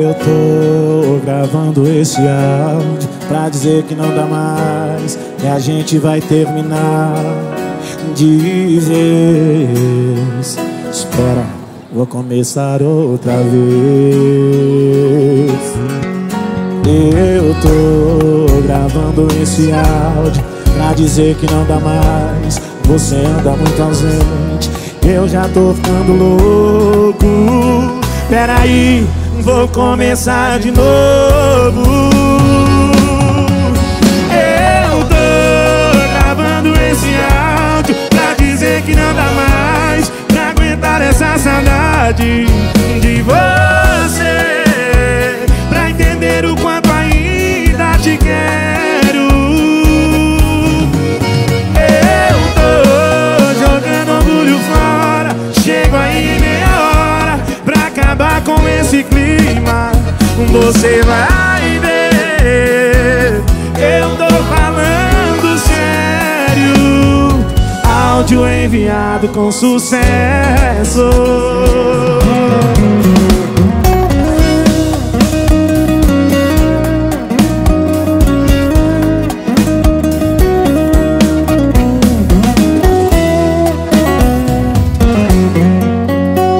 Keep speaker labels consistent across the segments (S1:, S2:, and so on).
S1: Eu tô gravando esse áudio pra dizer que não dá mais e a gente vai terminar vez. Espera, vou começar outra vez. Eu tô gravando esse áudio pra dizer que não dá mais. Você anda muito ausente, eu já tô ficando louco. Peraí, vou começar de novo. Eu tô gravando esse áudio pra dizer que não dá mais pra aguentar essa saudade de você. Pra entender o quanto ainda te quero. Eu tô jogando orgulho fora. Chego aí meia hora pra acabar com esse clima. Você vai ver. Eu tô falando sério. Áudio enviado com sucesso.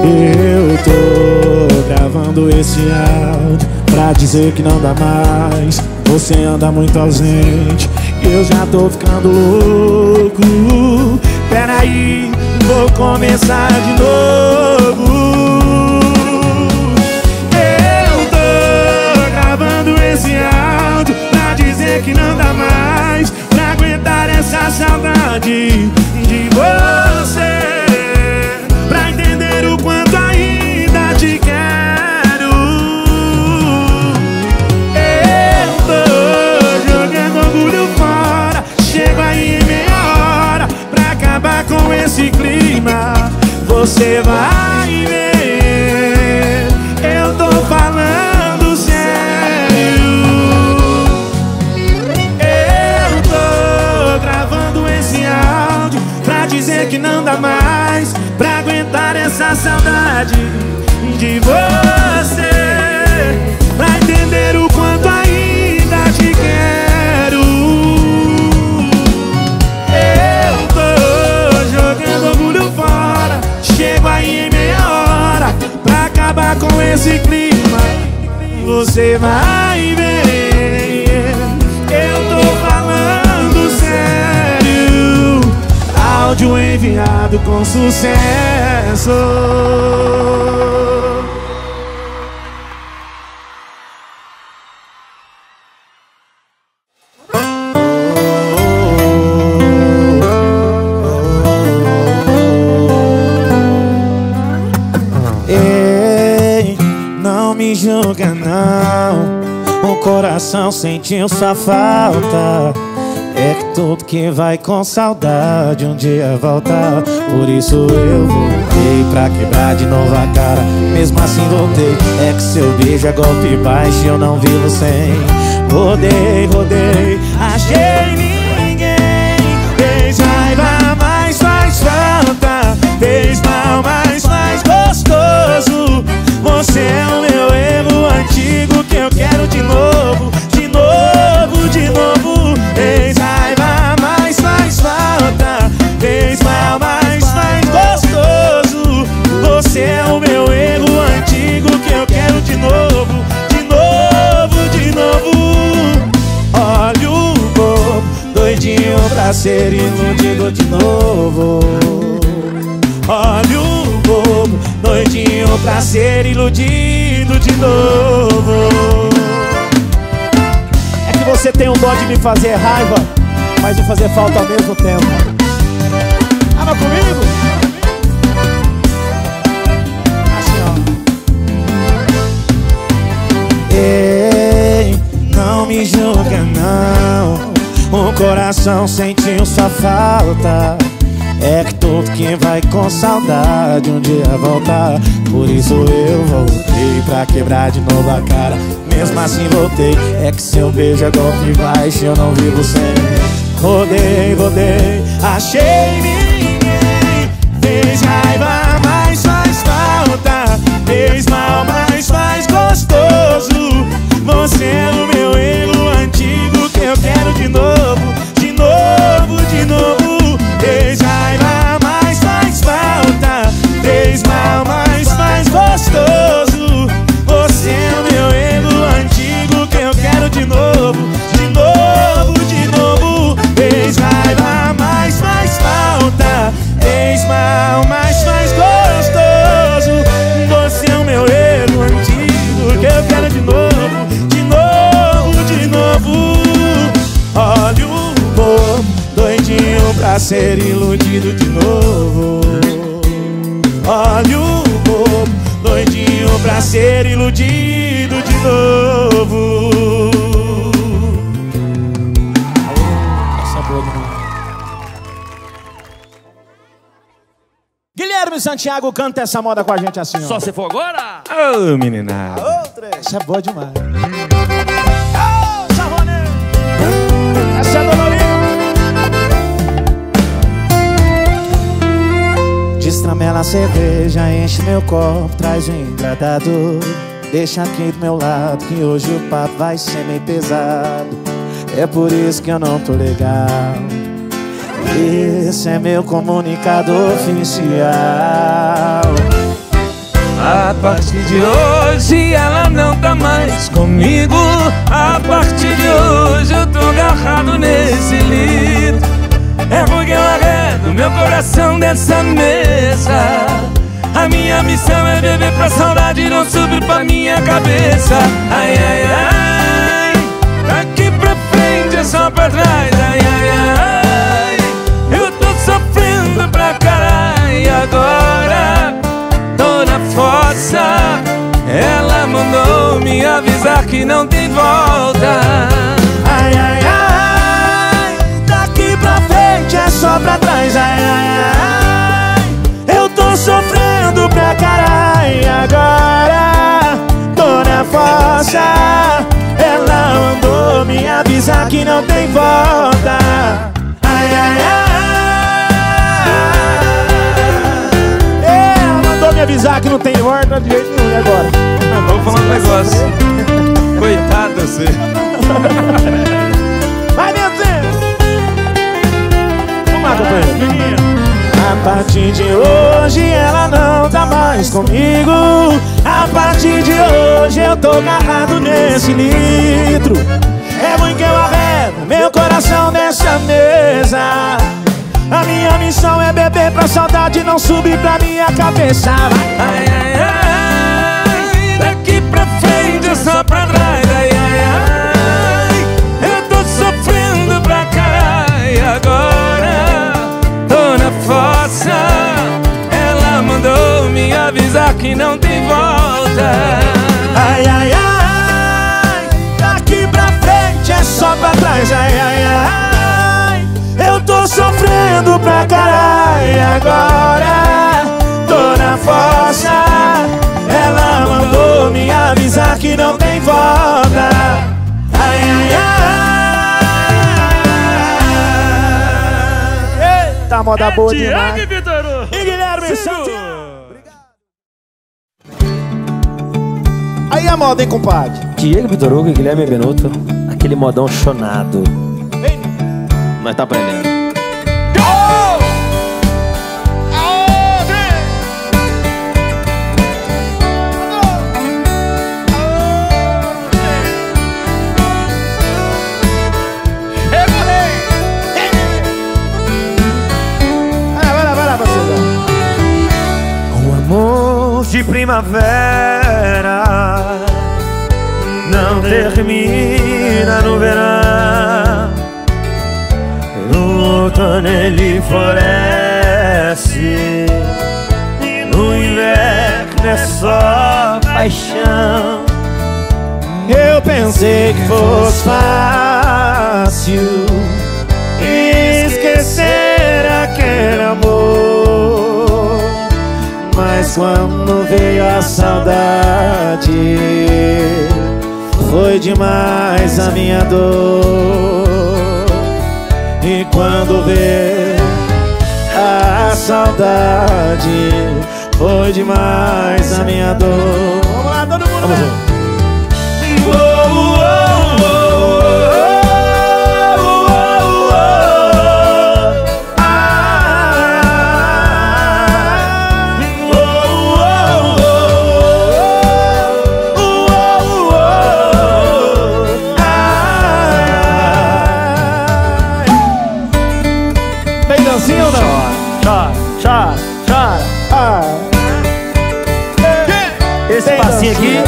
S1: Eu tô gravando esse áudio dizer que não dá mais. Você anda muito ausente, eu já tô ficando louco. Peraí, vou começar de novo. Eu tô gravando esse áudio pra dizer que não dá mais pra aguentar essa saudade de você. Você vai ver. Eu tô falando sério. Eu tô gravando esse áudio pra dizer que não dá mais pra aguentar essa saudade de você. Com esse clima. Você vai ver. Eu tô falando sério. Áudio enviado com sucesso. Coração sentiu sua falta. É que tudo que vai com saudade um dia volta. Por isso eu voltei pra quebrar de novo a cara. Mesmo assim voltei. É que seu beijo é golpe baixo e eu não vivo sem. Rodei, rodei, achei ninguém. Fez raiva, mas faz falta. Fez mal, mas faz gostoso. Você é o meu erro antigo que eu quero de novo pra ser iludido de novo. Olha o bobo, doidinho pra ser iludido de novo. É que você tem um dó de me fazer raiva, mas de fazer falta ao mesmo tempo. Ama comigo? Assim ó. Ei, não me julga não o coração sentiu sua falta. É que todo quem vai com saudade um dia voltar Por isso eu voltei pra quebrar de novo a cara. Mesmo assim voltei. É que seu beijo é golpe baixo eu não vivo sem. Rodei, rodei, achei ninguém. Fez raiva, mas faz falta. Fez mal, mas faz gostoso. Você é o meu erro antigo. Eu quero de novo, de novo, de novo. Ser iludido de novo Olha o bobo, doidinho pra ser iludido de novo é boa Guilherme Santiago canta essa moda com a gente assim, ó.
S2: Só se for agora?
S1: Ô, oh, menina. Outra. Essa é boa demais. Essa é dolorida. Destramela a cerveja, enche meu copo, traz o engradador. Deixa aqui do meu lado, que hoje o papo vai ser meio pesado. É por isso que eu não tô legal. Esse é meu comunicado oficial.
S3: A partir de hoje ela não tá mais comigo. A partir de hoje eu tô agarrado nesse litro. É porque eu arredo meu coração dessa mesa. A minha missão é beber pra saudade não subir pra minha cabeça. Ai, ai, ai. Daqui pra frente é só pra trás. Ai, ai, ai. Eu tô sofrendo pra caralho agora tô na fossa. Ela mandou me avisar que não tem volta.
S1: Trás. Ai, ai, ai. Eu tô sofrendo pra caralho agora tô na fossa. Ela mandou me avisar que não tem volta. Ai, ai, ai. Ela mandou me avisar que não tem volta de jeito nenhum. E agora?
S3: Vou falar um negócio. Coitado você.
S1: A partir de hoje ela não tá mais comigo A partir de hoje eu tô agarrado nesse litro É ruim que eu arredo meu coração nessa mesa A minha missão é beber pra saudade não subir pra minha cabeça.
S3: Ai, ai, ai. Daqui pra frente é só pra trás. Ai, ai, ai. Avisar que não tem volta.
S1: Ai, ai, ai, daqui pra frente é só pra trás. Ai, ai, ai, eu tô sofrendo pra caralho. Agora tô na fossa. Ela mandou me avisar que não tem volta. Ai, ai, ai. Eita, moda boa demais.
S2: Tiago Vitor!
S1: A moda, hein, compadre?
S4: Diego Vitor Hugo e Guilherme Benuto, aquele modão chonado.
S1: Vem.
S4: Nós tá aprendendo.
S3: De primavera não termina no verão. No outono ele floresce. E no inverno é só paixão.
S1: Eu pensei que fosse fácil esquecer aquele amor, mas quando veio a saudade, foi demais a minha dor. E quando veio a saudade, foi demais a minha dor. Vamos lá, todo mundo.
S2: Aqui,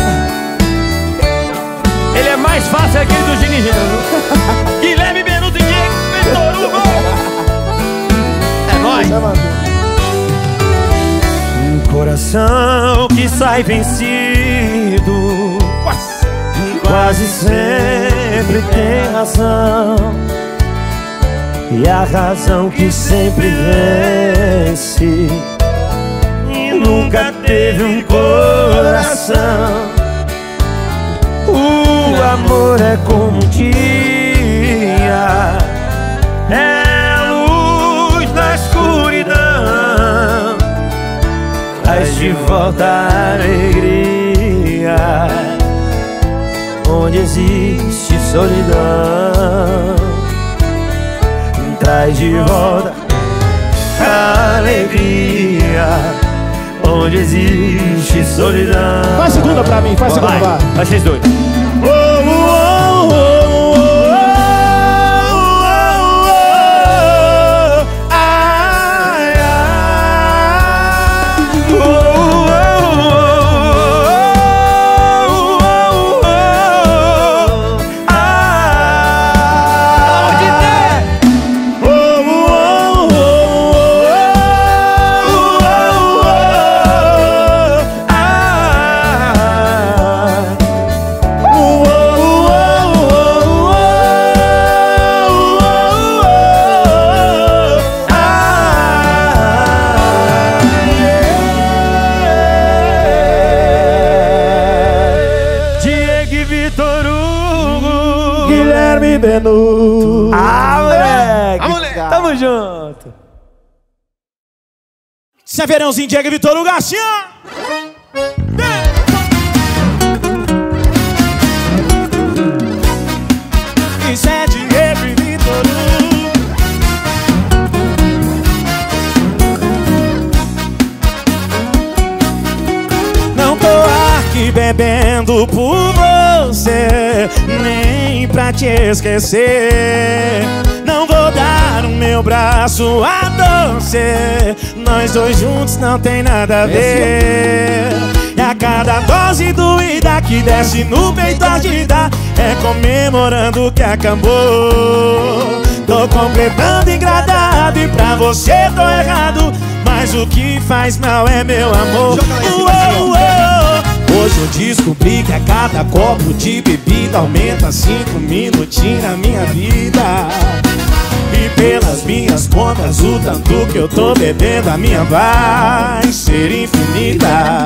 S2: ele é mais fácil aquele do Gini. Guilherme Benuto e Diego Vitor Hugo. Um coração que sai vencido. Quase sempre tem razão. E a razão que sempre vence. E nunca teve um coração. O amor é como um dia É a luz na escuridão. Traz de volta a alegria Onde existe solidão. Traz de volta a alegria Onde existe solidão.
S1: Faz segunda pra mim, faz segunda,
S2: Vai,
S1: vai.
S2: vai dois
S1: Guilherme Benu.
S2: Ah, moleque!
S3: Ah, moleque!
S2: Tamo junto!
S1: Isso é verãozinho, Diego e Vitor assim, ó. Isso é Diego e Vitor. Não tô aqui bebendo por esquecer. Não vou dar o meu braço a você. Nós dois juntos não tem nada a ver. E a cada dose doída que desce no peito a te dar É comemorando que acabou Tô completando engradado e pra você tô errado Mas o que faz mal é meu amor Uou, uou. Eu descobri que a cada copo de bebida Aumenta cinco minutinhos na minha vida e pelas minhas contas, o tanto que eu tô bebendo, a minha vai ser infinita.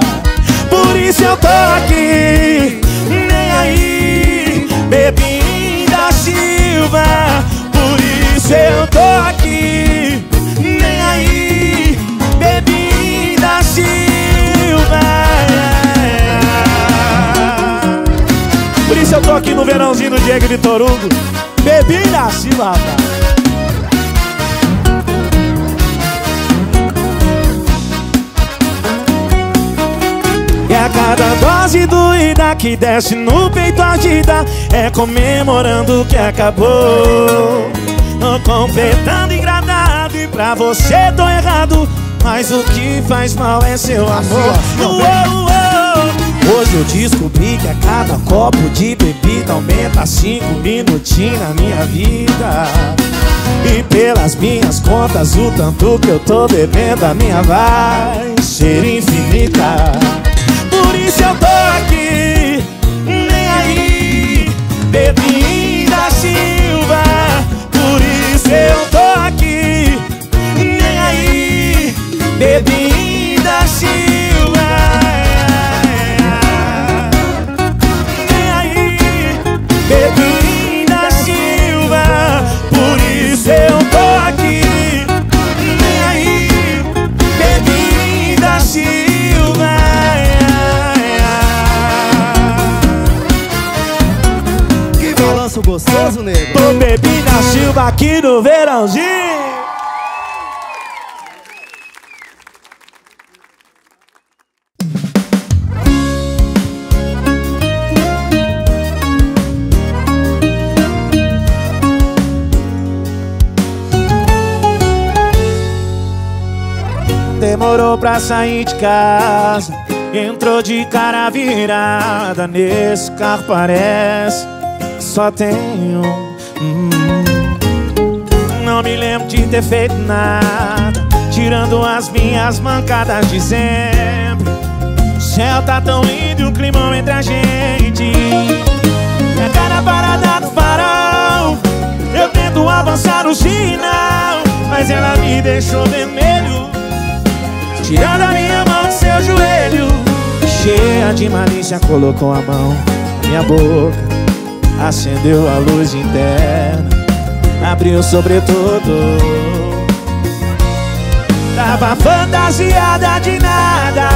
S1: Por isso eu tô aqui, nem aí, bebida Silva. Por isso eu tô aqui, eu tô aqui no verãozinho do Diego Vitor Hugo, bebida Silva. E a cada dose doída que desce no peito agita É comemorando que acabou Tô completando engradado e pra você tô errado Mas o que faz mal é seu amor Uou, uou. Hoje eu descobri que a cada copo de bebida Aumenta cinco minutinhos na minha vida e pelas minhas contas, o tanto que eu tô bebendo, a minha vai ser infinita. Por isso eu tô aqui, nem aí, bebida Silva. Por isso eu tô aqui, nem aí, bebida
S5: gostoso, nego.
S1: Tô Silva aqui no verãozinho. Demorou pra sair de casa Entrou de cara virada Nesse carro parece Só um. Hum. Não me lembro de ter feito nada Tirando as minhas mancadas de sempre. O céu tá tão lindo e um climão entre a gente. Minha cara parada no farol. Eu tento avançar o sinal Mas ela me deixou vermelho. Tirando a minha mão do seu joelho. Cheia de malícia colocou a mão na minha boca Acendeu a luz interna Abriu sobretudo. Tava fantasiada de nada.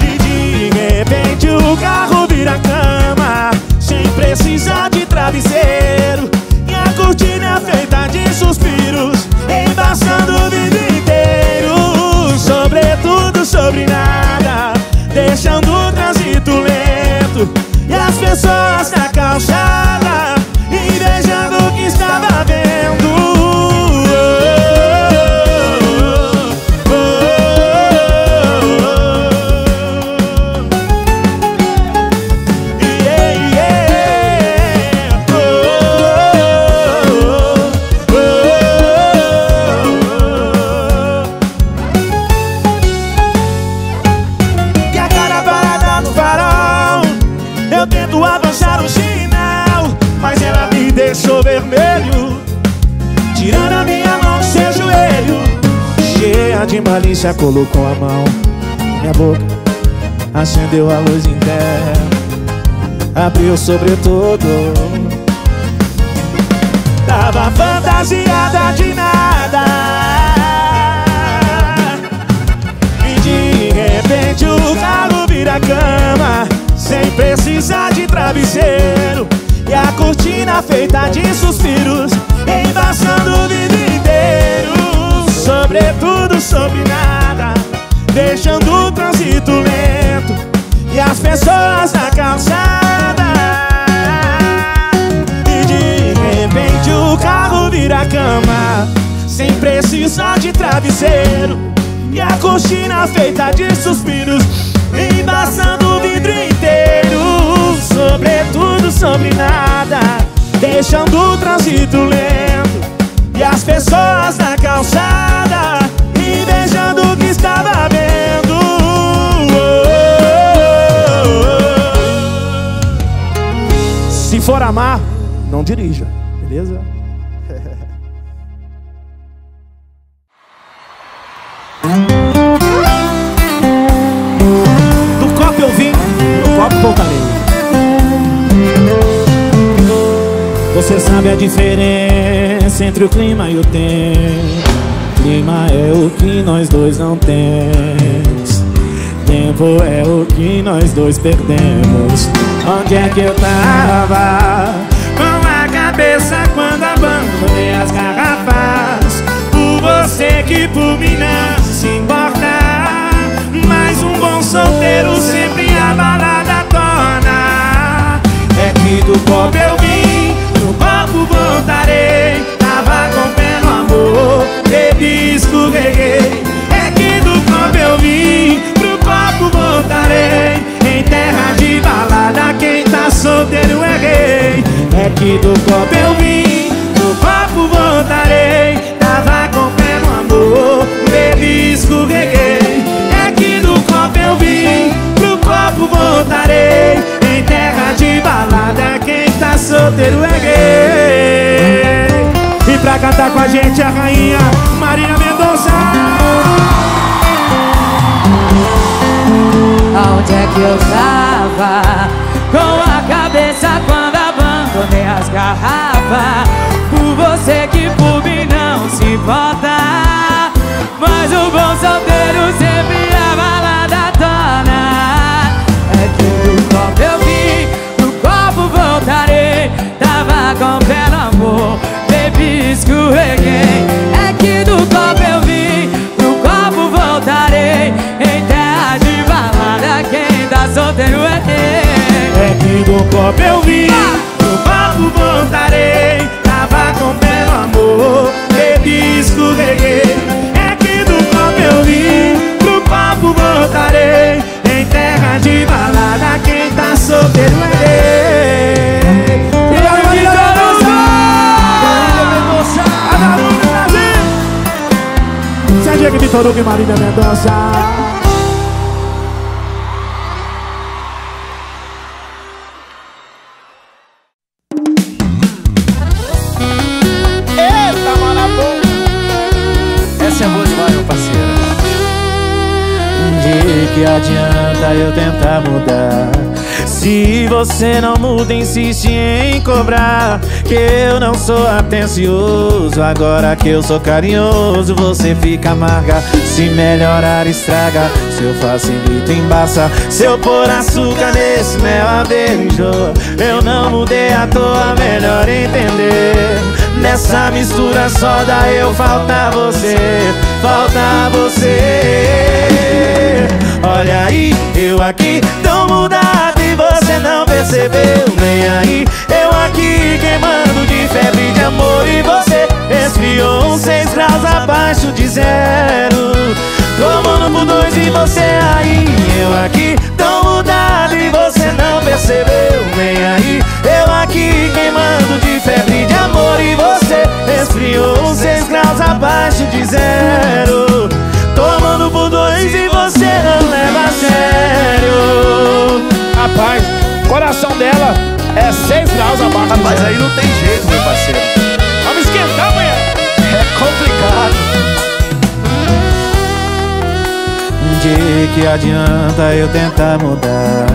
S1: E de repente o carro vira cama Sem precisar de travesseiro. E a cortina feita de suspiros Embaçando o vidro inteiro. Sobretudo sobre nada pessoas na calçada colocou a mão na minha boca Acendeu a luz interna Abriu sobretudo. Tava fantasiada de nada. E de repente o carro vira cama Sem precisar de travesseiro. E a cortina feita de suspiros Embaçando o vidro inteiro Sobretudo sobre nada Deixando o trânsito lento E as pessoas na calçada. E de repente o carro vira cama Sem precisar de travesseiro. E a cortina feita de suspiros Embaçando o vidro inteiro. Sobretudo sobre nada Deixando o trânsito lento E as pessoas na calçada Invejando o que estava vendo Se for amar, não dirija, beleza? Do copo eu vim, do copo voltarei. Você sabe a diferença entre o clima e o tempo. Clima é o que nós dois não temos. Tempo é o que nós dois perdemos. Onde é que eu tava? Com a cabeça quando abandonei as garrafas. Por você que por mim não se importa. Mas um bom solteiro sempre a balada torna. É que do copo eu vim, no copo voltarei. Tava com pé no amor, bebi escorreguei. É que do copo eu vim, pro copo voltarei. Em terra de balada, quem tá solteiro é rei. É que do copo eu vim, pro copo voltarei. Tava com pé no amor, bebi escorreguei. É que do copo eu vim, pro copo voltarei. Em terra de balada, quem tá solteiro é gay. Pra cantar com a gente a rainha Maria Mendonça.
S2: Aonde é que eu tava? Com a cabeça quando abandonei as garrafas Por você que por mim não se importa Mas o bom solteiro sempre a balada torna É que do copo eu vim, do copo voltarei Tava com pé no amor, bebi escorreguei É que do copo eu vim, do copo voltarei Em terra de balada, quem tá solteiro é rei
S1: É que do copo eu vim, do copo voltarei. Tava com no amor, bebi escorreguei. É que do copo eu vim, pro copo voltarei. Em terra de balada, quem tá solteiro é rei. Diego Vitor Hugo e Marília Mendonça.
S2: Essa é boa demais, meu parceiro.
S1: De que adianta eu tentar mudar? Se você não muda, insiste em cobrar. Que eu não sou atencioso Agora que eu sou carinhoso Você fica amarga. Se melhorar estraga. Se eu facilito embaça. Se eu pôr açúcar nesse mel a beijou Eu não mudei à toa, melhor entender. Nessa mistura só dá eu falta você. Falta você. Olha aí, eu aqui tão percebeu nem aí. Eu aqui queimando de febre de amor e você esfriou seis graus abaixo de zero. Tomando por dois e você aí. Eu aqui tão mudado e você não percebeu nem aí. Eu aqui queimando de febre de amor e você esfriou seis graus abaixo de zero. Tomando por dois e você não leva a sério.
S3: Rapaz, coração dela é 6 graus abaixo.
S2: Rapaz, aí não tem jeito, meu parceiro.
S3: Vamos esquentar amanhã.
S2: É complicado.
S1: De que adianta eu tentar mudar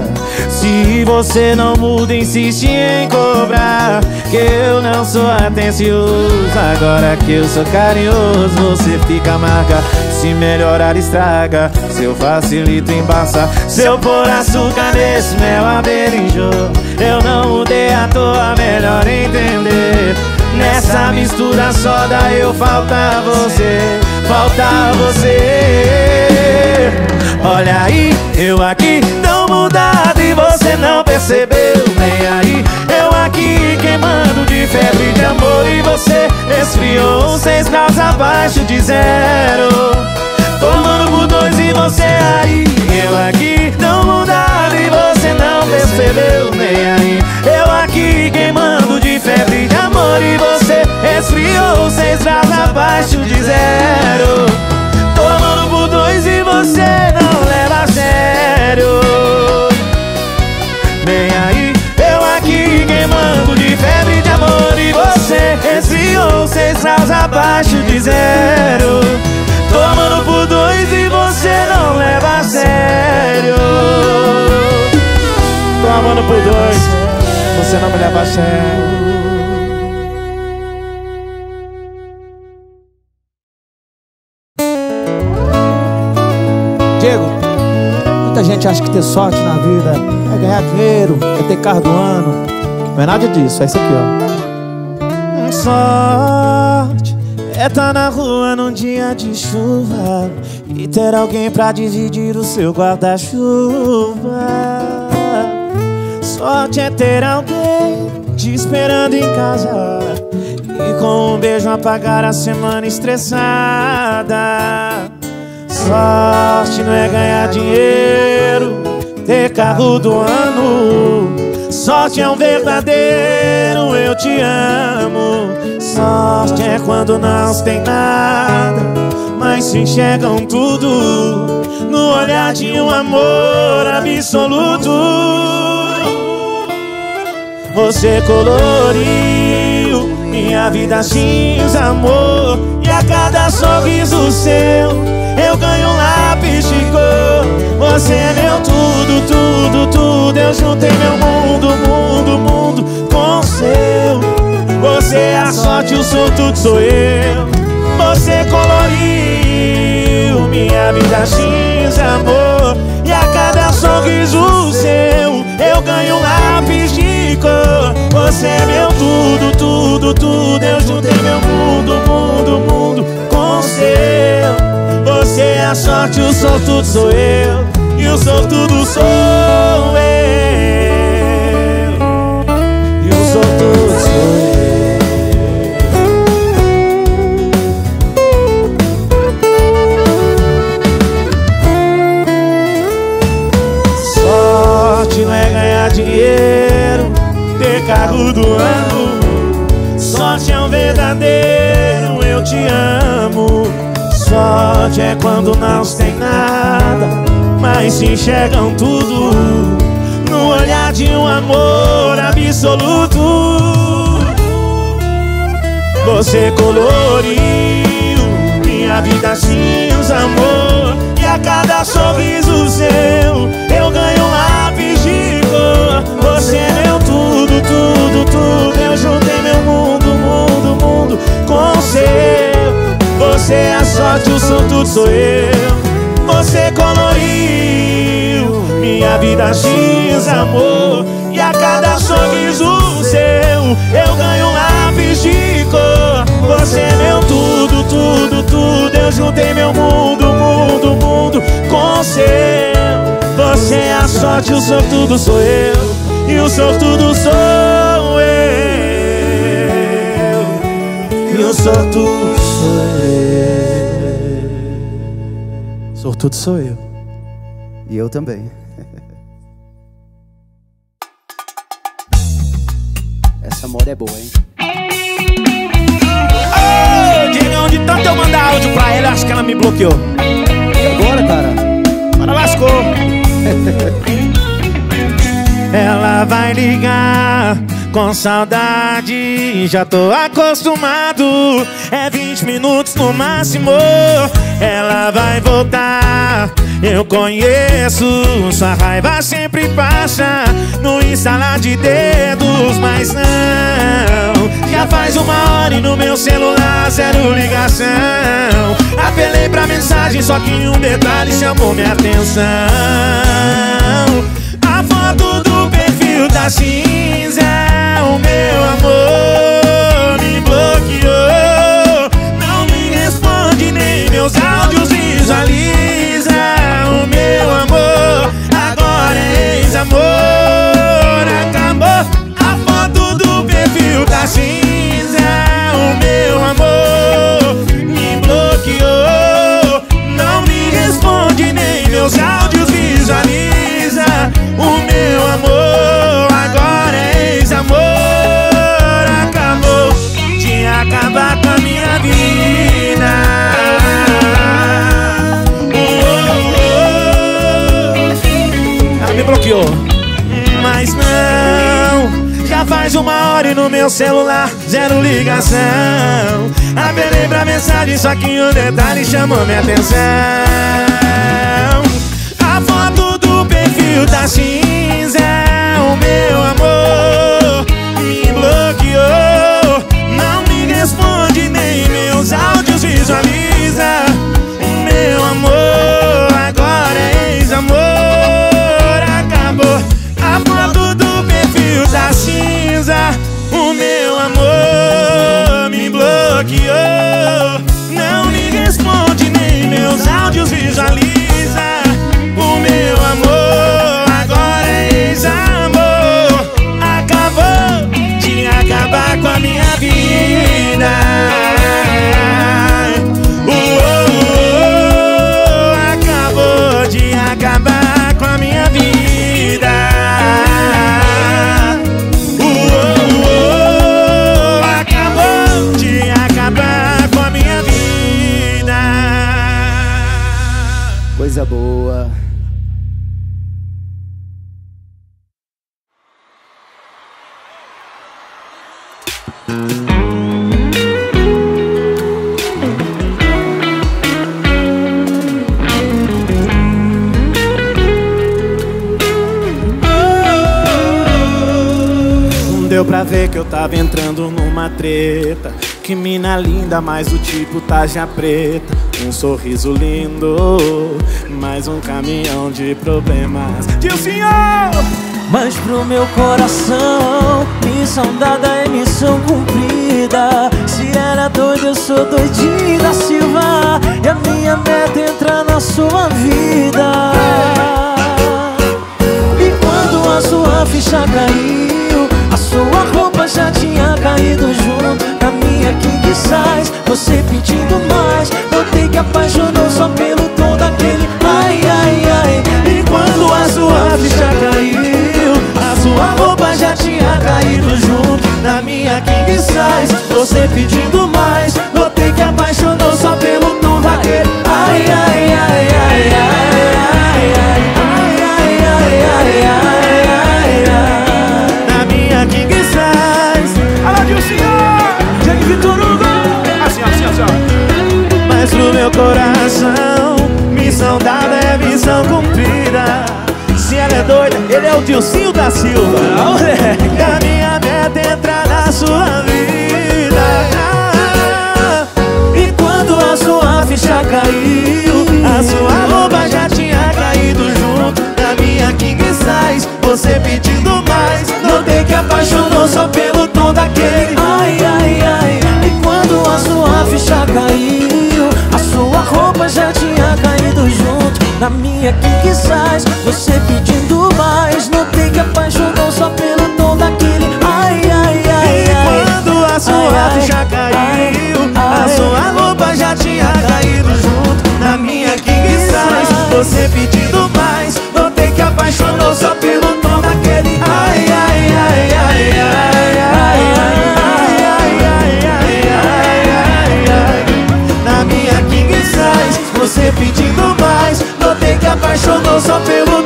S1: Se você não muda, insiste em cobrar Que eu não sou atencioso Agora que eu sou carinhoso Você fica amarga Se melhorar estraga. Se eu facilito embaça. Se eu pôr açúcar nesse mel a beijou Eu não mudei à toa, melhor entender. Nessa mistura só dá eu falta você. Falta você. Olha aí, eu aqui tão mudado e você não percebeu? Nem aí aqui queimando de febre de amor e você esfriou seis graus abaixo de zero. Tomando por dois e você aí Eu aqui tão mudado e você não percebeu nem aí. Eu aqui queimando de febre de amor e você esfriou seis graus abaixo de zero. Tomando por dois e você não leva a sério graus abaixo de zero Tomando por dois e você não leva a sério Tô amando por dois, você não me leva a sério
S6: Diego, muita gente acha que ter sorte na vida é ganhar dinheiro, é ter carro do ano. Não é nada disso, é isso aqui, ó.
S1: Sorte é tá na rua num dia de chuva E ter alguém pra dividir o seu guarda-chuva Sorte é ter alguém te esperando em casa E com um beijo apagar a semana estressada Sorte não é ganhar dinheiro, ter carro do ano. Sorte é um verdadeiro eu te amo. Sorte é quando não se tem nada, mas se enxergam tudo no olhar de um amor absoluto. Você coloriu minha vida cinza, amor. E a cada sorriso seu eu ganho um cor. Você é meu tudo, tudo, tudo. Eu juntei meu mundo, mundo, mundo com o seu. Você é a sorte, o sou tudo sou eu. Você coloriu minha vida cinza, amor. E a cada sorriso seu eu ganho um lápis de cor. Você é meu tudo, tudo, tudo. Eu juntei meu mundo, mundo, mundo com o seu. Você é a sorte, o sortudo sou eu E o sortudo sou eu. E o sortudo sou eu. Sorte não é ganhar dinheiro Ter carro do ano. Sorte é um verdadeiro Eu te amo. Sorte é quando não tem nada, mas enxergam tudo no olhar de um amor absoluto. Você coloriu minha vida cinza, amor, e a cada sorriso seu eu ganho um lápis de cor. Você é meu tudo, tudo, tudo. Eu juntei meu mundo, mundo, mundo com o seu. Você é a sorte, o som, tudo sou eu. Você coloriu minha vida cinza, amor. E a cada sorriso seu, eu ganho um lápis de cor. Você é meu tudo, tudo, tudo. Eu juntei meu mundo, mundo, mundo com seu. Você é a sorte, o sortudo sou eu. E o sortudo sou eu. E o sortudo sou eu.
S6: Sortudo sou eu.
S5: E eu também.
S7: Essa moda é boa, hein?
S1: Ô, Diegão, de tanto eu mandar áudio pra ela, acho que ela me bloqueou.
S5: E agora, cara?
S1: Agora lascou. Ela vai ligar com saudade, já tô acostumado. É 20 minutos no máximo. Ela vai voltar, eu conheço. Sua raiva sempre passa no instalar de dedos, mas não. Já faz uma hora e no meu celular zero ligação. Apelei pra mensagem, só que um detalhe chamou minha atenção. A foto do perfil cinza O meu amor me bloqueou. Não me responde nem meus áudios visualiza O meu amor. Agora é ex-amor. Acabou a foto do perfil da cinza Mas não Já faz uma hora e no meu celular Zero ligação. Apelei pra mensagem Só que um detalhe chamou minha atenção. A foto do perfil da cinza O meu amor. Me bloqueou Não me responde nem meus áudios visualiza da cinza O meu amor me bloqueou. Não me responde nem meus áudios visualiza
S5: Coisa boa.
S1: Deu pra ver que eu tava entrando numa treta Que mina linda, mas do tipo taja preta Um sorriso lindo, mais um caminhão de problemas Tio senhor!
S2: Mas pro meu coração, missão dada é missão cumprida. Se ela é doida, eu sou doidinho da Silva. E a minha meta é entrar na sua vida. E quando a sua ficha caiu, a sua roupa já tinha caído junto na minha king size. Você pedindo mais, notei que apaixonou só pelo tom daquele ai, ai, ai. E quando a sua ficha caiu, a sua roupa já tinha caído junto na minha king size. Você pedindo mais, notei que apaixonou só pelo tom daquele
S1: do coração Missão dada é missão cumprida. Se ela é doida, ele é o Dilcinho da Silva. Moleque. A minha meta é entrar na sua vida. E quando a sua ficha caiu A sua roupa já tinha caído junto. Na minha king size Você pedindo mais. Notei que apaixonou só pelo tom daquele.
S2: Ai, ai Na minha king size Você pedindo mais apaixonou só pelo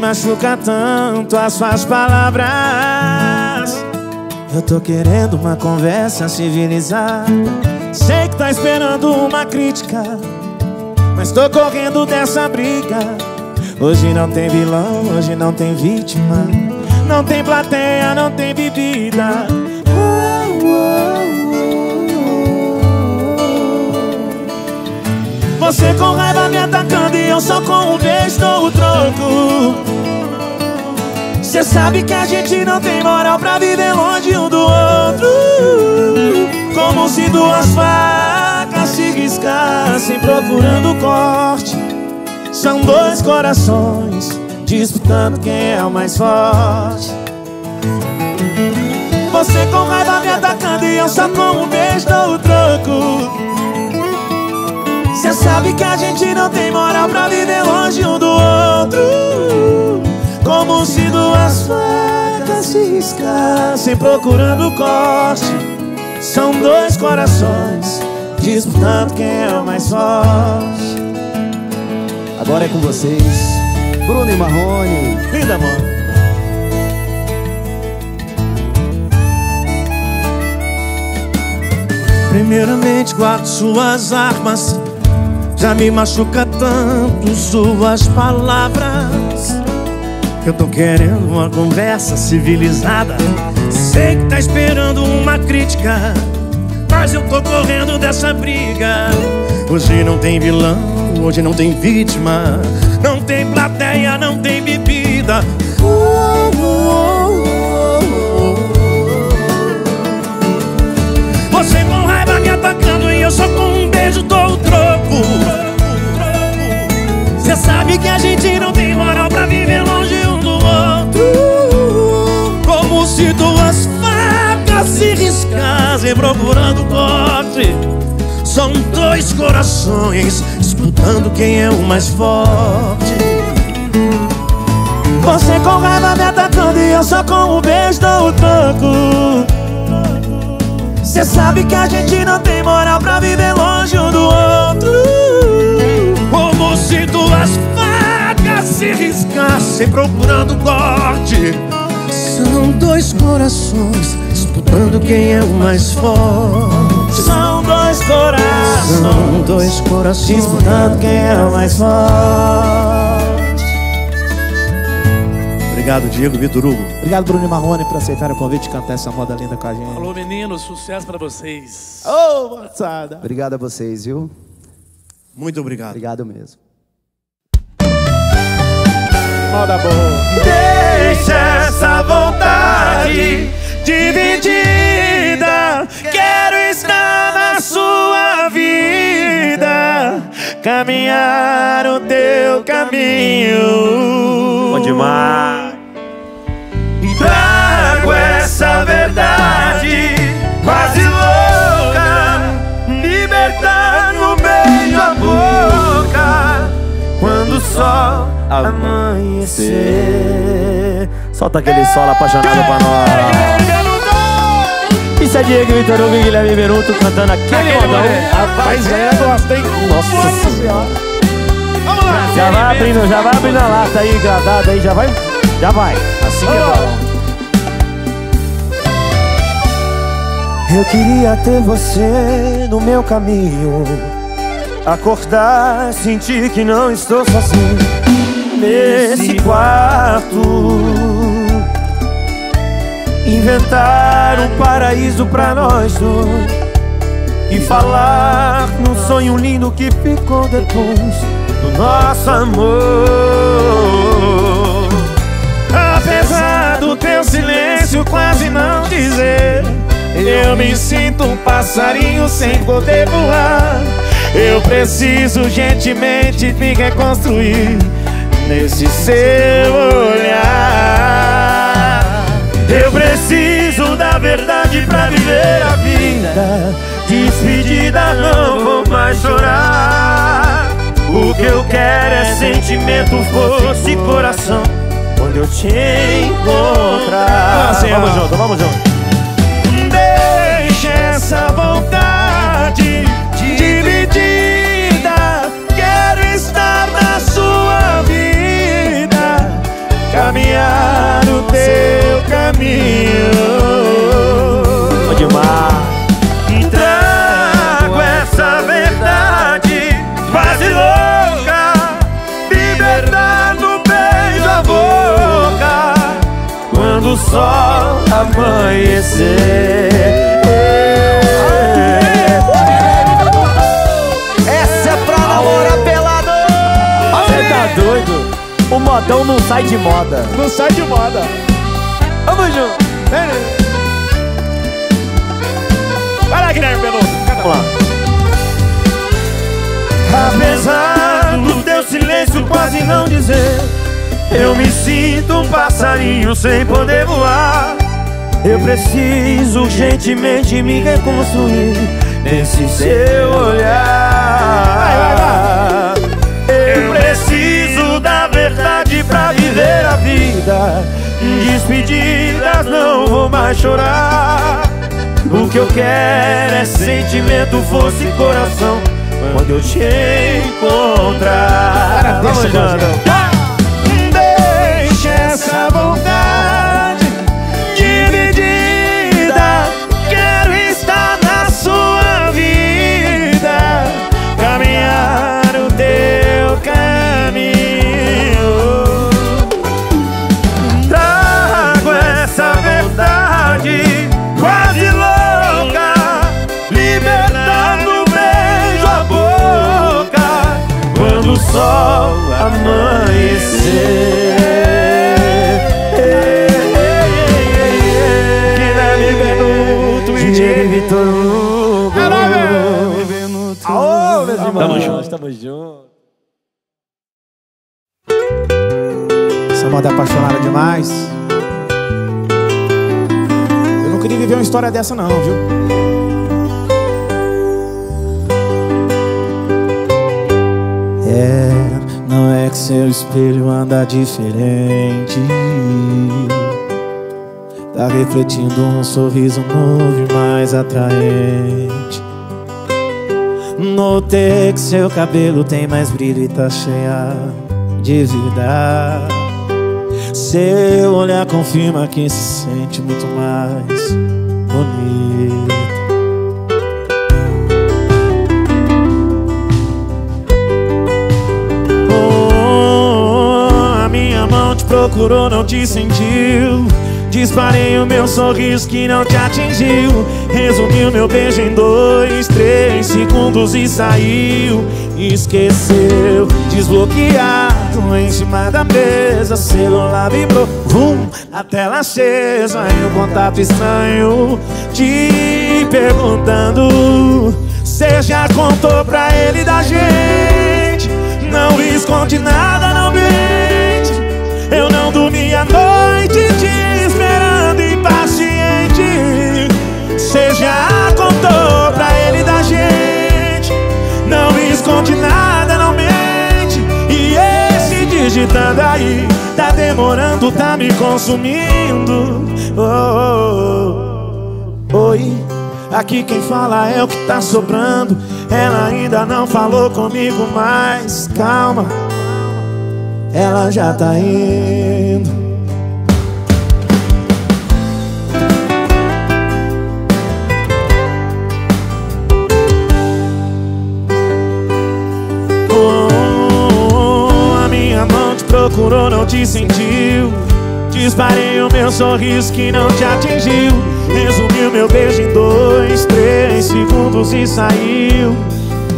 S1: me machuca tanto as suas palavras. Eu tô querendo uma conversa civilizada. Sei que tá esperando uma crítica Mas tô correndo dessa briga. Hoje não tem vilão, hoje não tem vítima. Não tem plateia, não tem bebida. Você com raiva me atacando e eu só com um beijo dou o troco Cê sabe que a gente não tem moral pra viver longe um do outro. Como se duas facas se riscassem procurando corte. São dois corações disputando quem é o mais forte. Você com raiva me atacando e eu só com um beijo dou o troco. Cê sabe que a gente não tem moral pra viver longe um do outro Como se duas facas se riscassem procurando corte. São dois corações disputando quem é o mais forte.
S5: Agora é com vocês, Bruno e Marrone.
S1: Linda, mano Primeiramente guardo suas armas. Já me machuca tanto suas palavras Eu tô querendo uma conversa civilizada. Sei que tá esperando uma crítica Mas eu tô correndo dessa briga. Hoje não tem vilão, hoje não tem vítima. Não tem plateia, não tem bebida. Você com raiva me atacando e eu só com um beijo dou o troco. Cê sabe que a gente não tem moral pra viver longe se duas facas se riscassem procurando corte. São dois corações disputando quem é o mais forte. Você com raiva me atacando e eu só com um beijo dou o troco Cê sabe que a gente não tem moral pra viver longe um do outro. Como se duas facas se riscassem procurando corte São dois corações disputando quem é o mais forte São dois corações São dois corações disputando quem é o mais forte Obrigado, Diego Vitor Hugo.
S6: Obrigado, Bruno Marrone, por aceitar o convite de cantar essa moda linda com a gente.
S3: Alô, meninos, sucesso pra vocês.
S6: Ô, moçada!
S5: Obrigado a vocês, viu?
S1: Muito obrigado.
S5: Obrigado mesmo.
S6: Moda boa.
S1: Deixa essa vontade dividida. Quero estar na sua vida. caminhar o teu caminho.
S7: Bom demais.
S2: Trago essa verdade quase louca, libertar no meio a boca quando o sol amanhecer.
S7: Solta aquele solo apaixonado pra nós. Isso é Diego Vitor Hugo e Guilherme Benuto cantando aquele modão.
S1: Rapaz, é, gosta, hein?
S7: Nossa senhora.
S1: Vamos lá.
S7: Já vai abrindo, já vai abrindo a lata aí, gradada aí, já vai. Já vai. Assim que é bom.
S2: Eu queria ter você no meu caminho. Acordar, sentir que não estou sozinho nesse quarto. Inventar um paraíso pra nós dois. E falar num sonho lindo que ficou depois do nosso amor.
S1: Apesar do teu silêncio quase não dizer Eu me sinto um passarinho sem poder voar Eu preciso gentilmente me reconstruir Nesse seu olhar
S2: Eu preciso da verdade pra viver a vida. Despedida, não vou mais chorar. O que eu quero é sentimento, fosse coração. Quando eu te encontrar.
S1: Assim,
S7: Vamos junto, vamos junto.
S1: Caminhar o teu caminho.
S7: Bom demais.
S2: E trago essa verdade quase louca Liberdade no beijo a boca Quando o sol amanhecer
S7: O modão não sai de moda.
S1: Não sai de moda.
S7: Vamos junto.
S1: Vai lá, Guilherme. Canta
S7: Vamos lá.
S2: Apesar do teu silêncio quase não dizer Eu me sinto um passarinho sem poder voar Eu preciso urgentemente me reconstruir Nesse seu olhar Eu pra viver a vida. Despedidas não vou mais chorar. O que eu quero é sentimento, força e coração. Quando eu te encontrar. Jandro.
S1: Deixa Tamo junto.
S7: Tamo junto.
S6: Essa moda é apaixonada demais. Eu não queria viver uma história dessa não, viu? É, não é que seu espelho anda diferente. Tá refletindo um sorriso novo e mais atraente. Notei que seu cabelo tem mais brilho e tá cheia de vida. Seu olhar confirma que se sente muito mais bonito. Oh, a minha mão te procurou, não te sentiu. Disparei o meu sorriso que não te atingiu. Resumiu meu beijo em dois, três segundos e saiu. Esqueceu, desbloqueado em cima da mesa. Celular vibrou, vum, a tela acesa. E um contato estranho te perguntando
S1: Cê já contou pra ele da gente Não esconde nada, não mente Eu não dormi a noite te Cê já contou pra ele da gente Não esconde nada, não mente E esse digitando aí Tá demorando, tá me consumindo oh, oh, oh. Oi Aqui quem fala é o que tá sobrando. Ela ainda não falou comigo, mas calma, ela já tá indo. Procurou, não te sentiu. Disparei o meu sorriso que não te atingiu. Resumiu meu beijo em dois, três segundos e saiu.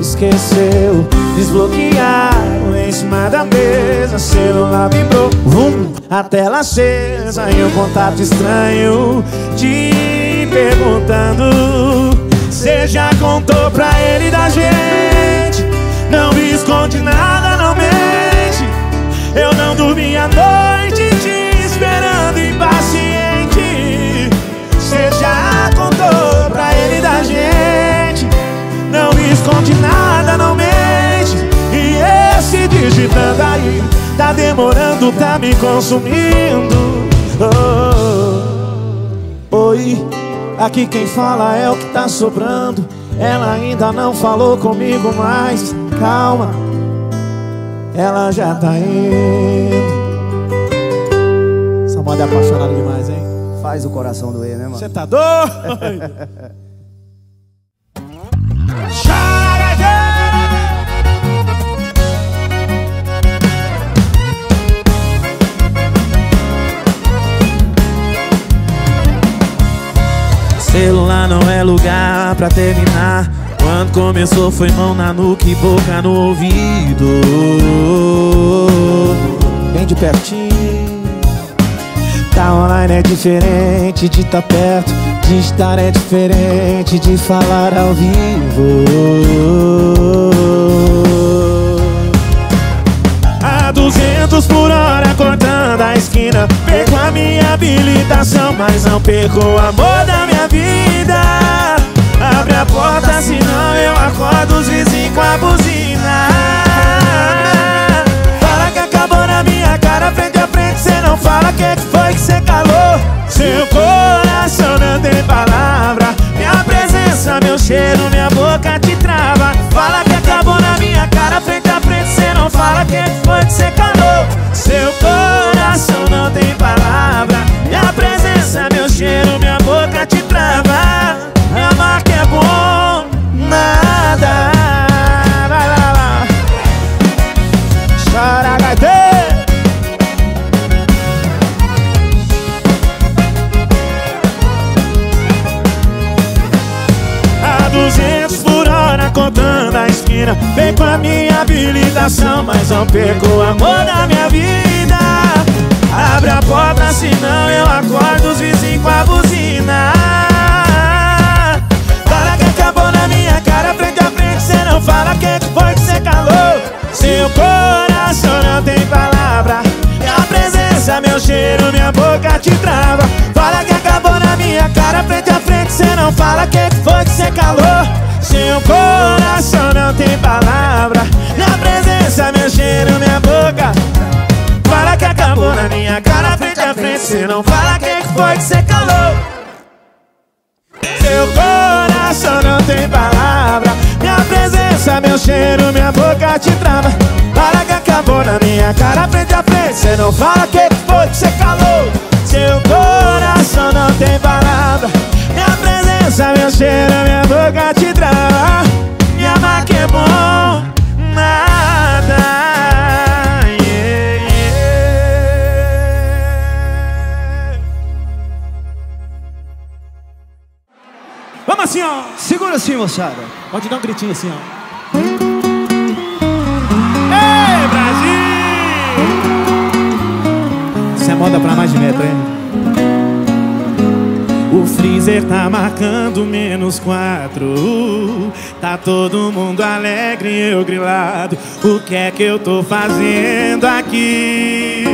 S1: Esqueceu, desbloquear em cima da mesa. Celular vibrou, a tela acesa. E um contato estranho te perguntando. Cê já contou pra ele da gente? Não esconde nada. Eu não dormi a noite te esperando impaciente. Cê já contou pra ele da gente. Não esconde nada, não mente. E esse digitando aí Tá demorando, tá me consumindo. Oh, Oi, aqui quem fala é o que tá sobrando. Ela ainda não falou comigo, mas calma Ela já tá indo Essa moda é apaixonada demais, hein?
S8: Faz o coração doer, né, mano?
S1: Você tá doido? Celular não é lugar pra terminar. Quando começou foi mão na nuca e boca no ouvido. Bem de pertinho. Tá online é diferente de tá perto De estar é diferente de falar ao vivo A 200 por hora cortando a esquina Perco a minha habilitação Mas não perco o amor da minha vida Abre a porta senão eu acordo os vizinhos com a buzina. Fala que acabou na minha cara frente a frente Cê não fala que foi que cê calou. Seu coração não tem palavra Minha presença, meu cheiro, minha boca te trava. Fala que acabou na minha cara frente a frente Cê não fala que foi que cê calou. Seu coração não tem palavra Minha presença, meu cheiro, minha boca te trava a esquina Vem com a minha habilitação Mas não perco o amor da minha vida. Abre a porta senão eu acordo os vizinhos com a buzina. Fala que acabou na minha cara frente a frente Cê não fala que foi que cê calou. Seu coração não tem palavra Minha presença, meu cheiro, minha boca te trava. Fala que acabou na minha cara frente a frente Cê não fala que foi que cê calou. Seu tem palavra. Minha presença, meu cheiro, minha boca. Fala que acabou na minha cara frente a frente Cê não fala que foi que cê calou. Seu coração não tem palavra. Minha presença, meu cheiro, minha boca te trava. Para que acabou na minha cara, frente a frente Cê não fala que foi que cê calou. Seu coração não tem palavra. Minha presença, meu cheiro, minha boca te trava Bom, nada yeah, yeah. Vamos assim, ó.
S8: Segura assim, moçada.
S1: Pode dar um gritinho assim, ó. Ei, Brasil! Isso é moda pra mais de metro, hein?
S6: O freezer tá marcando menos quatro. Tá todo mundo alegre e eu grilado. O que é que eu tô fazendo aqui?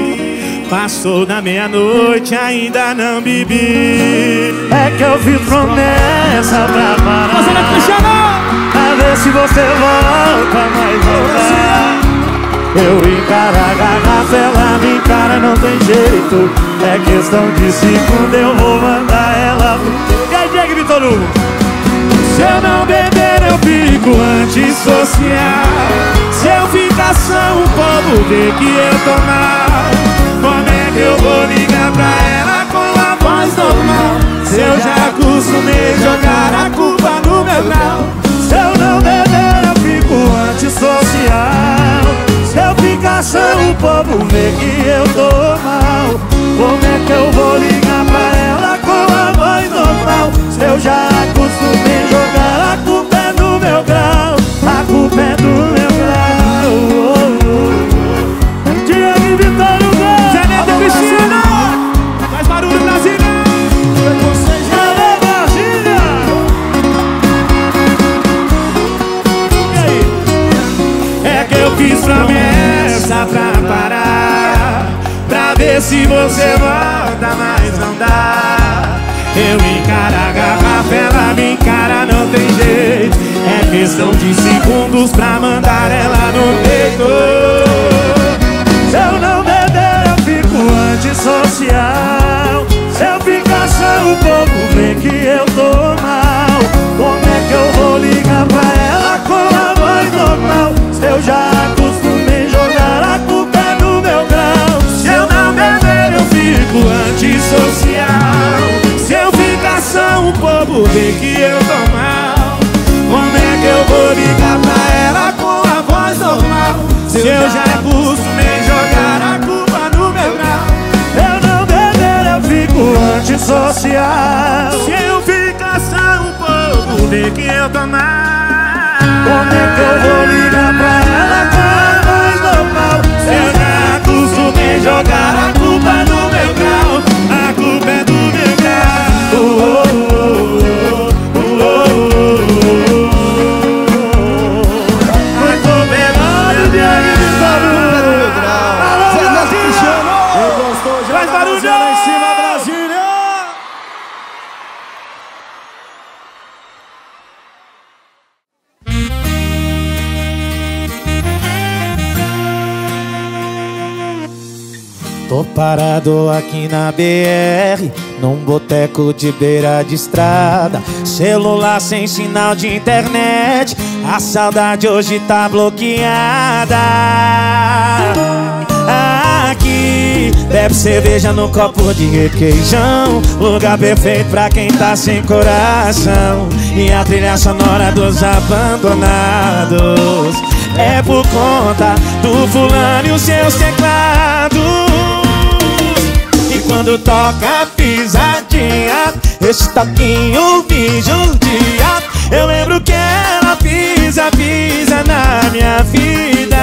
S6: Passou da meia-noite, ainda não bebi.
S1: É que eu fiz promessa pra parar. Pra ver se você volta, mas não dá. Eu encaro a garrafa, ela me encara, não tem jeito. É questão de segundo, eu vou mandar ela pro.
S6: E aí, Diego Vitor Hugo?
S1: Se eu não beber, eu fico antissocial. Se eu ficar só, o povo vê que eu tô mal. Como é que eu vou ligar pra ela com a voz normal? Se eu já acostumei jogar a culpa no meu grau. Se eu não beber, eu fico antissocial. Se eu ficar só, o povo vê que eu tô mal. Como é que eu vou ligar pra ela Se eu já acostumei jogar a culpa é do meu grau. A culpa é do meu grau. Diego e Vitor Hugo.
S6: Zé Neto e Cristina! Faz barulho, Brasília!
S1: Alô, Brasília! E aí? É que eu fiz promessa pra parar Pra ver se você volta, mas não dá Eu encaro a garrafa, ela me encara, não tem jeito. É questão de segundos pra mandar ela no peito. Se eu não beber, eu fico antissocial. Se eu ficar só, o povo vê que eu tô mal. Como é que eu vou ligar pra ela com a voz normal? Se eu já acostumei jogar a culpa do meu grau. Se eu não beber, eu fico antissocial só, o povo vê que eu tô mal. Como é que eu vou ligar pra ela com a voz normal? Se eu já acostumei jogar a culpa no meu grau. Eu não beber, eu fico antissocial. Se eu ficar só, o povo vê que eu tô mal. Como é que eu vou ligar pra ela com a voz normal? Se eu já acostumei jogar a culpa no meu grau
S6: parado aqui na BR, num boteco de beira de estrada. Celular sem sinal de internet, a saudade hoje tá bloqueada. Aqui, bebe cerveja no copo de requeijão. Lugar perfeito pra quem tá sem coração. E a trilha sonora dos abandonados é por conta do fulano e os seus teclados. E quando toca pisadinha Esse toquinho me judia Eu lembro que ela pisa, pisa na minha vida.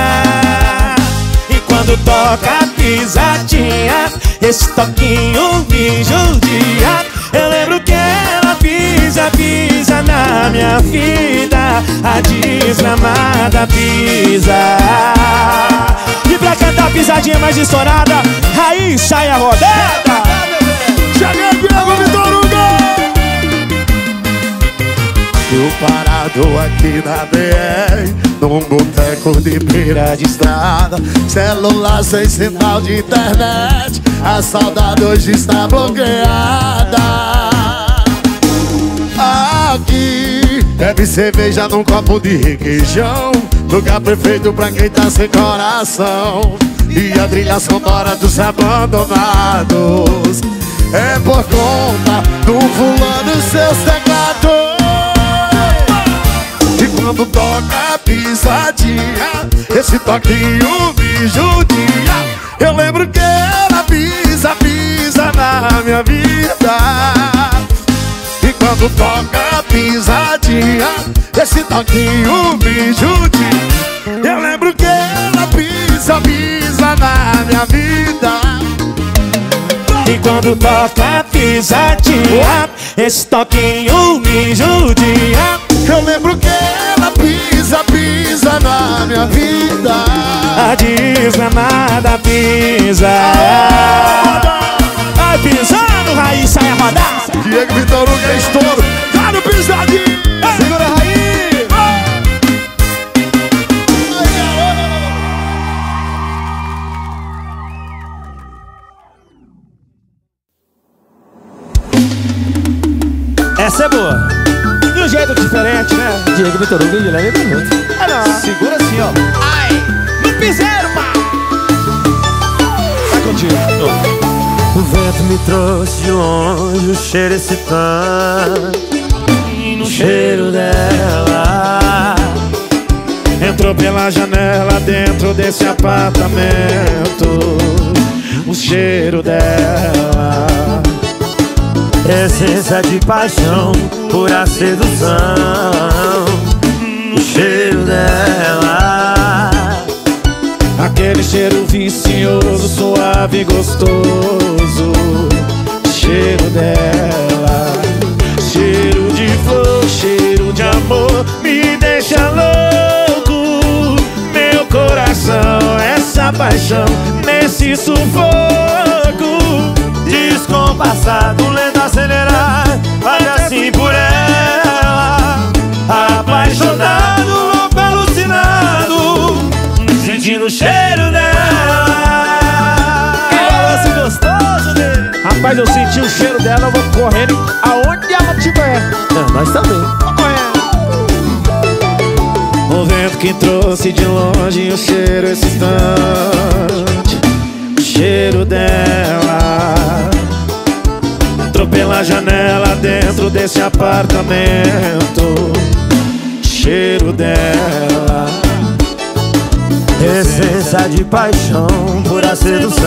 S6: E quando toca pisadinha Esse toquinho me judia Eu lembro que ela pisa, pisa na minha vida. A desgramada pisa cantar pisadinha mais estourada, aí sai a rodada.
S3: Cheguei, Diego Vitor Hugo!
S1: Eu parado aqui na BR, num boteco de beira de estrada. Celular sem sinal de internet, a saudade hoje está bloqueada. Aqui, bebe cerveja num copo de requeijão. Lugar perfeito pra quem tá sem coração. E a trilha sonora dos abandonados é por conta do fulano seus teclados. E quando toca a pisadinha, esse toquinho me judia. Eu lembro que ela pisa, pisa na minha vida. Quando toca pisadinha. Esse toquinho me judia Eu lembro que ela pisa, pisa na minha vida. E quando toca pisadinha Esse toquinho me judia
S9: Eu lembro que ela pisa, pisa na minha vida.
S1: A desgramada pisa Vai pisando, Raíssa é rodar
S9: Diego Vitor Hugo é estouro. Tá no pisadinho. Segura a raiz
S1: Essa é boa. De um jeito diferente, né?
S8: Diego Vitor Hugo e Guilherme Benuto.
S1: É não.
S8: Segura assim, ó.
S1: No piseiro, pá. Vai contigo
S2: O vento me trouxe de longe o cheiro excitante No cheiro dela
S1: Entrou pela janela dentro desse apartamento. O cheiro dela
S2: Essência de paixão, pura sedução. O cheiro dela
S1: Aquele cheiro vicioso, suave e gostoso. Cheiro dela Cheiro de flor, cheiro de amor Me deixa louco. Meu coração, essa paixão Nesse sufoco.
S2: Descompassado, lento acelerar Vai assim por ela. Apaixonado, louco, Sentindo o cheiro dela.
S8: Esse gostoso dele.
S10: Rapaz, eu senti o cheiro dela, eu vou correndo. Aonde ela estiver.
S8: É, nós também.
S1: O vento que trouxe de longe o cheiro excitante. O cheiro dela. Entrou pela janela dentro desse apartamento. Cheiro dela
S2: Essência de paixão, pura sedução.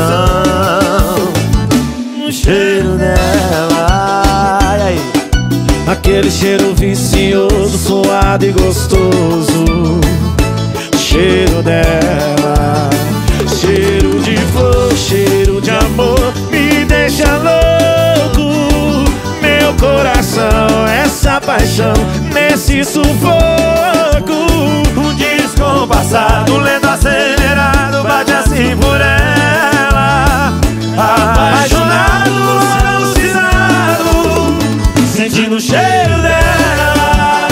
S2: O cheiro dela?
S1: Aquele cheiro vicioso, suado e gostoso. Cheiro dela. Cheiro de flor, cheiro de amor. Me deixa louco. Meu coração, essa paixão Nesse sufoco.
S2: Um descompassado, lento acelerado Bate assim por ela. Apaixonado, alucinado Sentindo o cheiro dela.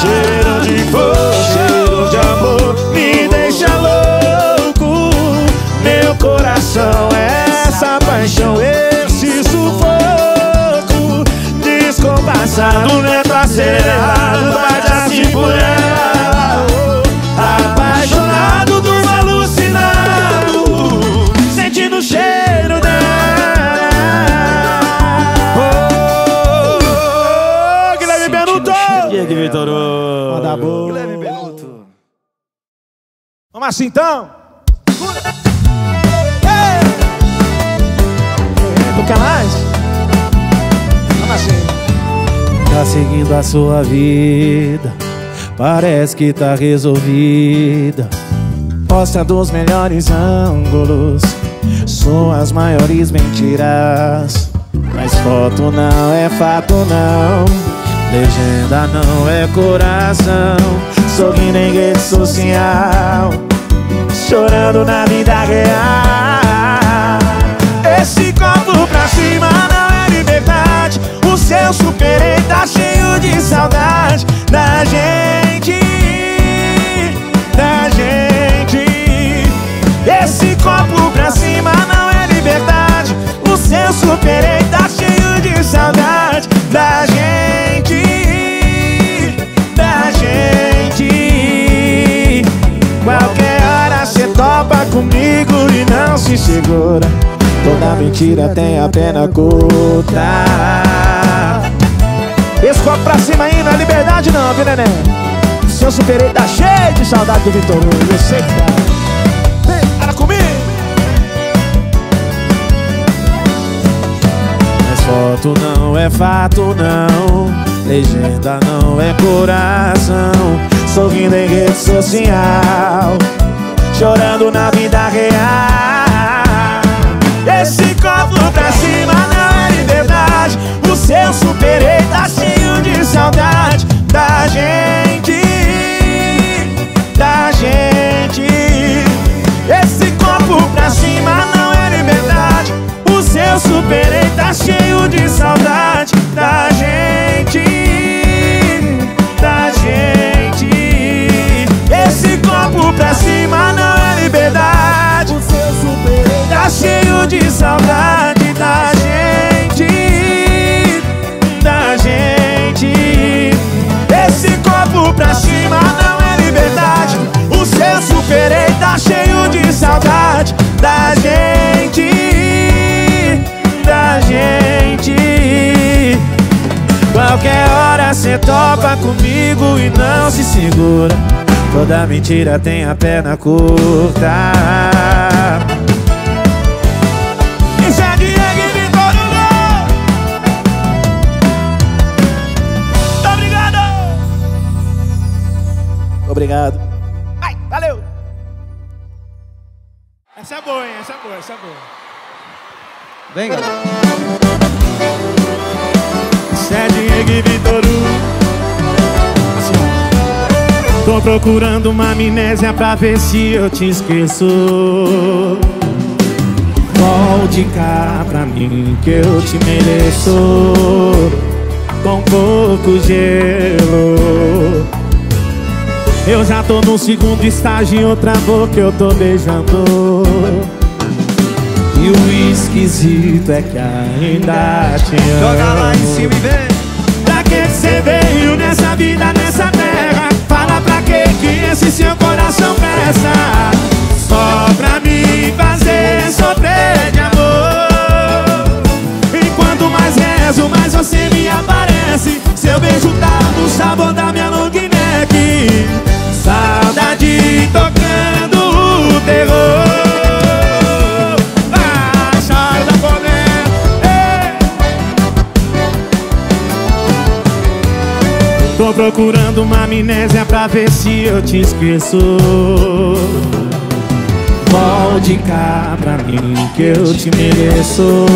S1: Cheiro de flor, cheiro de amor Me deixa louco. Meu coração, essa paixão Esse sufoco. Descompassado, lento acelerado Bate assim por ela
S2: Vitor Hugo.
S1: Manda boa
S10: Vamos assim então?
S1: Tu quer mais? Vamos assim. Tá seguindo a sua vida, parece que tá resolvida. Posta dos melhores ângulos, suas maiores mentiras. Mas foto não é fato, não. Legenda não é coração. Sorrindo em rede social, chorando na vida real. Esse copo pra cima não é liberdade. O seu superei tá cheio de saudade da gente, da gente. Esse copo pra cima não é liberdade. O seu superei tá cheio de saudade da gente, comigo e não se segura. Toda mentira tem a pena curta. Esse copo pra cima aí não é liberdade não, viu, neném? Se eu superei, tá cheio de saudade do Vitor Hugo, eu sei que tá. Vem, para comigo! Mas foto não é fato, não. Legenda não é coração. Sorrindo em rede social, chorando na vida real. Esse copo pra cima não é liberdade.
S8: O seu superei
S1: tá cheio de saudade da gente. Da gente. Saudade da gente, da gente. Qualquer hora cê topa comigo e não se segura. Toda mentira tem a perna curta.
S8: Vem, galera.
S1: É Diego e Vitor. Assim. Tô procurando uma amnésia pra ver se eu te esqueço. Volte cá pra mim que eu te mereço. Com pouco gelo. Eu já tô no segundo estágio outra boca eu tô beijando. E o esquisito é que ainda te amo.
S8: Joga lá em cima e vem.
S1: Pra que você veio nessa vida, nessa terra? Fala pra que que esse seu coração peça? Só pra me fazer sofrer de amor E quanto mais rezo, mais você me aparece Seu beijo tá no sabor da minha long neck Procurando uma amnésia pra ver se eu te esqueço. Volte cá pra mim que eu te mereço.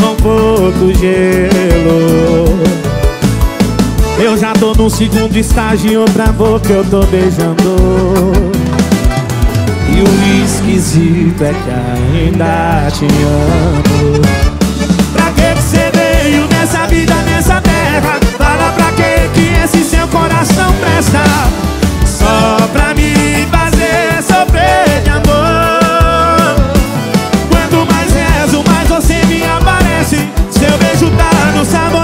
S1: Com pouco gelo. Eu já tô no segundo estágio outra boca eu tô beijando. E o esquisito é que ainda te amo coração presta? Só pra me fazer sofrer de amor Quanto mais rezo, mais você me aparece Seu beijo tá no sabor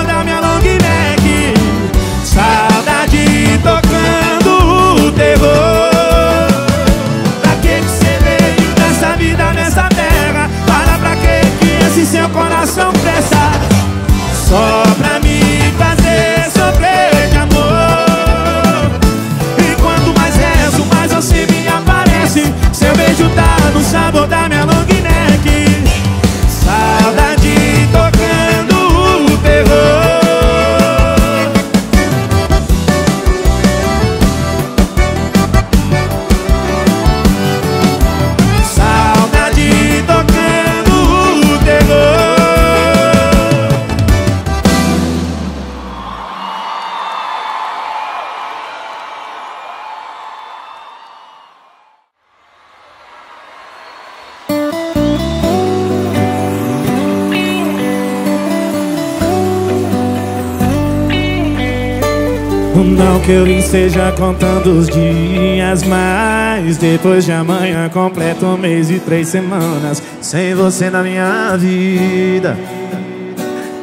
S1: Esteja contando os dias, mas depois de amanhã completo um mês e três semanas sem você na minha vida.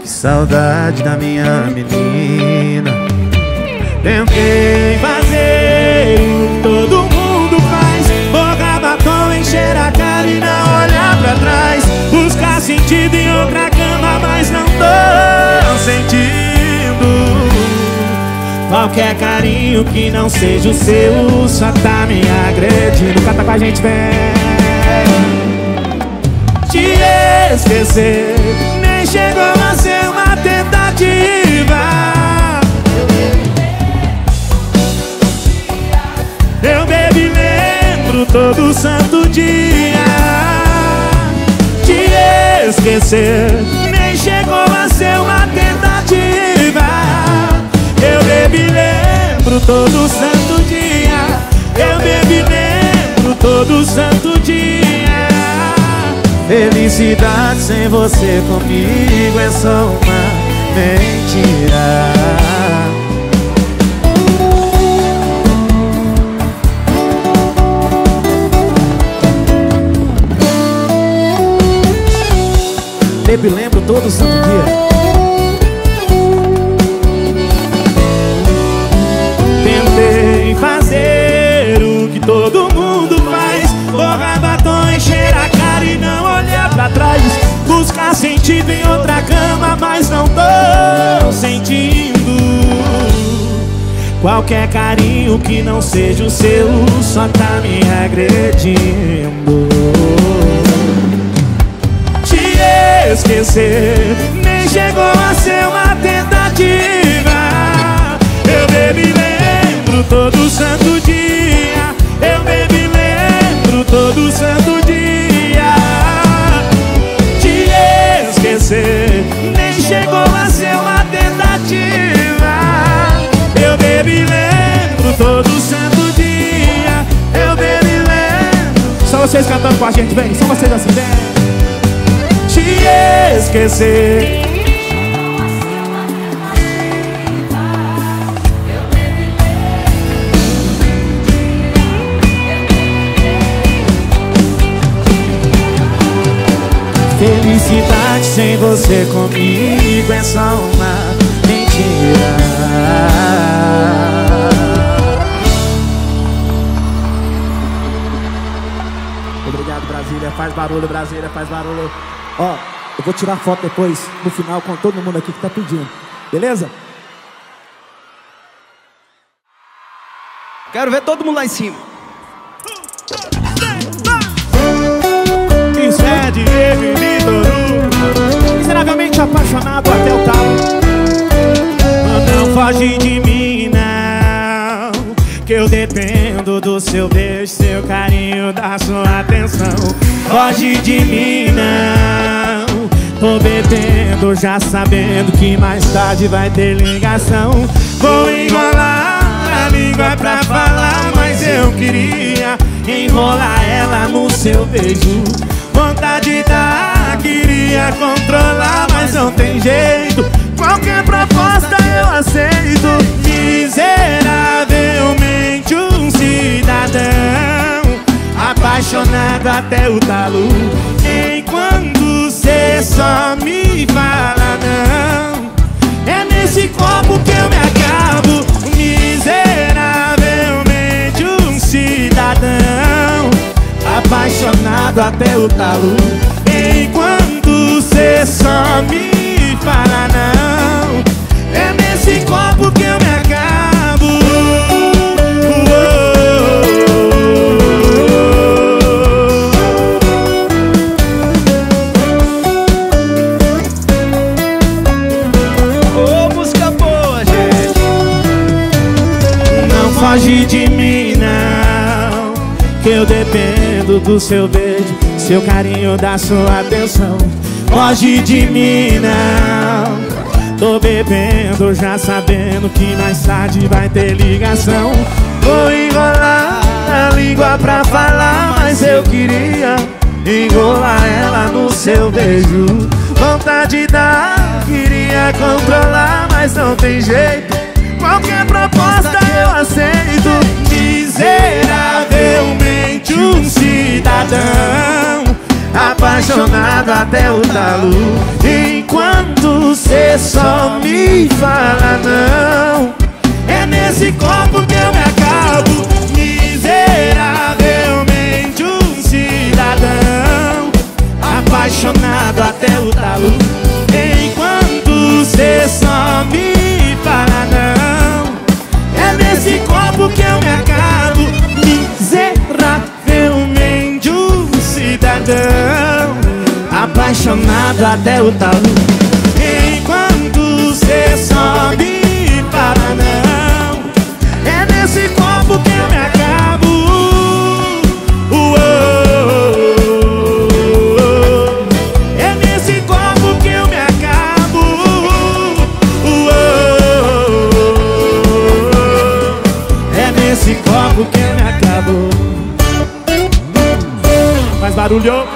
S1: Que saudade da minha menina. Tentei fazer o que todo mundo faz, borrar batom, encher a cara e não olhar pra trás, buscar sentido em outra cama, mas não tô sentindo. Qualquer carinho que não seja o seu Só tá me agredindo. Canta com a gente, vem. Te esquecer Nem chegou a ser uma tentativa. Eu bebo e lembro todo santo dia. Te esquecer Nem chegou a ser uma Eu bebo e lembro todo santo dia. Eu bebo e lembro todo santo dia.
S11: Felicidade sem você comigo é só uma mentira.
S12: Baby, lembro todo santo dia
S1: sentido em outra cama, mas não tô sentindo Qualquer carinho que não seja o seu só tá me agredindo. Te esquecer nem chegou a ser uma tentativa. Eu bebi lembro todo santo dia todo santo dia Eu bebi lembro Só vocês cantando com a gente, vem, só vocês assim, vem te esquecer. Felicidade sem você comigo é só uma mentira.
S12: Brasília. Faz barulho, Brasília, faz barulho. Ó, eu vou tirar foto depois, no final, com todo mundo aqui que tá pedindo. Beleza?
S8: Quero ver todo mundo lá em cima.
S1: Isso é Diego e Vitor Miseravelmente apaixonado até o talo Não foge de mim, Que eu dependo do seu beijo, seu carinho, da sua atenção Foge de mim, não Tô bebendo, já sabendo que mais tarde vai ter ligação Vou enrolar a língua pra falar, mas eu queria enrolar ela no seu beijo. Vontade dá, queria controlar, mas não tem jeito. Qualquer proposta eu aceito. Miseravelmente um cidadão apaixonado até o talo. Enquanto cê só me fala não. É nesse copo que eu me acabo Miseravelmente um cidadão Apaixonado até o talo Enquanto cê só me fala não É nesse copo que eu me acabo foge de mim, não. Que eu dependo do seu beijo Seu carinho, da sua atenção. Foge de mim, não. Tô bebendo, já sabendo que mais tarde vai ter ligação. Vou enrolar a língua pra falar Mas eu queria enrolar ela no seu beijo. Vontade dá, queria controlar Mas não tem jeito Qualquer proposta eu aceito Miseravelmente um cidadão Apaixonado até o talo. Enquanto cê só me fala não É nesse copo que eu me acabo. Miseravelmente um cidadão Apaixonado até o talo. Enquanto cê só me que eu me acabo Miseravelmente um cidadão Apaixonado até o talo Enquanto cê só barulho.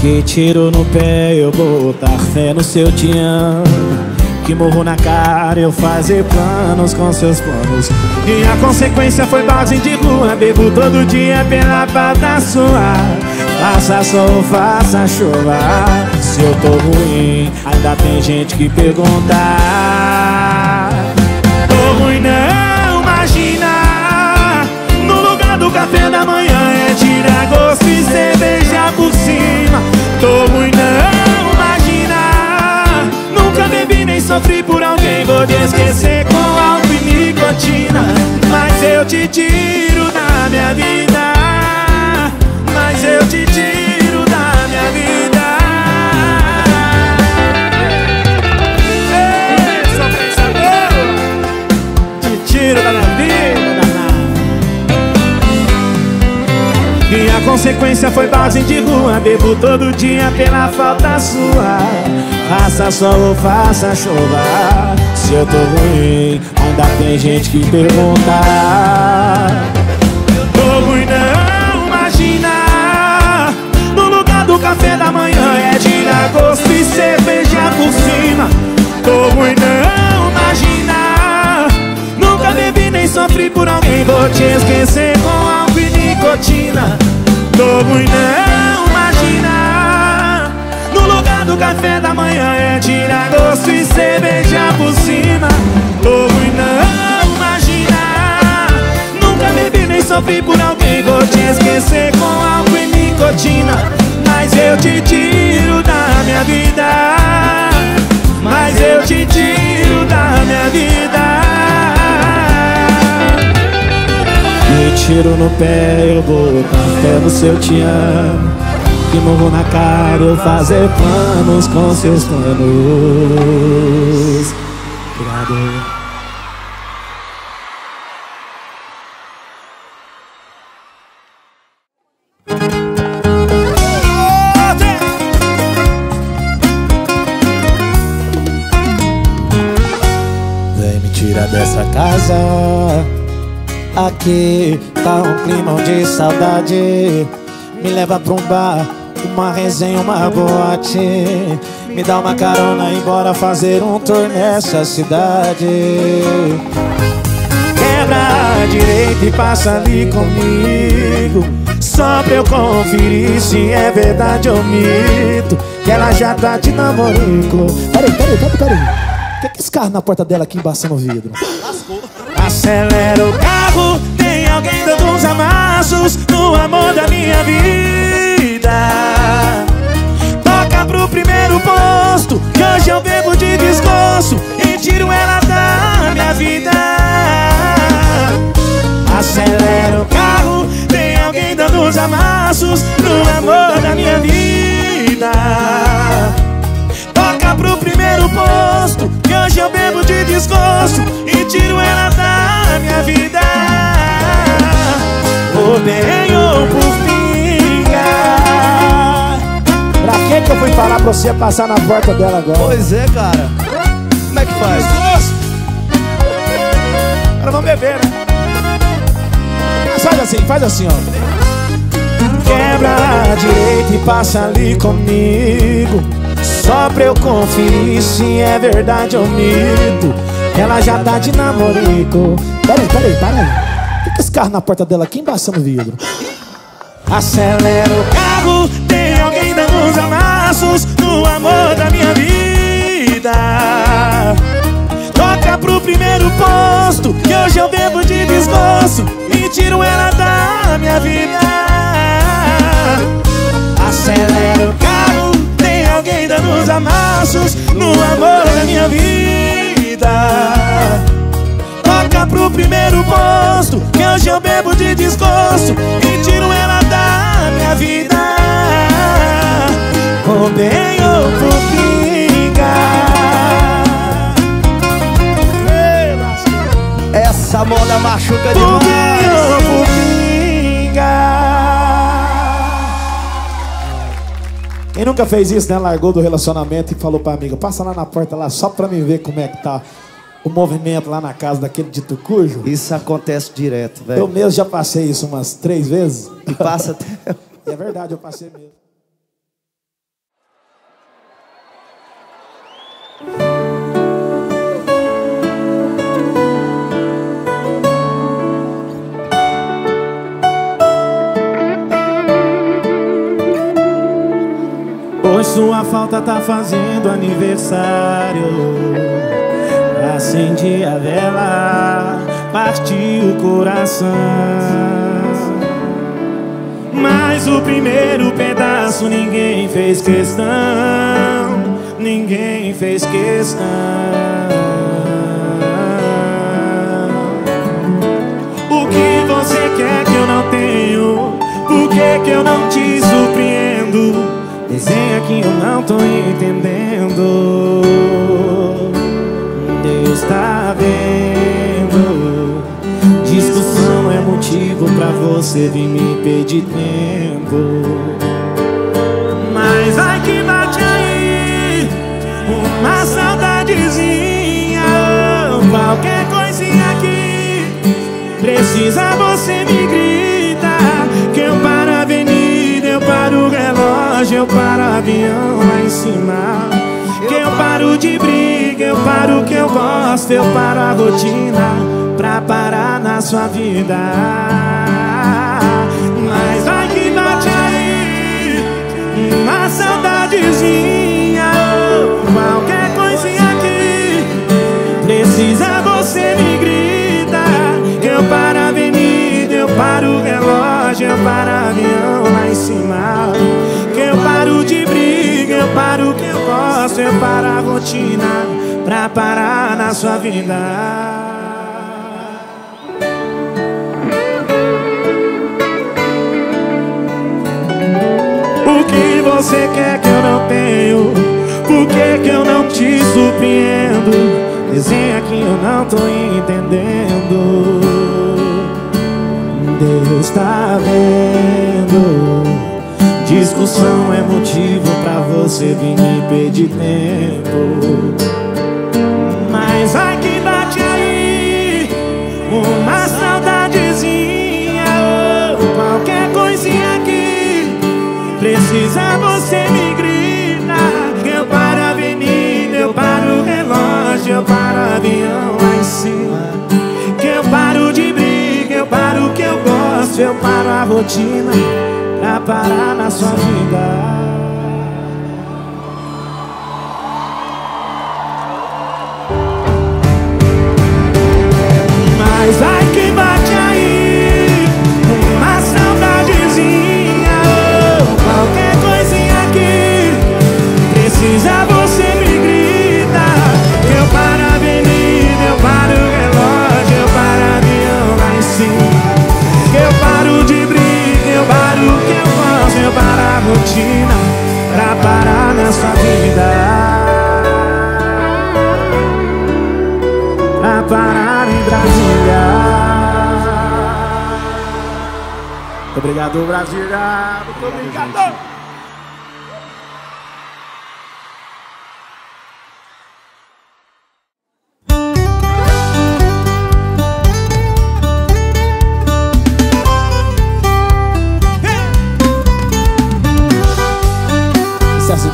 S1: Que tiro no pé, eu vou botar fé no seu te amo que morro na cara eu fazer planos com seus planos E a consequência foi base de rua Bebo todo dia pela pata sua. Faça sol, faça chuva Se eu tô ruim, ainda tem gente que pergunta. Tô ruim não, imagina. No lugar do café da manhã é tirar gosto e cerveja por cima sofri por alguém Vou te esquecer com álcool e nicotina Mas eu te tiro da minha vida. Mas eu te tiro da minha vida. Ei, pensador Te tiro da minha vida E a consequência foi base de rua. Bebo todo dia pela falta sua Faça sol ou faça chuva. Se eu tô ruim, ainda tem gente que pergunta. Tô ruim não, imagina. No lugar do café da manhã é tirar gosto e cerveja por cima. Tô ruim não, imagina. Nunca bebi nem sofri por alguém Vou te esquecer com álcool e nicotina. Tô ruim não, imagina No lugar do café da manhã é tirar gosto e cerveja por cima. Tô ruim não, imagina. Nunca bebi nem sofri por alguém Vou te esquecer com álcool e nicotina. Mas eu te tiro da minha vida. Mas eu te tiro da minha vida. Me tiro no pé, eu botar fé no seu te amo Que morro na cara, eu fazer planos com seus planos. Obrigado. Dessa casa. Aqui tá um clima de saudade. Me leva pra um bar, uma resenha, uma boate Me dá uma carona e bora fazer um tour nessa cidade Quebra a direita e passa ali comigo Só pra eu conferir se é verdade ou mito Que ela já tá de namorico
S5: Peraí, peraí, peraí, peraí. O que é esse carro na porta dela aqui embaçando o vidro?
S1: Acelera o carro, tem alguém dando uns amassos no amor da minha vida. Toca pro primeiro posto, que hoje eu bebo de desgosto e tiro ela da minha vida. Acelera o carro, tem alguém dando uns amassos no amor da minha vida. Toca pro primeiro posto Que hoje eu bebo de desgosto E tiro ela da minha vida ou por
S5: Que eu fui falar pra você passar na porta dela agora?
S8: Pois é, cara. Como é que faz?
S1: Desgosto Agora vamos beber, né? Mas Faz assim, faz assim, ó Quebra a direita e passa ali comigo Só pra eu conferir se é verdade ou mito Ela já tá de namorico
S5: Peraí, peraí, peraí. Que que esse carro na porta dela aqui embaçando o vidro?
S1: Acelera o carro, uns amassos no amor da minha vida. Toca pro primeiro posto, que hoje eu bebo de desgosto e tiro ela da minha vida. Acelera o carro, tem alguém dando uns amassos no amor da minha vida. Toca pro primeiro posto Que hoje eu bebo de desgosto E tiro ela da minha vida Bem ou por lasca.
S8: Essa moda machuca demais.
S1: ou por pinga
S5: Quem nunca fez isso, né? Largou do relacionamento e falou pra amiga, passa lá na porta lá só pra me ver como é que tá o movimento lá na casa daquele de Tucujo.
S8: Isso acontece direto,
S5: Eu
S8: velho.
S5: mesmo já passei isso umas três vezes.
S8: E passa até.
S5: É verdade, eu passei mesmo.
S1: Sua falta tá fazendo aniversário Acendi a vela, partiu o coração Mas o primeiro pedaço ninguém fez questão Ninguém fez questão O que você quer que eu não tenho? Por que, que eu não te surpreendo? Desenha que eu não tô entendendo. Deus tá vendo. Discussão é motivo pra você vir me pedir tempo. Mas ai que bate aí Uma saudadezinha. Qualquer coisinha aqui Precisa você me Eu paro o avião lá em cima. Que eu paro de briga, eu paro o que eu gosto Eu paro a rotina pra parar na sua vida. Mas vai que bate aí Uma saudadezinha Qualquer coisinha aqui. Precisa você me grita. Que eu paro a avenida, eu paro o relógio Eu paro o avião paro a rotina pra parar na sua vida O que você quer que eu não tenho? Por que, que eu não te surpreendo? Desenha que eu não tô entendendo Deus tá vendo Discussão é motivo pra você vir me pedir tempo. Mas ai que bate aí Uma saudadezinha ou Qualquer coisinha aqui. Precisa você me grita Que eu paro a avenida, eu paro o relógio Eu paro o avião lá em cima. Que eu paro de briga, eu paro o que eu gosto Eu paro a rotina pra parar na sua vida rotina pra parar nessa vida. Pra parar em Brasília. Obrigado, Brasília. Muito obrigado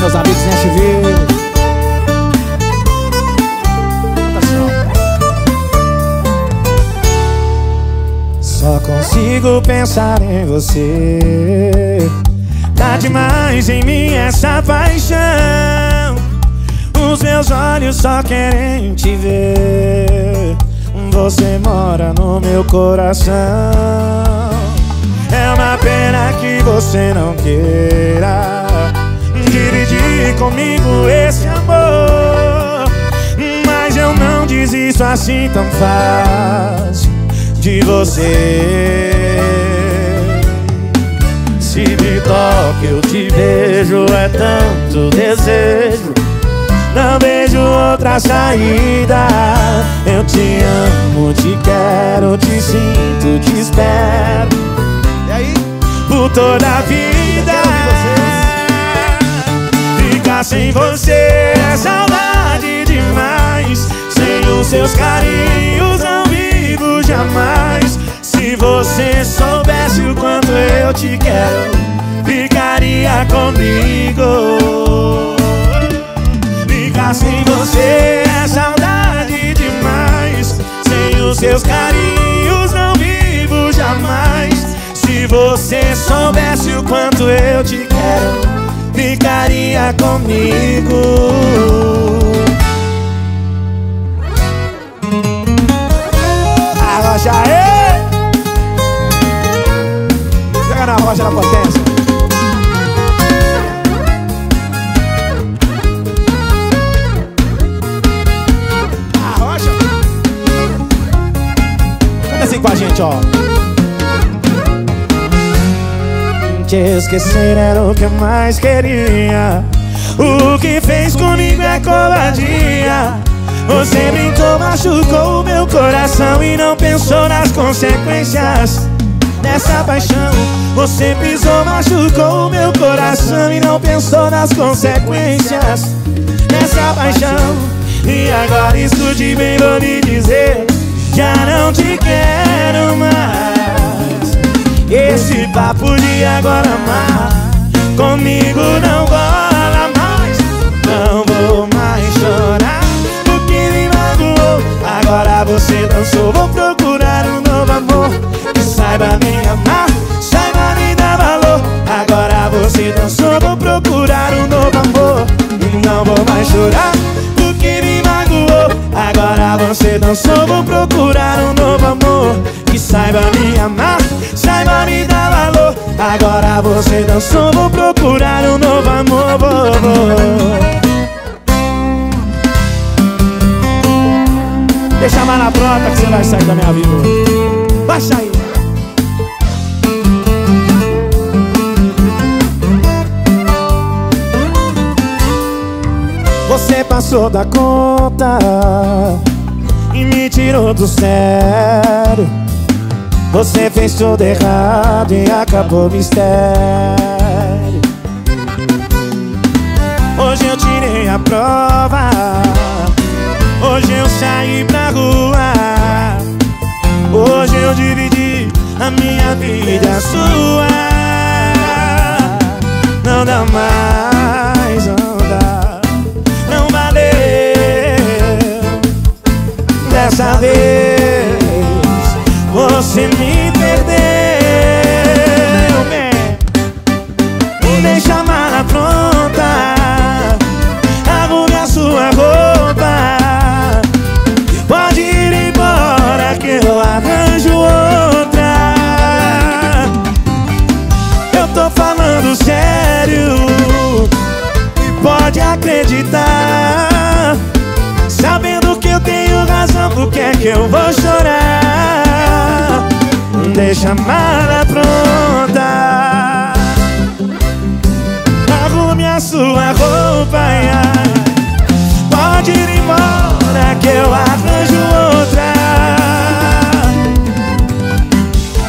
S1: meus amigos Nashville Só consigo pensar em você. Tá demais em mim essa paixão. Os meus olhos só querem te ver. Você mora no meu coração. É uma pena que você não queira Dividir comigo esse amor. Mas eu não desisto assim tão fácil de você. Se me toca eu te vejo É tanto desejo. Não vejo outra saída. Eu te amo, te quero Te sinto, te espero.
S8: E aí?
S1: Por toda a vida Ficar sem você é saudade demais. Sem os seus carinhos não vivo jamais. Se você soubesse o quanto eu te quero Ficaria comigo. Ficar sem você é saudade demais. Sem os seus carinhos não vivo jamais. Se você soubesse o quanto eu te quero Ficaria comigo
S5: Arrocha aí! Joga na rocha da potência. Arrocha. Canta assim com a gente, ó.
S1: Te esquecer era o que eu mais queria. O que fez comigo é covardia. Você brincou, machucou o meu coração E não pensou nas consequências Dessa paixão. Você pisou, machucou o meu coração E não pensou nas consequências Dessa paixão. E agora escute bem, vou lhe dizer Já não te quero mais esse papo de agora amar Comigo não rola mais. Não vou mais chorar. O que me magoou Agora você dançou. Vou procurar um novo amor. Que saiba me amar Saiba me dar valor. Agora você dançou Vou procurar um novo amor. E não vou mais chorar. O que me magoou Agora você dançou. Vou procurar um novo amor saiba me amar Saiba me dar valor Agora você dançou Vou procurar um novo amor vou, vou.
S5: Deixa mais na pronta que você vai sair da minha vida. Vai sair.
S1: Você passou da conta E me tirou do sério Você fez tudo errado E acabou o mistério. Hoje eu tirei a prova. Hoje eu saí pra rua. Hoje eu dividi a minha vida sua. Não dá mais, não dá. Não valeu. Dessa vez Você me perdeu Me deixa a mala pronta Arrume a sua roupa. Pode ir embora que eu arranjo outra. Eu tô falando sério. Pode acreditar. Sabendo que eu tenho razão Por que é que eu vou chorar Deixa a mala pronta. Arrume a sua roupa. Pode ir embora que eu arranjo outra.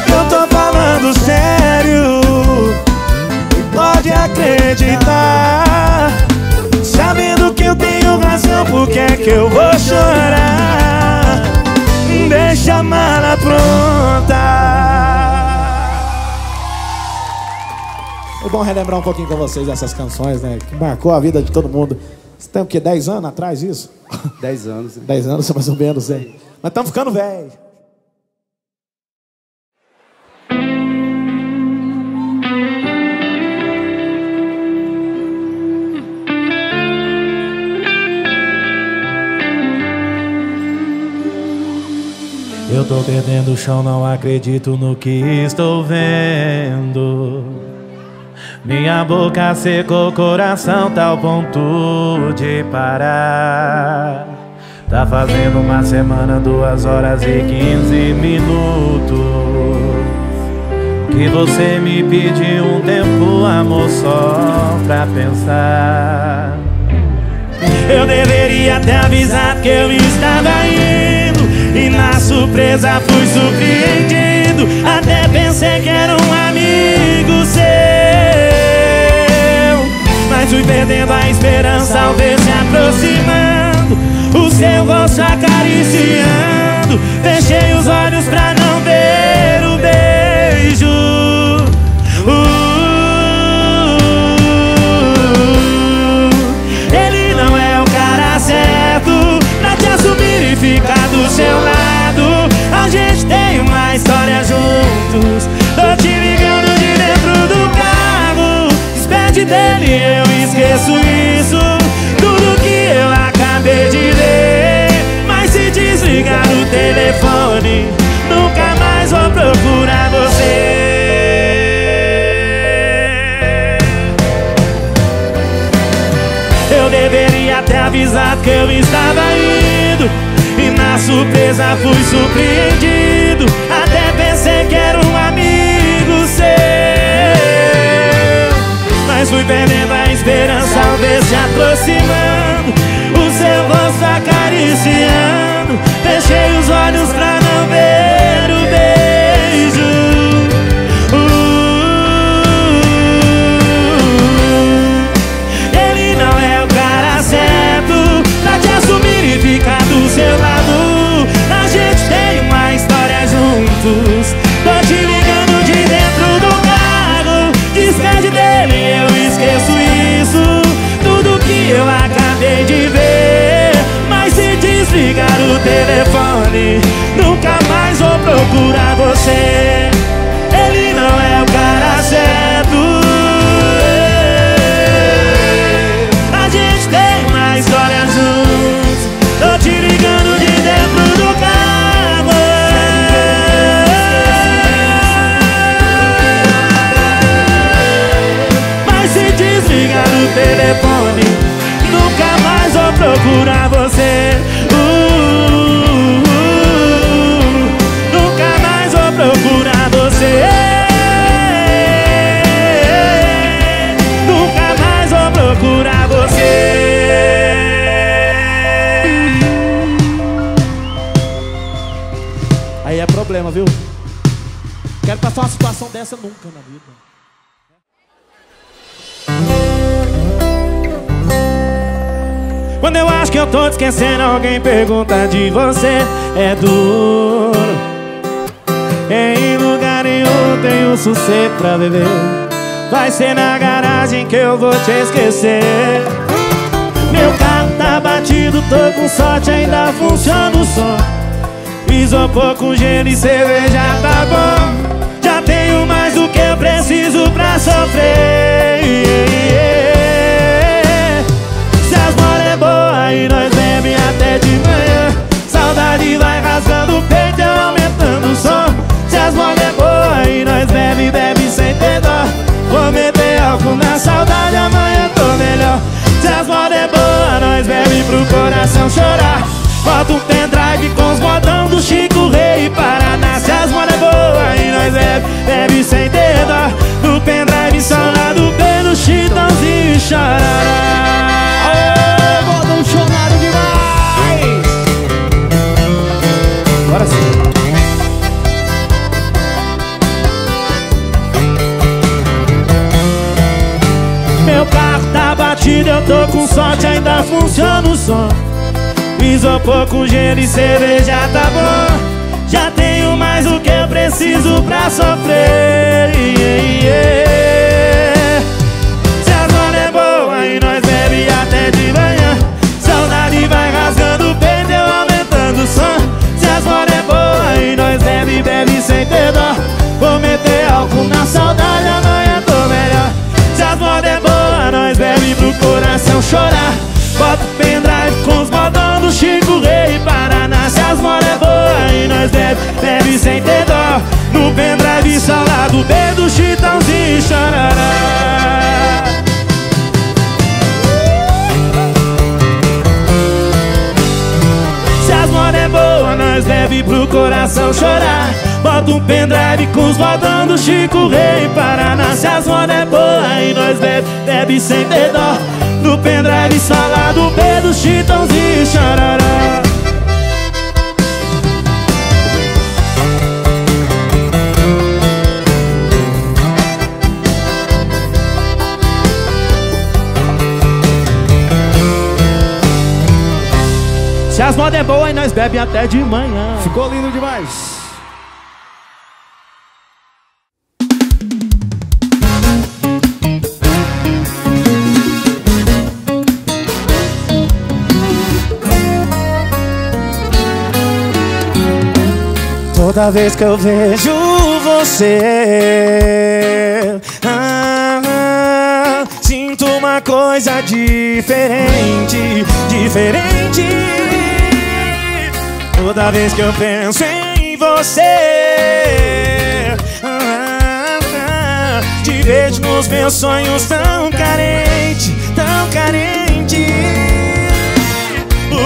S1: Eu tô falando sério. Pode acreditar. Sabendo que eu tenho razão Por que é que eu vou chorar Deixa a mala pronta
S5: É bom relembrar um pouquinho com vocês essas canções, né? Que marcou a vida de todo mundo. Você tem o quê? 10 anos atrás isso?
S8: 10 anos.
S5: 10 anos, mais ou menos, hein? Nós estamos ficando velho.
S1: Eu tô perdendo o chão, não acredito no que estou vendo. Minha boca secou, coração tá ao ponto de parar. Tá fazendo uma semana, duas horas e quinze minutos. Que você me pediu um tempo, amor, só pra pensar. Eu deveria ter avisado que eu estava indo E na surpresa fui surpreendido Até pensei que era um amigo seu. Mas fui perdendo a esperança ao ver se aproximando O seu rosto acariciando. Fechei os olhos pra não Te ligando de dentro do carro. Despede dele, eu esqueço isso. Tudo que eu acabei de ler. Mas se desligar o telefone Nunca mais vou procurar você. Eu deveria ter avisado que eu estava indo. E na surpresa fui surpreendido. Até pensei que era um amigo. Mas fui perdendo a esperança ao ver se aproximando O seu rosto acariciando. Fechei os olhos pra não ver procurar
S5: problema, viu? Quero passar uma situação dessa nunca na vida.
S1: Quando eu acho que eu tô esquecendo, alguém pergunta de você. É duro. Em lugar nenhum tenho sossego pra beber. Vai ser na garagem que eu vou te esquecer. Meu carro tá batido, tô com sorte, ainda funciona o som. Isopor com gelo e cerveja tá bom. Já tenho mais do que eu preciso pra sofrer. Funciona o som. Isopor com gelo e cerveja tá bom. Já tenho mais o que eu preciso pra sofrer. Yeah, yeah. Se a zona é boa e nós bebe até de manhã Saudade vai rasgando o peito, eu aumentando o som. Se a zona é boa e nós bebe, bebe sem ter dó Vou meter álcool na saudade, amanhã tô melhor. Se as modas é boa, nós bebe pro coração chorar pendrive só lá do B do Chitãozinho e chorará Se as modas é boa, nós bebe pro coração chorar. Bota um pendrive com os modão do Chico Rei Paraná. Se as modas é boa e nós bebe, bebe sem dó. No pendrive só lá do B do Chitãozinho e chorará
S5: Se as modas é boa, e nós bebe até de manhã. Ficou lindo demais.
S1: Toda vez que eu vejo você ah, ah, Sinto uma coisa diferente Diferente Toda vez que eu penso em você Te vejo nos meus sonhos tão carente Tão carente.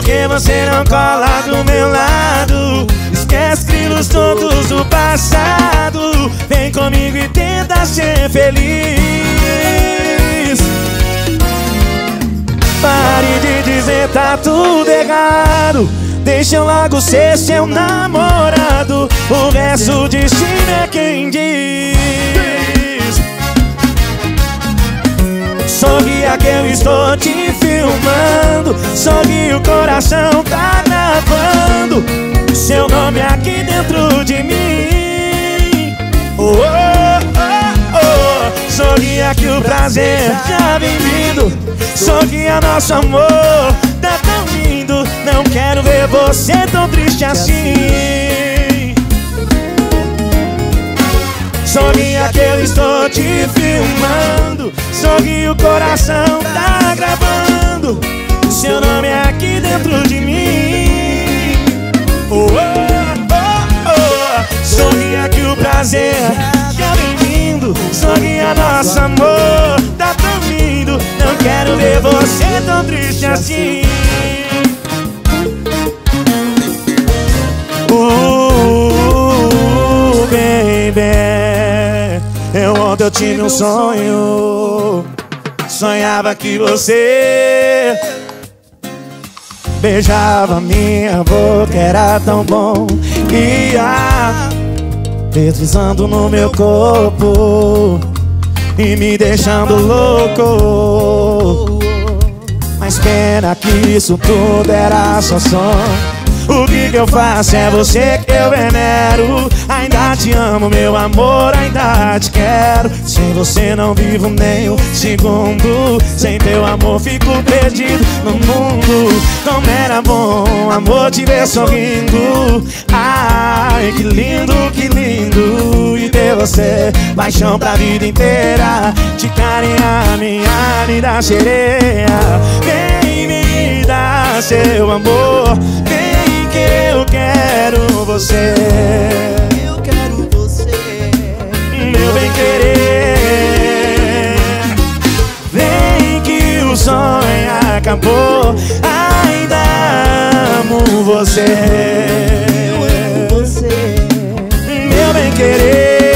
S1: Que você não cola do meu lado? Esquece crilos todos do passado. Vem comigo e tenta ser feliz. Pare de dizer tá tudo errado Deixa eu logo ser seu namorado. O resto de destino é quem diz. Sorria que eu estou te filmando. Sorri o coração tá gravando Seu nome aqui dentro de mim. Oh, oh, oh, oh. Sorria que o prazer já vem vindo. Sorria nosso amor Não quero ver você tão triste assim. Sorria que eu estou te filmando. Sorri o coração tá gravando. Seu nome é aqui dentro de mim. Oh, oh, oh, oh. Sorria que o prazer já vem vindo Sorria nosso amor tá tão lindo Não quero ver você tão triste assim Eu tive um sonho Sonhava que você Beijava minha boca, era tão bom Ia deslizando no meu corpo E me deixando louco. Mas pena que isso tudo era só sonho o que, que eu faço? É você que eu venero. Ainda te amo, meu amor, ainda te quero. Sem você não vivo nem um segundo. Sem teu amor fico perdido no mundo. Como era bom, amor, te ver sorrindo. Ai, que lindo, que lindo. E ter você, paixão pra vida inteira. Te carinhar, minha linda sereia. Vem me dar seu amor. Vem eu quero você.
S8: Eu quero você.
S1: Meu bem querer. Vem que o sonho acabou. Ainda amo você.
S8: Eu amo você.
S1: Meu bem querer.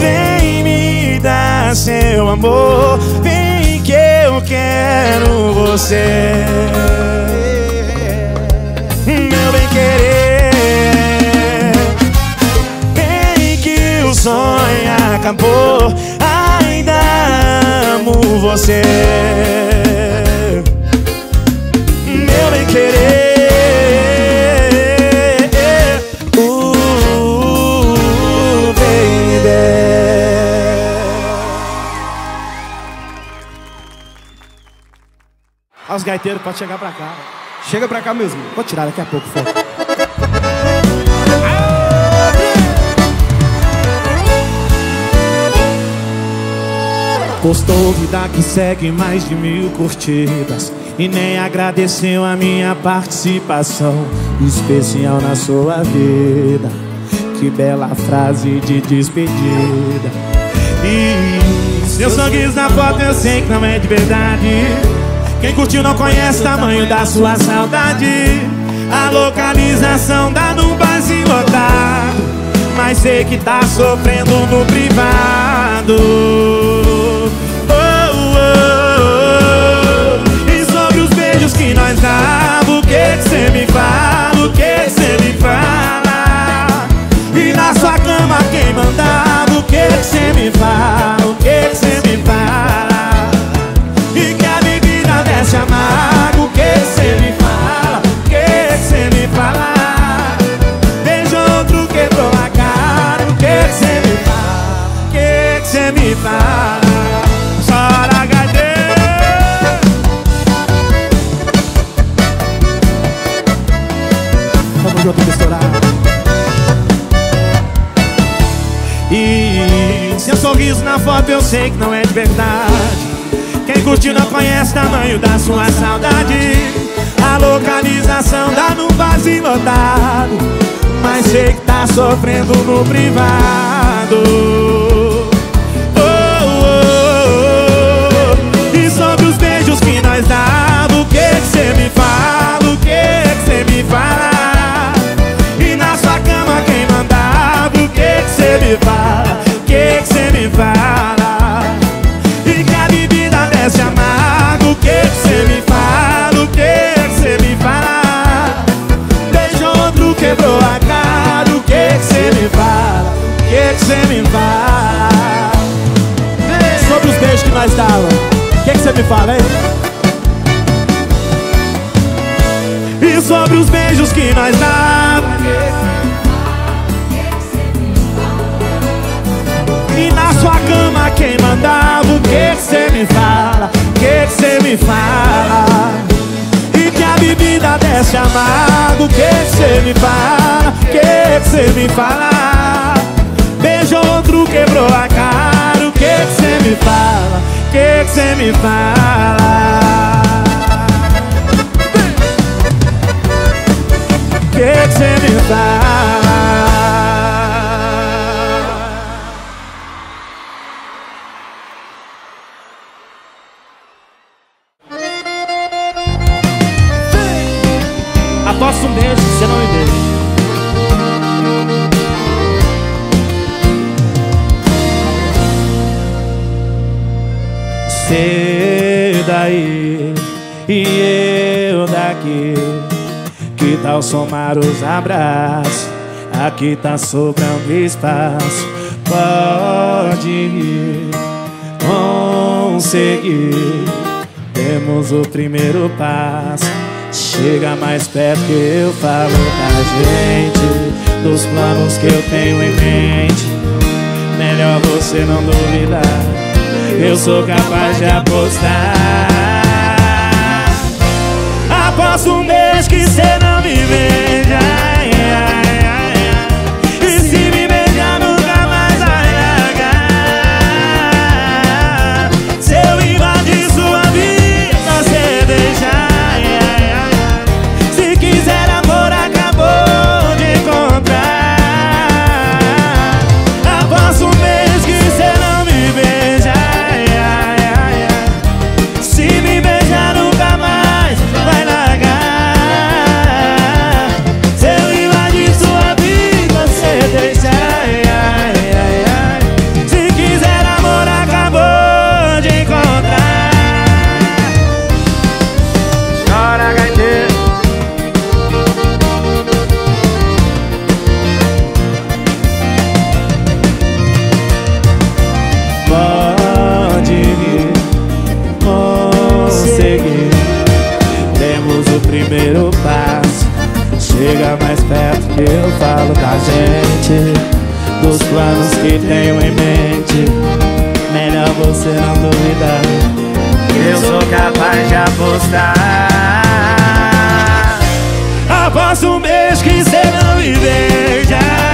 S1: Vem me dar seu amor. Vem que eu quero você sonho acabou Ainda amo você Meu bem querer uh, baby
S5: Olha os gaiteiros, pode chegar pra cá.
S8: Chega pra cá mesmo
S5: Vou tirar daqui a pouco, foto. Postou vida que segue mais de mil curtidas. E nem agradeceu a minha participação Especial na sua vida. Que bela frase de despedida. E seu sorriso na foto eu sei que não é de verdade. Quem curtiu não conhece o tamanho da sua saudade. A localização dá num barzinho lotado. Mas sei que tá sofrendo no privado me fala, o que cê me fala. E na sua cama quem mandava O que cê me fala, o que cê me fala na foto eu sei que não é de verdade. Quem curtiu não conhece o tamanho da sua saudade. A localização dá num vazio assim lotado. Mas sei que tá sofrendo no privado. Oh, oh, oh, oh. E sobre os beijos que nós dá, o que que cê me fala, o que que cê me fala? E na sua cama quem mandava, o que que cê me fala? fala E que a bebida desce amargo. O que você me fala, o que você me fala? Desde outro, quebrou a cara. O que você me fala, o que você me fala? É sobre os beijos que
S6: nós dava. O que você me
S1: fala, hein? E sobre os beijos que nós dava. Cama quem mandava O que você me fala? O que você me fala? E que a bebida desce amargo O que você me fala? O que você me fala? Beijou outro, quebrou a cara O que você me fala? O que você me fala? O que você me fala? Daí e eu daqui. Que tal somar os abraços? Aqui tá
S2: sobrando espaço.
S1: Pode ir, conseguir. Temos o primeiro passo. Chega mais perto que eu falo da gente. Dos planos que eu tenho em mente. Melhor você não duvidar. Eu sou capaz de apostar. Aposto um beijo que cê não me beija. Planos que tenho em mente. Melhor você não duvidar. Eu sou capaz de apostar. Aposto um beijo que cê não me beija.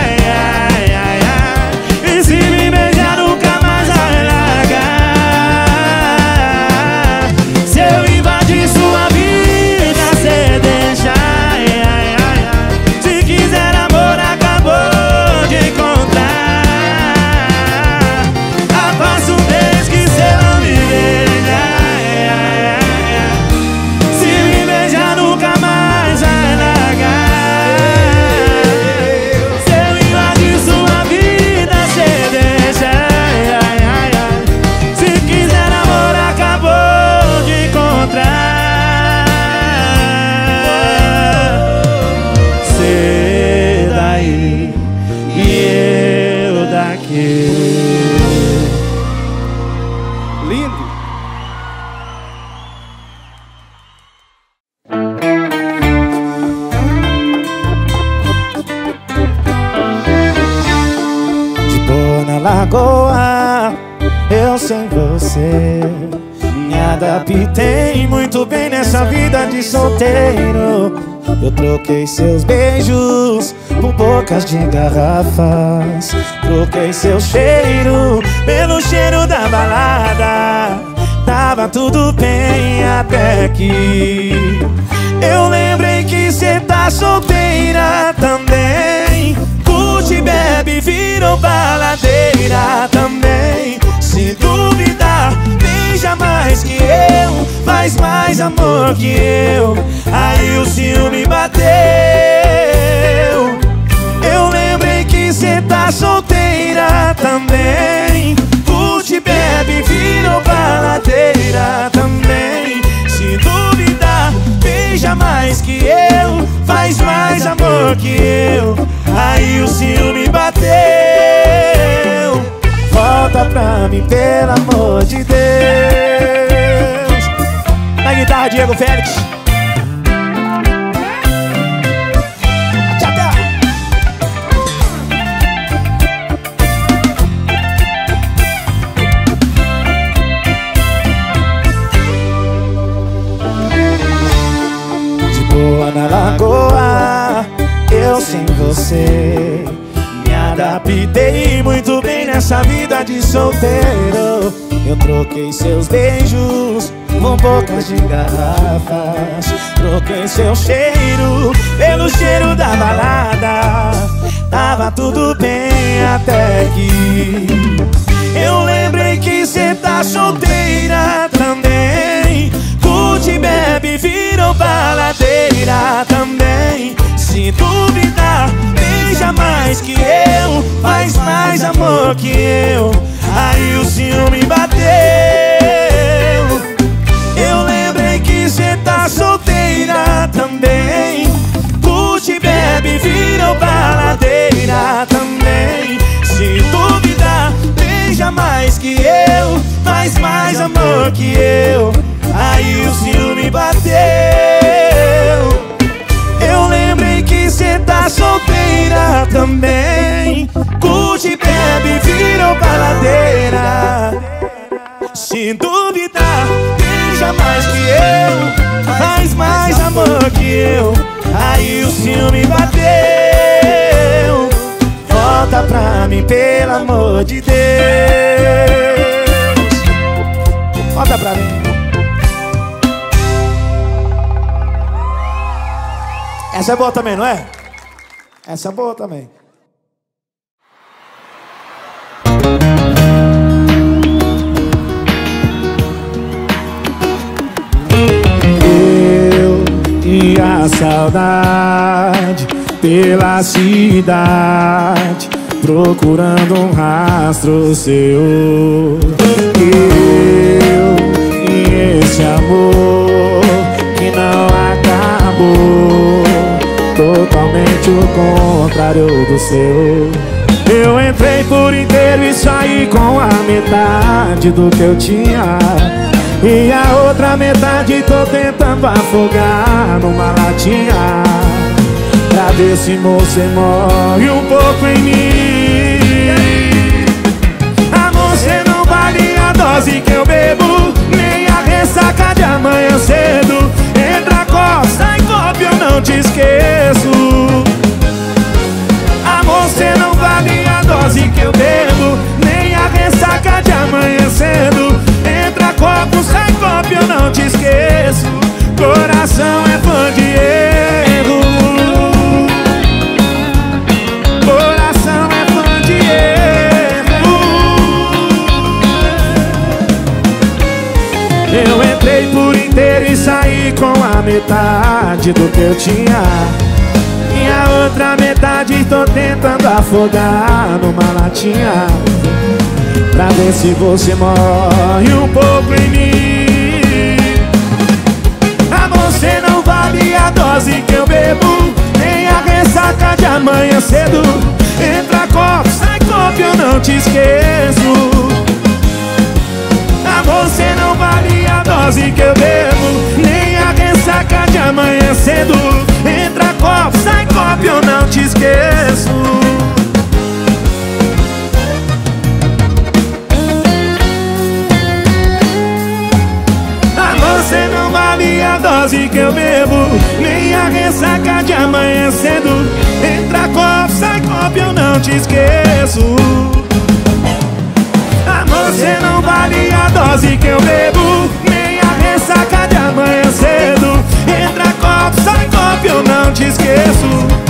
S1: Garrafas. Troquei seu cheiro pelo cheiro da balada. Tava tudo bem até que Eu lembrei que cê tá solteira também. Curte, bebe, virou baladeira também. Se duvidar, beija mais que eu. Faz mais amor que eu. Aí o ciúme bateu também. Curte, bebe, virou baladeira também. Se duvidar, beija mais que eu Faz mais amor que eu. Aí o ciúme bateu. Volta pra mim, pelo amor de Deus. Diego Félix. Na lagoa, eu sem você. Me adaptei muito bem nessa vida de solteiro. Eu troquei seus beijos com bocas de garrafas. Troquei seu cheiro pelo cheiro da balada. Tava tudo bem até que eu lembrei que cê tá solteira também. Curte, bebe, virou baladeira também. Se duvidar, beija mais que eu, faz mais amor que eu. Aí o ciúme bateu. Eu lembrei que cê tá solteira também. Curte, bebe, virou baladeira também. Se duvidar, beija mais que eu, faz mais amor que eu. Aí o ciúme bateu. Eu lembrei que cê tá solteira também. Curte, bebe, virou baladeira. Se duvidar, beija mais que eu, faz mais amor que eu. Aí o ciúme bateu. Volta pra mim, pelo amor de Deus. Volta pra mim. Essa é boa também, não é? Essa é boa também. Eu e a saudade pela cidade procurando um rastro seu. Eu e esse amor que não acabou, totalmente o contrário do seu. Eu entrei por inteiro e saí com a metade do que eu tinha. E a outra metade tô tentando afogar numa latinha Pra ver se você morre um pouco em mim Amor, você não vale a dose que eu bebo Nem a ressaca de amanhã cedo Entra copo, sai copo, eu não te esqueço. Amor, você não vale a dose que eu bebo Nem a ressaca de amanhã cedo Entra copo, sai copo, eu não te esqueço. Coração é fã de erro inteiro e saí com a metade do que eu tinha. E a outra metade tô tentando afogar numa latinha. Pra ver se você morre um pouco em mim. Amor, você não vale a dose que eu bebo Nem a ressaca de amanhã cedo. Entra copo, sai copo, eu não te esqueço. Amor, você não vale a dose que eu bebo a cedo. Entra copo, sai copo, eu não te esqueço. Você não vale a dose que eu bebo Nem a ressaca de amanhã cedo. Entra copo, sai copo, eu não te esqueço. Amor, você não vale a dose que eu bebo Nem a ressaca de copo, eu não te esqueço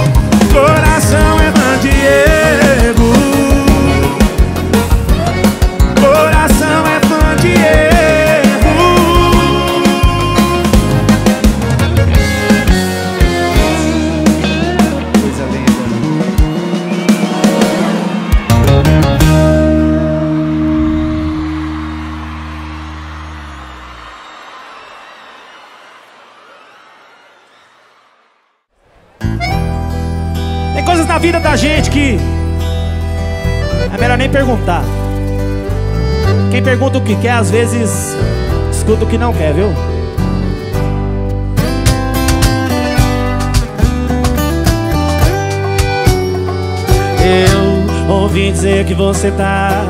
S1: que quer, às vezes escuta o que não quer, viu? Eu ouvi dizer que você tá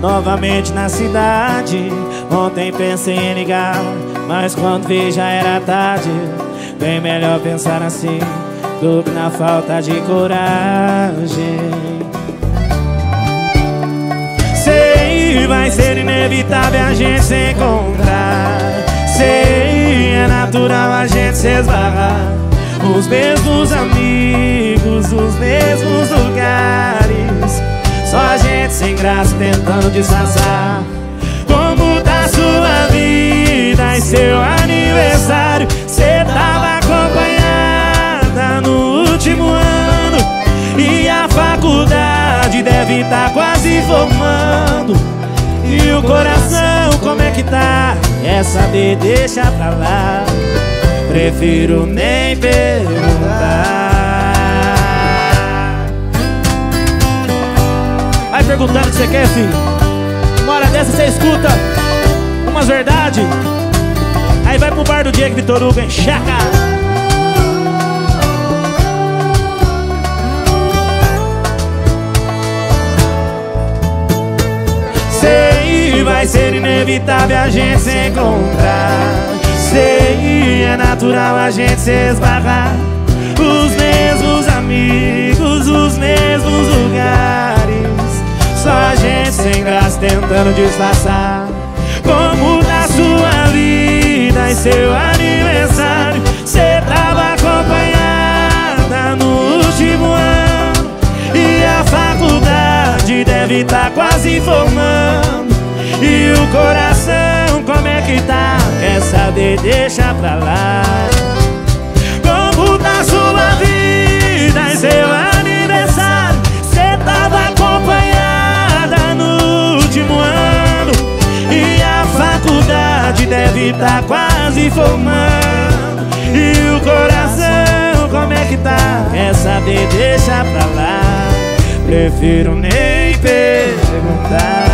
S1: novamente na cidade. Ontem pensei em ligar, mas quando vi já era tarde. Bem melhor pensar assim do que na falta de coragem. Vai ser inevitável a gente se encontrar. Sei, é natural a gente se esbarrar. Os mesmos amigos, os mesmos lugares. Só a gente sem graça tentando disfarçar. Como tá sua vida e seu aniversário? Cê tava acompanhada no último ano. E a faculdade deve estar tá quase formando. E o coração, como é que tá? Quer saber, deixa pra lá. Prefiro nem perguntar.
S6: Vai perguntando o que você quer, filho. Uma hora dessa você escuta umas verdades. Aí vai pro bar do Diego Vitor Hugo, enxaca.
S1: Sei, vai ser inevitável a gente se encontrar. Sei, é natural a gente se esbarrar. Os mesmos amigos, os mesmos lugares. Só a gente sem graça tentando disfarçar. Como na sua vida e seu aniversário. Cê tava acompanhada no último ano. E a faculdade deve estar tá quase formando E o coração como é que tá? Quer saber, deixa pra lá. Como tá sua vida seu aniversário? Cê tava acompanhada no último ano. E a faculdade deve tá quase formando. E o coração, como é que tá? Quer saber, deixa pra lá. Prefiro nem perguntar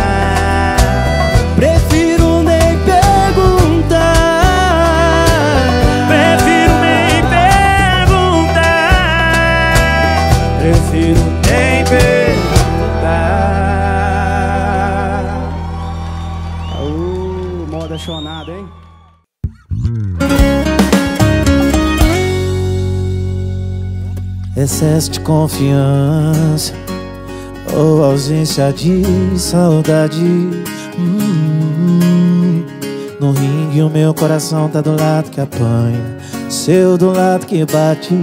S1: Excesso de confiança Ou ausência de saudade Hum, No ringue o meu coração tá do lado que apanha Seu do lado que bate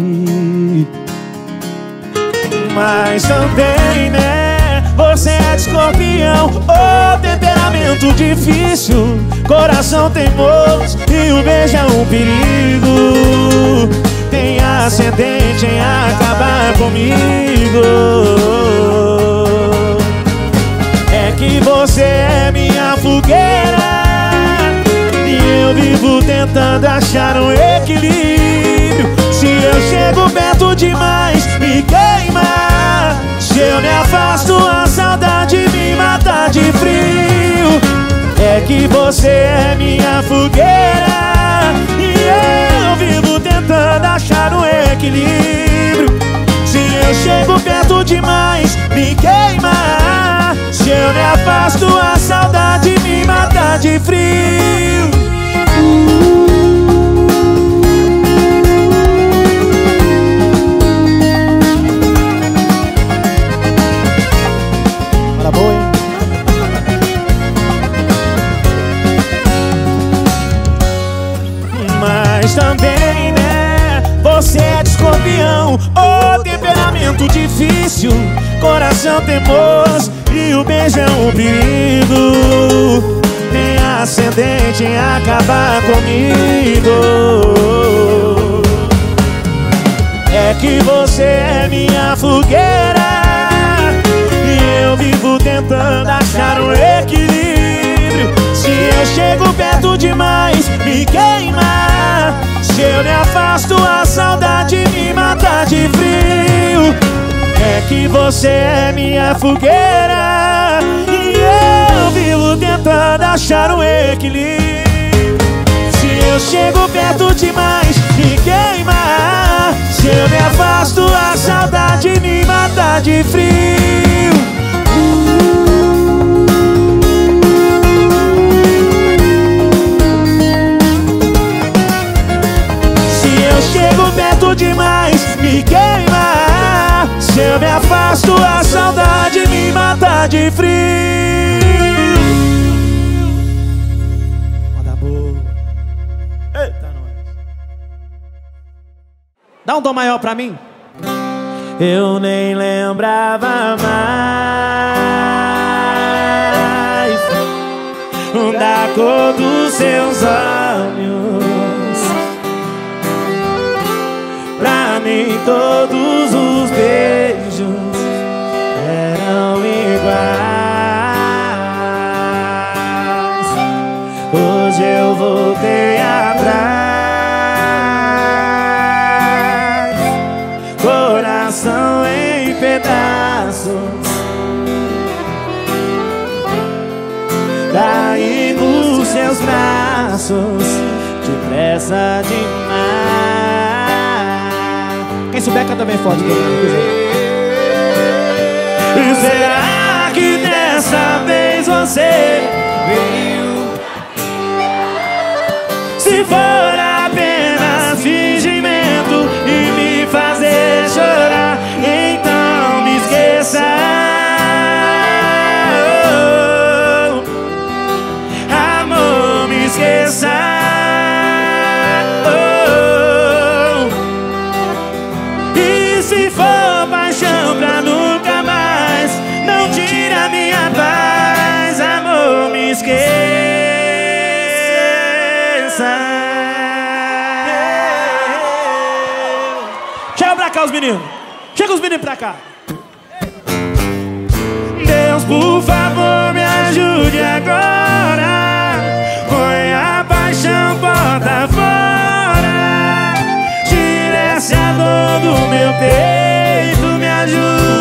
S1: Mas também, né? Você é escorpião Ô, temperamento difícil Coração teimoso E o beijo é um perigo ascendente em acabar comigo. É que você é minha fogueira E eu vivo tentando achar um equilíbrio. Se eu chego perto demais, me queima. Se eu me afasto, a saudade me mata de frio. É que você é minha fogueira tentando achar um equilíbrio. Se eu chego perto demais, me queima. Se eu me afasto, a saudade me mata de frio.
S6: Para
S1: Coração teimoso E o beijo é um perigo. Tem ascendente em acabar comigo. É que você é minha fogueira E eu vivo tentando achar um equilíbrio. Se eu chego perto demais, me queima. Se eu me afasto, a saudade me mata de frio que você é minha fogueira. E eu vivo tentando achar um equilíbrio. Se eu chego perto demais, me queima Se eu me afasto, a saudade me mata de frio. Se eu chego perto demais, me queima Eu me afasto, a saudade me mata de frio. Moda boa Eita, nós. Dá um dom maior pra mim. Eu nem lembrava mais Da cor dos seus olhos. Pra mim todos os eram iguais Hoje eu voltei atrás Coração em pedaços. Caí nos seus braços Depressa demais. Quem souber canta bem forte quiser. Será que dessa vez você veio? Se for Meninos Chega os meninos pra cá. Deus, por favor, me ajude agora. Põe a paixão porta fora. Tire essa dor do meu peito Me ajude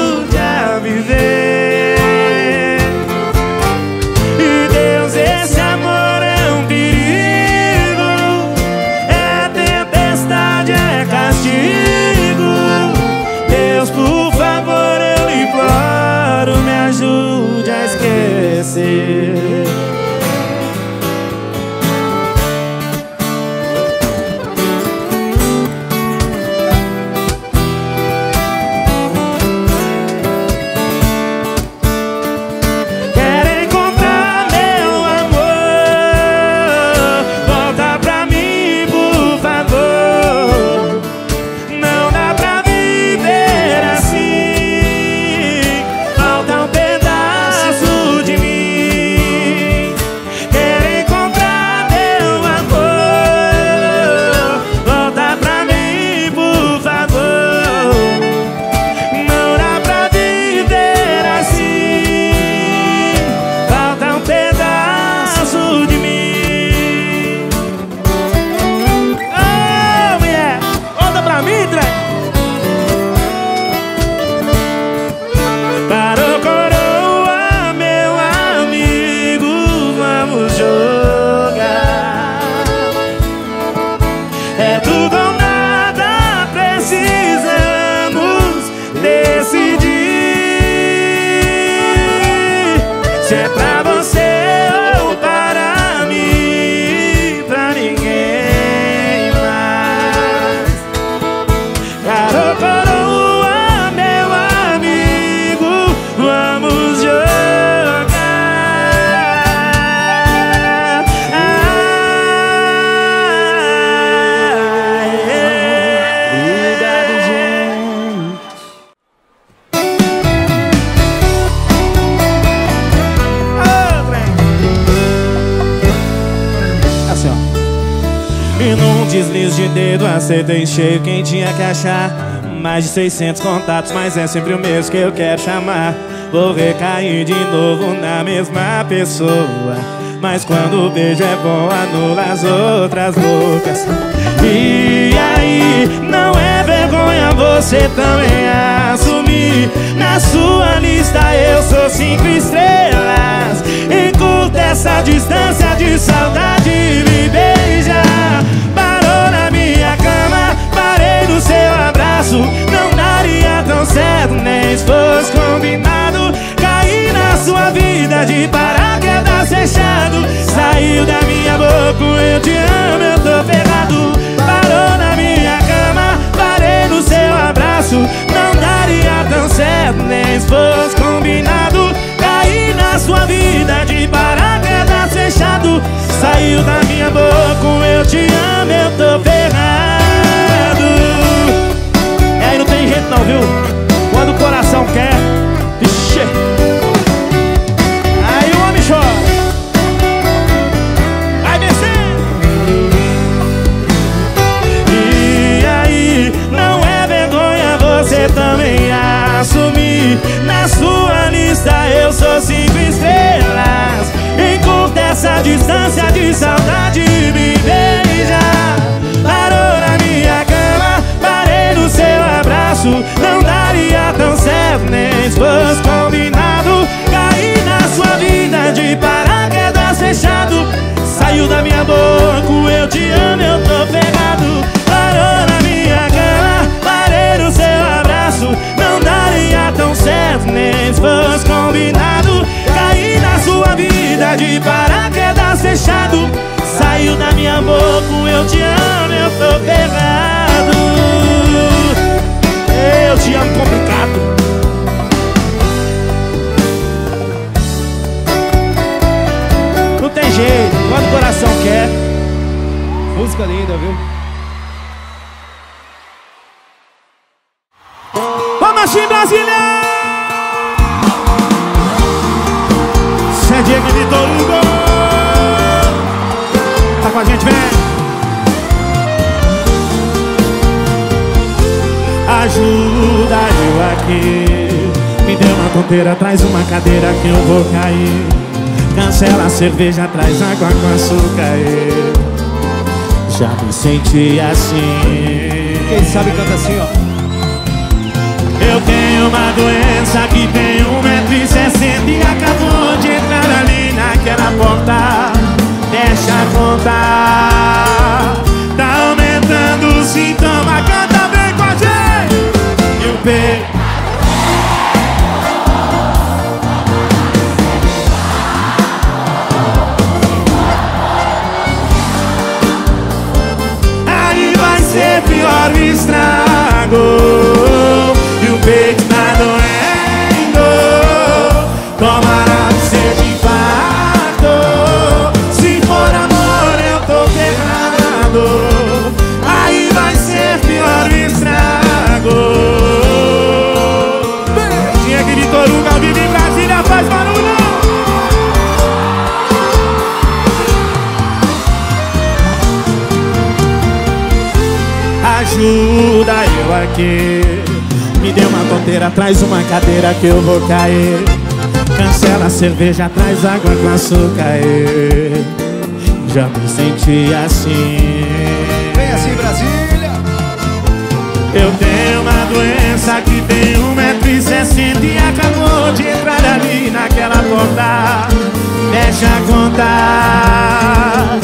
S1: dedo acertei cheio quem tinha que achar. Mais de 600 contatos, mas é sempre o mesmo que eu quero chamar. Vou recair de novo na mesma pessoa. Mas quando o beijo é bom, anula as outras bocas E aí, não é vergonha você também assumir. Na sua lista eu sou cinco estrelas. Encurta essa distância de saudade e me beija Não daria tão certo nem se fosse combinado. Caí na sua vida de paraquedas fechado. Saiu da minha boca, eu te amo, eu tô ferrado. Parou na minha cama, parei no seu abraço. Não daria tão certo nem se fosse combinado. Caí na sua vida de paraquedas fechado. Saiu da minha boca, eu te amo, eu tô ferrado. não, viu? Quando o coração quer. Aí o homem chora. Vai descer. E aí, não é vergonha você também assumir. Na sua lista eu sou cinco estrelas. Encurta essa distância de saudade. certo, nem fãs combinado. Caí na sua vida de paraquedas fechado. Saiu da minha boca eu te amo, eu tô ferrado. Eu te amo complicado. Não tem jeito, quando o coração quer
S8: Música linda, viu?
S1: Tonteira, traz uma cadeira que eu vou cair. Cancela a cerveja, traz água com açúcar eu Já me senti assim.
S8: Quem sabe canta assim, ó.
S1: Eu tenho uma doença que tem 1,60m E acabou de entrar ali naquela porta. Deixa contar. Tá aumentando o sintoma Canta bem com a gente. E o peito ser pior o estrago. E o peito Ajuda eu aqui. Me dê uma tonteira, traz uma cadeira que eu vou cair. Cancela a cerveja, traz água com açúcar Já me senti assim.
S8: Vem assim, Brasília.
S1: Eu tenho uma doença que tem 1,60m E acabou de entrar ali naquela porta. Deixa contar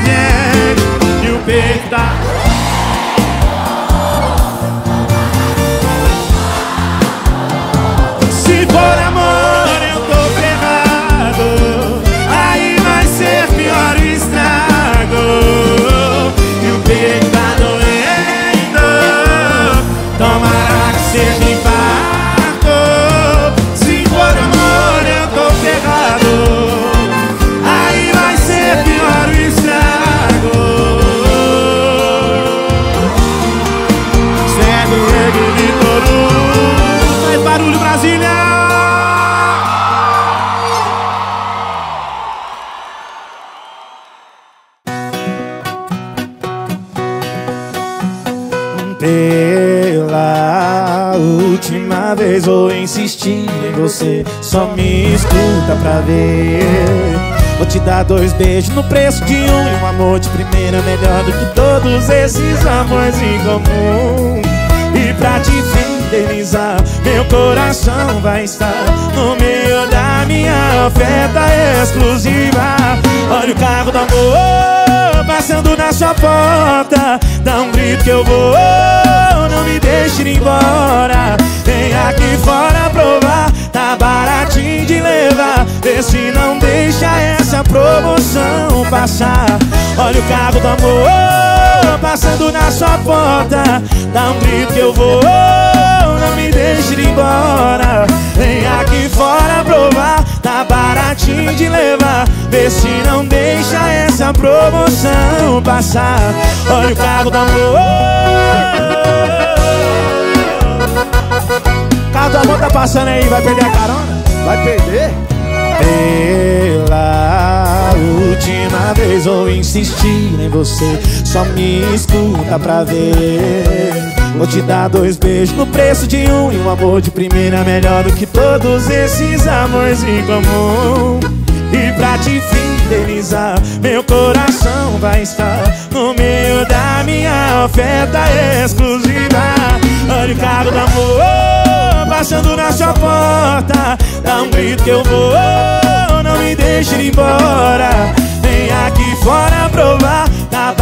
S1: gente E o peito insistir em você Só me escuta pra ver. Vou te dar dois beijos no preço de um E um amor de primeira melhor do que todos esses amores em comum. E pra te fidelizar Meu coração vai estar no meio da minha oferta exclusiva. Olha o carro do amor passando na sua porta Dá um grito que eu vou, não me deixe ir embora. Vem aqui fora provar, tá baratinho de levar. Vê se não deixa essa promoção passar. Olha o carro do amor passando na sua porta. Dá um grito que eu vou, não me deixe ir embora. Vem aqui fora provar, tá baratinho de levar Vê se não deixa essa promoção passar Olha o carro do amor Carro do amor tá passando aí, vai perder a carona?
S8: Vai perder?
S1: Pela última vez vou insistir em você Só me escuta pra ver Vou te dar dois beijos no preço de um E um amor de primeira melhor do que todos esses amores em comum. E pra te fidelizar Meu coração vai estar no meio da minha oferta exclusiva. Olha o carro do amor passando na sua porta. Dá um grito que eu vou, não me deixe ir embora. Vem aqui fora provar, tá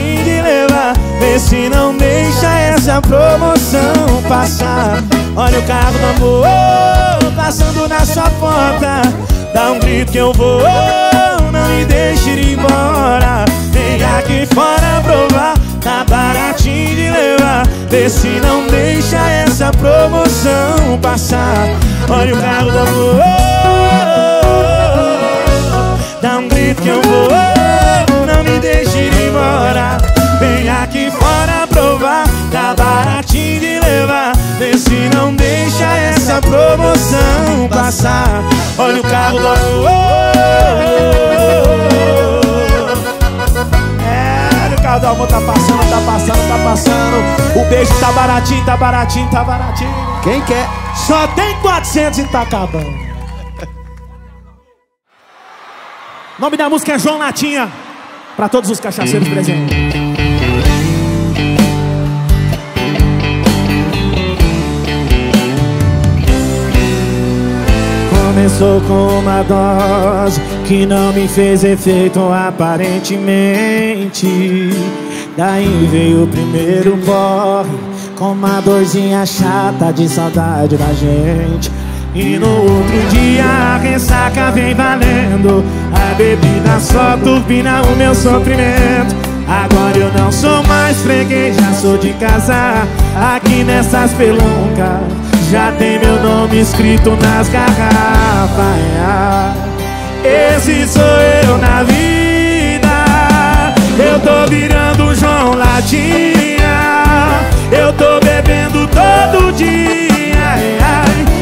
S1: baratinho de levar. Vê se não deixa essa promoção passar. Olha o carro do amor passando na sua porta. Dá um grito que eu vou, não me deixe ir embora. Vem aqui fora provar Tá baratinho de levar. Vê se não deixa essa promoção passar. Olha o carro da rua Tá baratinho de levar. Vê se não deixa essa promoção passar. Olha o carro da É, olha o carro do amor tá passando, tá passando, tá passando. O beijo tá baratinho, tá baratinho, tá baratinho.
S8: Quem quer?
S1: Só tem 400 e tá acabando. O nome da música é João Latinha Pra todos os cachaceiros presentes Começou com uma dose que não me fez efeito aparentemente. Daí veio o primeiro porre com uma dorzinha chata de saudade da gente. E no outro dia a ressaca vem valendo. A bebida só turbina o meu sofrimento. Agora eu não sou mais freguês, já sou de casa. Aqui nessas peluncas já tem meu nome escrito nas garrafas. Esse sou eu na vida. Eu tô virando João Latinha. Eu tô bebendo todo dia.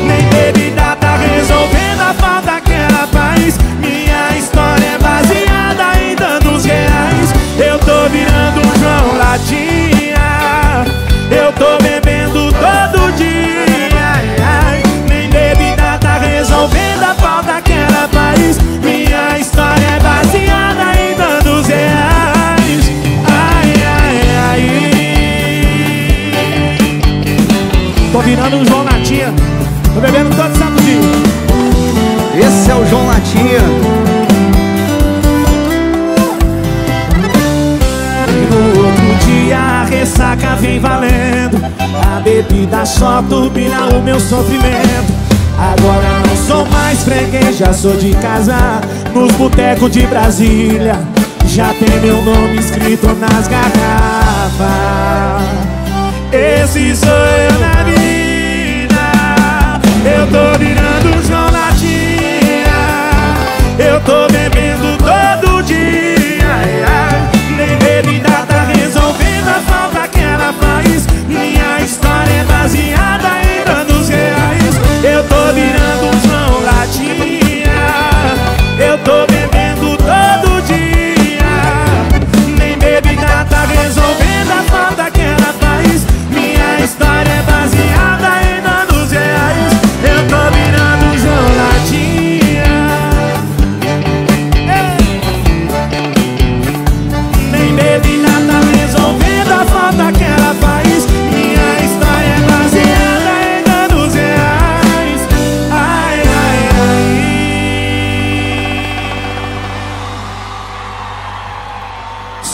S1: Nem bebida tá resolvendo a falta que ela faz. Minha história é baseada em danos reais. Eu tô virando João Latinha. Tô virando um João Latinha. Tô bebendo todo sabuzinho.
S8: Esse é o João Latinha.
S1: E no outro dia a ressaca vem valendo A bebida só turbina o meu sofrimento Agora não sou mais freguês, já sou de casa Nos botecos de Brasília Já tem meu nome escrito nas garrafas Esse sou eu na vida Eu tô virando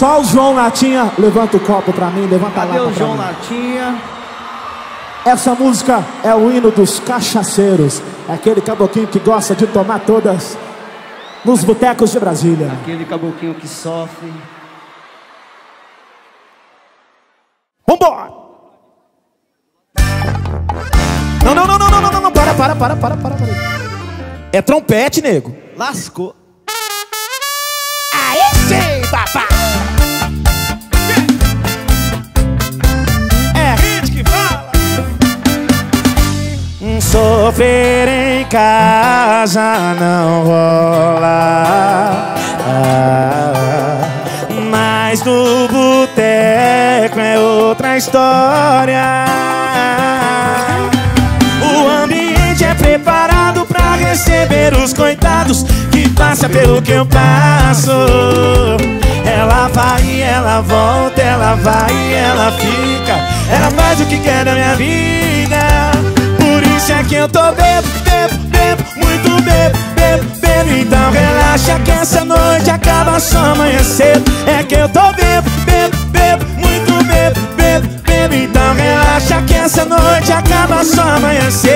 S1: Só o João Latinha, levanta o copo pra mim, levanta
S8: Cadê
S1: lata
S8: o
S1: pra
S8: João
S1: mim.
S8: Latinha?
S1: Essa música é o hino dos cachaceiros É aquele caboclinho que gosta de tomar todas Nos botecos de Brasília
S8: Aquele caboclinho que sofre.
S1: Vambora! Não, não, não, não, não, não, não, não, para, para, para, para, para, para. É trompete, nego.
S8: Lascou.
S1: Aí sim, papai! Sofrer em casa não rola. Ah, Mas no boteco é outra história. O ambiente é preparado pra receber os coitados Que passa pelo que eu passo. Ela vai ela volta, ela vai ela fica. Ela faz o que quer da minha vida É que eu tô bebo, bebo, bebo Muito bebo, bebo, bebo. Então relaxa que essa noite acaba só amanhã cedo. É que eu tô bebo, bebo, bebo Muito bebo, bebo, bebo. Então relaxa que essa noite acaba só amanhã cedo.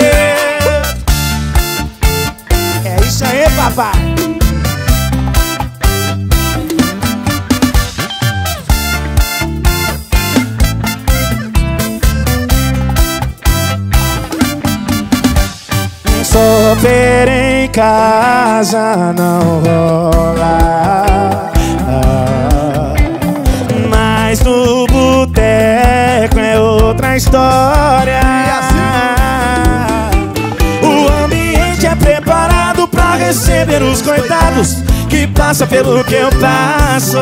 S1: É isso aí, papai Chover em casa não rola. Mas no boteco é outra história. O ambiente é preparado pra receber os coitados Que passa pelo que eu passo.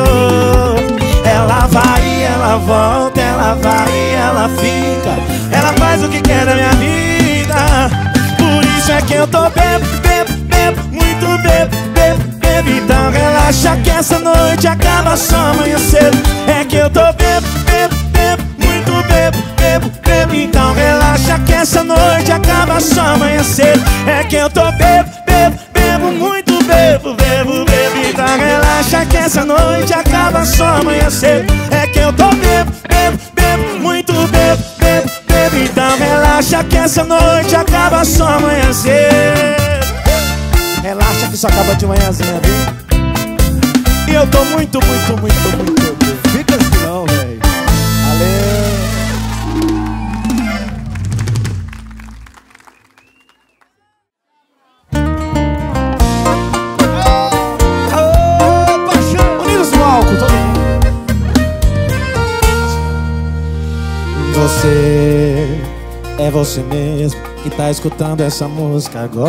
S1: Ela vai ela volta, ela vai ela fica. Ela faz o que quer da minha vida É que eu tô bebo, bebo, bebo Muito bebo, bebo, bebo Então relaxa que essa noite acaba só amanhã cedo É que eu tô bebo, bebo, bebo Muito bebo, bebo, bebo Então relaxa que essa noite acaba só amanhã cedo É que eu tô bebo, bebo, bebo Muito bebo, bebo, bebo Então relaxa que essa noite acaba só amanhã cedo É que eu tô bebo, bebo, bebo Muito bebo, bebo Então relaxa que essa noite acaba só amanhã cedo Relaxa que só acaba de manhãzinha, viu? E eu tô muito, muito, muito, muito Você é você mesmo que tá escutando essa música agora.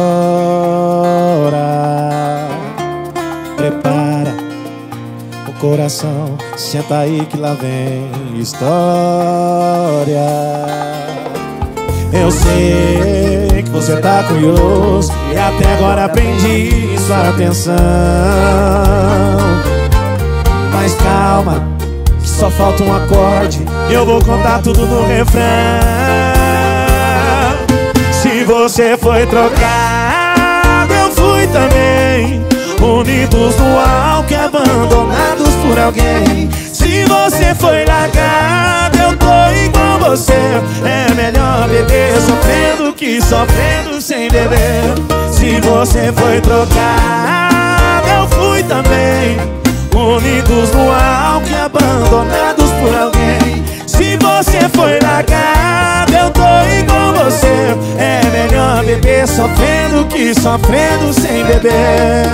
S1: Prepara o coração, senta aí que lá vem história. Eu sei que você tá curioso e até agora prendi sua atenção. Mas calma, que só falta um acorde. Eu vou contar tudo no refrão. Se você foi trocado, eu fui também. Unidos no álcool, abandonados por alguém. Se você foi largado, eu tô igual você. É melhor beber sofrendo que sofrendo sem beber. Se você foi trocado, eu fui também. Unidos no álcool, abandonados por alguém. Se você foi largado, eu tô igual você. É melhor beber sofrendo que sofrendo sem beber.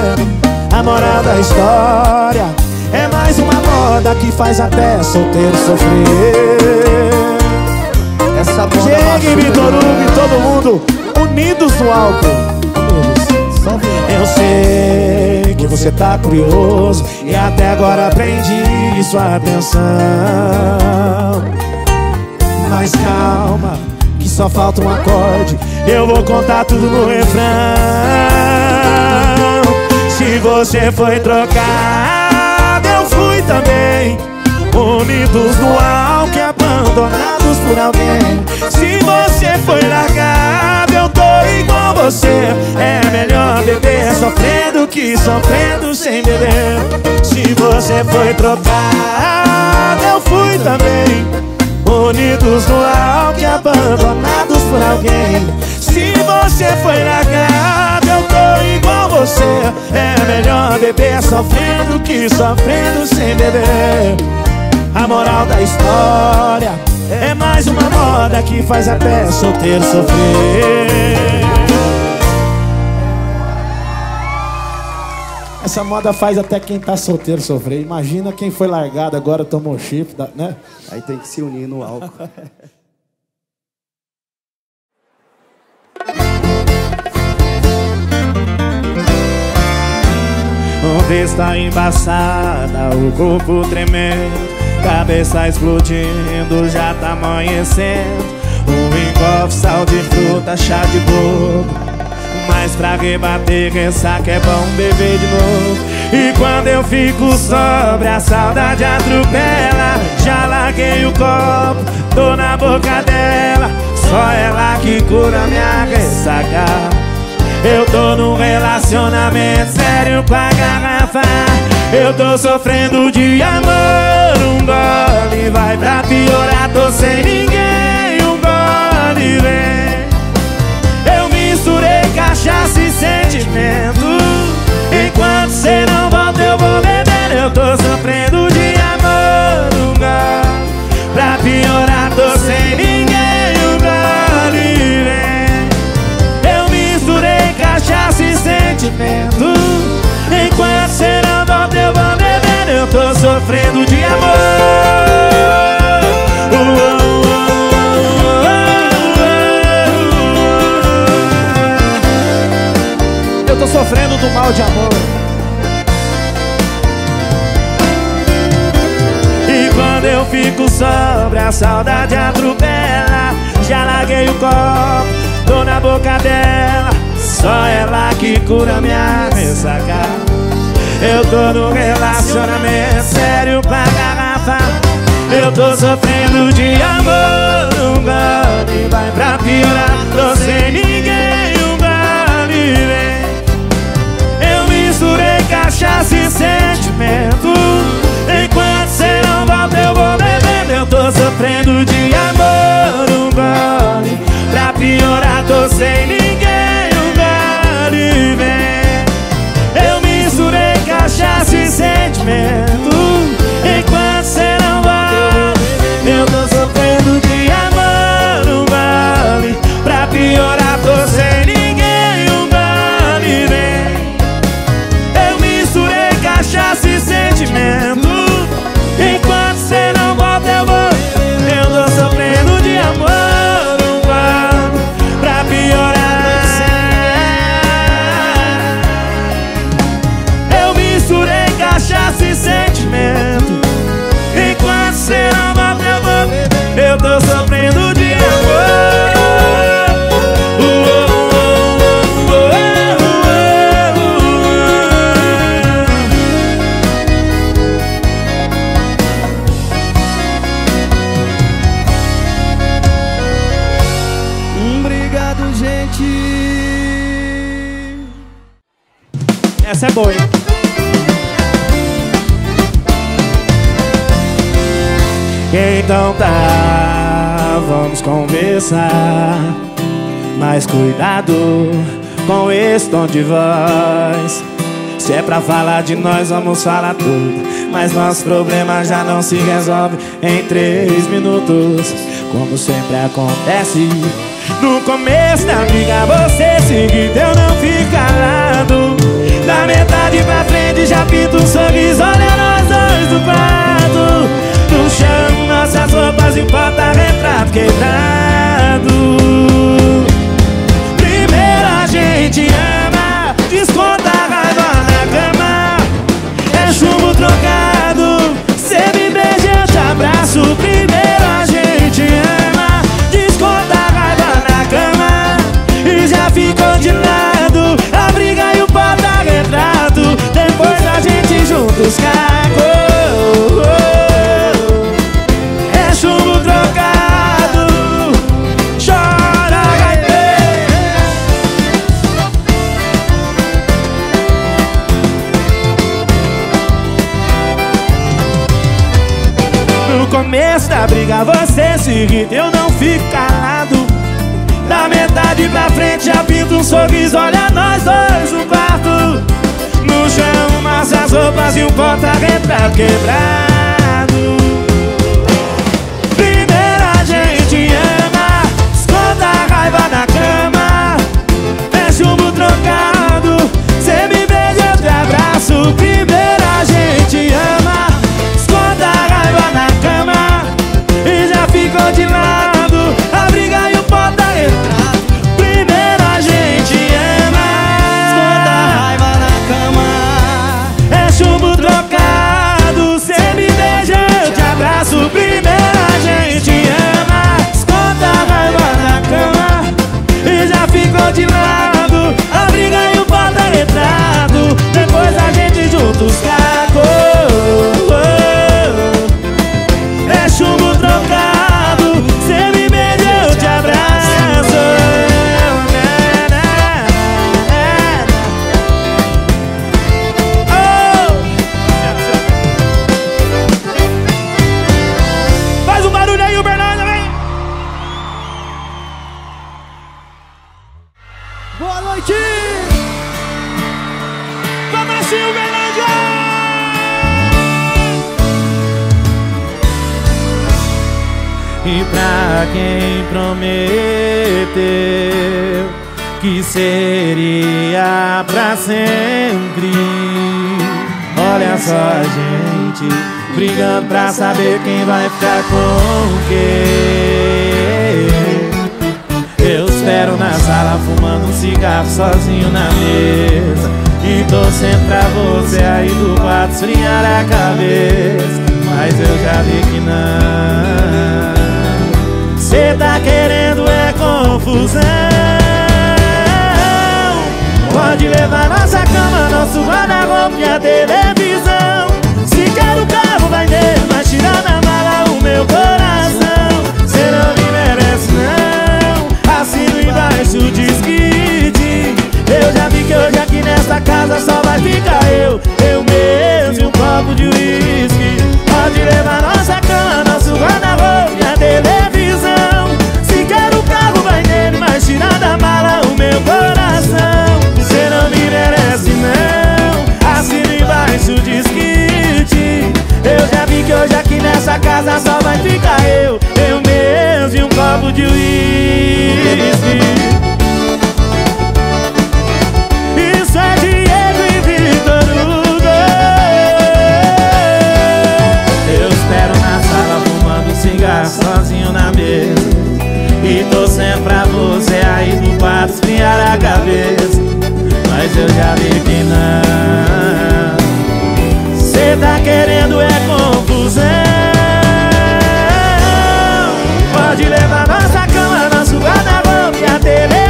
S1: A moral da história é mais uma moda que faz até solteiro sofrer.
S8: Essa
S1: Chegue, Vitor Hugo e todo mundo unidos no álcool. Unidos.
S8: Só.
S1: Eu sei que você tá curioso e até agora prendi sua atenção. Mas calma, que só falta um acorde. Eu vou contar tudo no refrão. Se você foi trocado, eu fui também. Unidos no álcool, abandonados por alguém. Se você foi largado, tô igual você. É melhor beber sofrendo que sofrendo sem beber. Se você foi trocado, eu fui também. Unidos no álcool, abandonados por alguém. Se você foi largado, eu tô igual você. É melhor beber sofrendo que sofrendo sem beber. A moral da história é mais uma moda que faz até solteiro sofrer. Essa moda faz até quem tá solteiro sofrer. Imagina quem foi largado agora tomou da- né?
S8: Aí tem que se unir no álcool.
S1: Vista embaçada, o corpo tremendo Cabeça explodindo, já tá amanhecendo. Um engolfe, sal de fruta, chá de coco. Mas pra rebater, ressaca é bom beber de novo. E quando eu fico sobre a saudade atropela. Já larguei o copo, tô na boca dela. Só ela que cura minha ressaca eu tô num relacionamento sério com a garrafa. Eu tô sofrendo de amor. Um gole vai pra piorar Tô sem ninguém. Um gole vem que cura minha ressaca. Eu tô no relacionamento sério pra garrafa. Eu tô sofrendo de amor. Um gole vai pra piorar. Tô sem ninguém, um gole vem. Eu misturei cachaça e sentimento. Enquanto cê não volta eu vou bebendo. Eu tô sofrendo de amor. Um gole conversar. Mas cuidado com esse tom de voz. Se é pra falar de nós, vamos falar tudo. Mas nosso problema já não se resolve em três minutos. Como sempre acontece. No começo da briga, você seguiu, eu não fico calado. Da metade pra frente, já pinto um sorriso. Olha nós dois no quarto. Chão, nossas roupas em porta-retrato quebrado. Primeiro a gente ama, desconta a raiva na cama. É chumbo trocado, cê me beija, eu te abraço. Primeiro a gente ama, desconta a raiva na cama. E já ficou de lado, a briga e o porta-retrato. Depois a gente juntos cagou. Da briga você se irrita, eu não fico calado. Da metade pra frente já pinto um sorriso, olha nós dois no quarto. No chão, nossas roupas e um porta-retrato quebrado. Primeiro a gente ama, esconda a raiva na cama seria pra sempre Olha só a gente brigando pra saber quem vai ficar com quem. Eu espero na sala fumando um cigarro sozinho na mesa. E torcendo pra você aí do quarto esfriar a cabeça. Mas eu já vi que não. Cê tá querendo levar nossa cama, nosso guarda-roupa e a televisão. Se quer o carro vai nele, mas tira na mala o meu coração. Cê não me merece não, assino embaixo o disquite Eu já vi que hoje aqui nessa casa só vai ficar eu Eu mesmo e um copo de uísque. Pode levar nossa cama, nosso guarda-roupa e a televisão. Se quer o carro vai nele, mas tira da mala o meu coração não me merece não Assina embaixo disquite. Eu já vi que hoje aqui nessa casa só vai ficar eu Eu mesmo e um copo de uísque. Sozinho na mesa. E torcendo pra você aí no quarto esfriar a cabeça mas eu já vi que não. Cê tá querendo é confusão. Pode levar nossa cama, nosso guarda-roupa e a televisão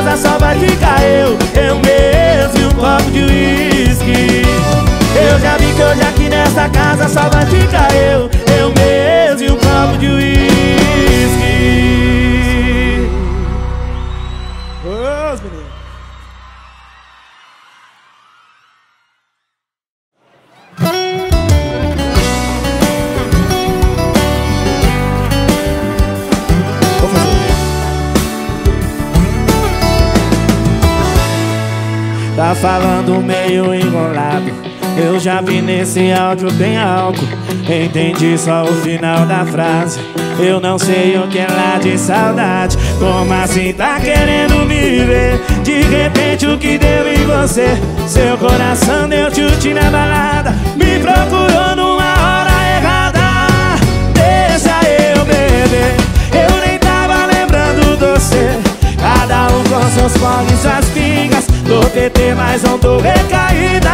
S1: casa só vai ficar eu Eu mesmo e um copo de uísque. Eu já vi que hoje aqui nessa casa só vai ficar eu Eu mesmo e um copo de uísque nesse áudio tem álcool. Entendi só o final da frase. Eu não sei o que é lá de saudade. Como assim tá querendo me ver? De repente o que deu em você? Seu coração deu chute na balada. Me procurou numa hora errada. Deixa eu beber. Eu nem tava lembrando de você. Cada um com seus fones e suas pingas. Tô TT, mas não tô recaída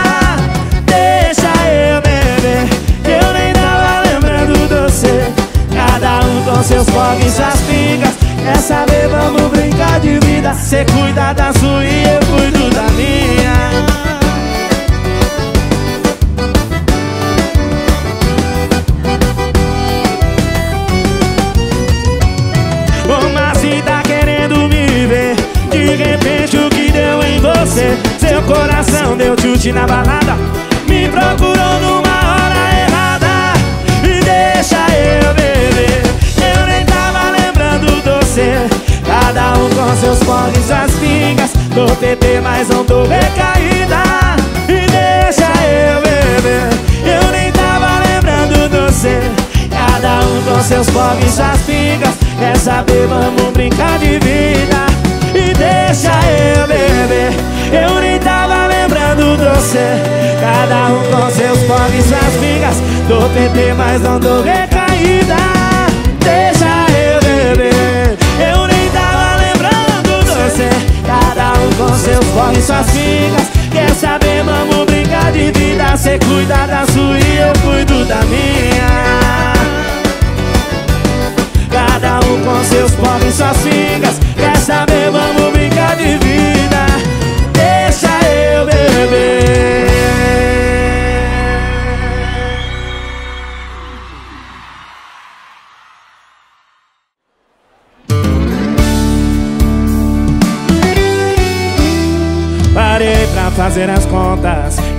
S1: Deixa eu nem tava lembrando de você. Cada um com seus fones e suas pingas Quer saber, vamos brincar de vida. Cê cuida da sua e eu cuido da minha. Mas se tá querendo me ver. De repente o que deu em você? Seu coração deu chute na balada. Me procurou numa Com seus fones e suas pingas Tô TT, mas não tô recaída. E deixa eu beber Eu nem tava lembrando de você Cada um com seus fones e suas pingas Quer saber, vamos brincar de vida. E deixa eu beber Eu nem tava lembrando de você Cada um com seus fones e suas pingas Tô TT, mas não tô recaída com seus fones e suas pingas Quer saber, vamos brincar de vida. Cê cuida da sua e eu cuido da minha. Cada um com seus pobres e suas figas Quer saber, vamos brincar de vida. Deixa eu beber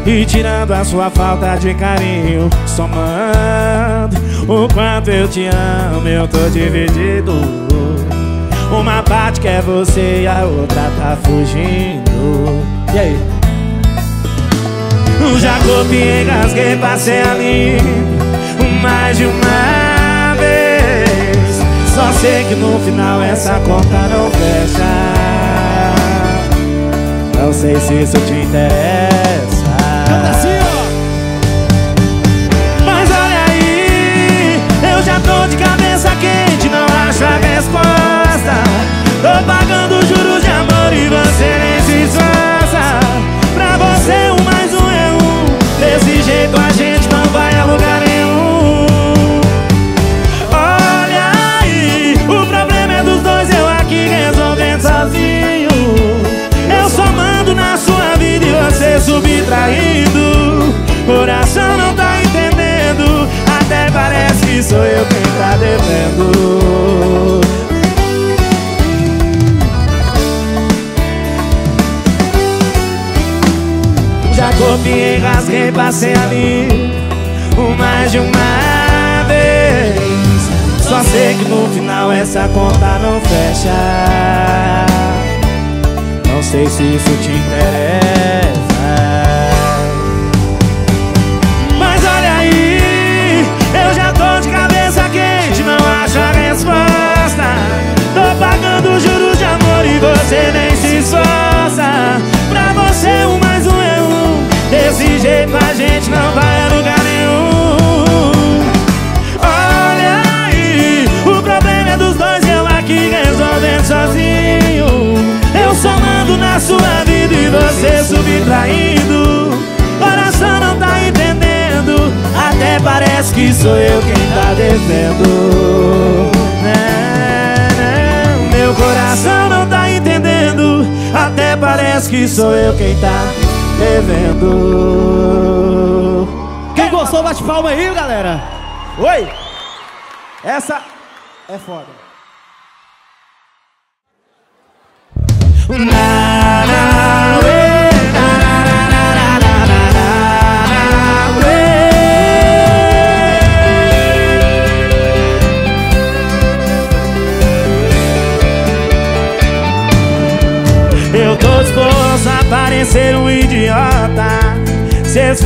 S1: E tirando a sua falta de carinho Somando o quanto eu te amo Eu tô dividido. Uma parte quer você e a outra tá fugindo.
S13: E aí?
S1: Já copiei, rasguei, passei ali Mais de uma vez. Só sei que no final essa conta não fecha Não sei se isso te interessa
S13: Canta assim, ó.
S1: Mas olha aí, eu já tô de cabeça quente, não acho a resposta. Tô pagando juros de amor e você nem se esforça. Pra você um mais um é um, desse jeito a gente não vai a lugar nenhum. Sou eu quem tá devendo. Já copiei, rasguei, passei ali mais de uma vez. Só sei que no final essa conta não fecha. Não sei se isso te interessa. Você nem se esforça. Pra você um mais um é um, desse jeito a gente não vai a lugar nenhum. Olha aí, o problema é dos dois, eu aqui resolvendo sozinho. Eu só mando na sua vida e você subtraindo. Coração não tá entendendo, até parece que sou eu quem tá devendo. Não, não, meu coração até parece que sou eu quem tá devendo.
S13: Quem gostou, bate palma aí, galera.
S6: Oi! Essa é foda.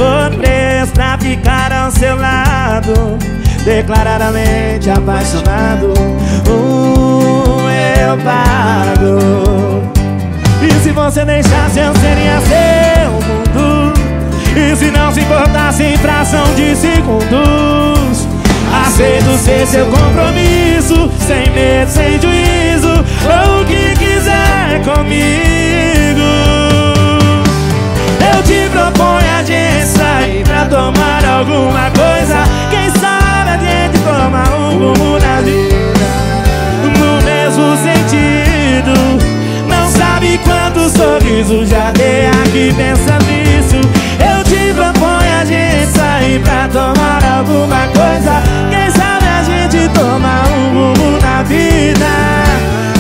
S1: Presos pra ficar ao seu lado Declaradamente apaixonado uh, Eu pago E se você deixasse eu seria seu mundo. E se não se importasse em fração de segundos Aceito ser seu compromisso Sem medo, sem juízo Ou o que quiser comigo tomar alguma coisa. Quem sabe a gente toma um rumo na vida. No mesmo sentido. Não sabe quantos sorrisos já dei aqui pensando nisso. Eu te proponho a gente sair pra tomar alguma coisa. Quem sabe a gente toma um rumo na vida.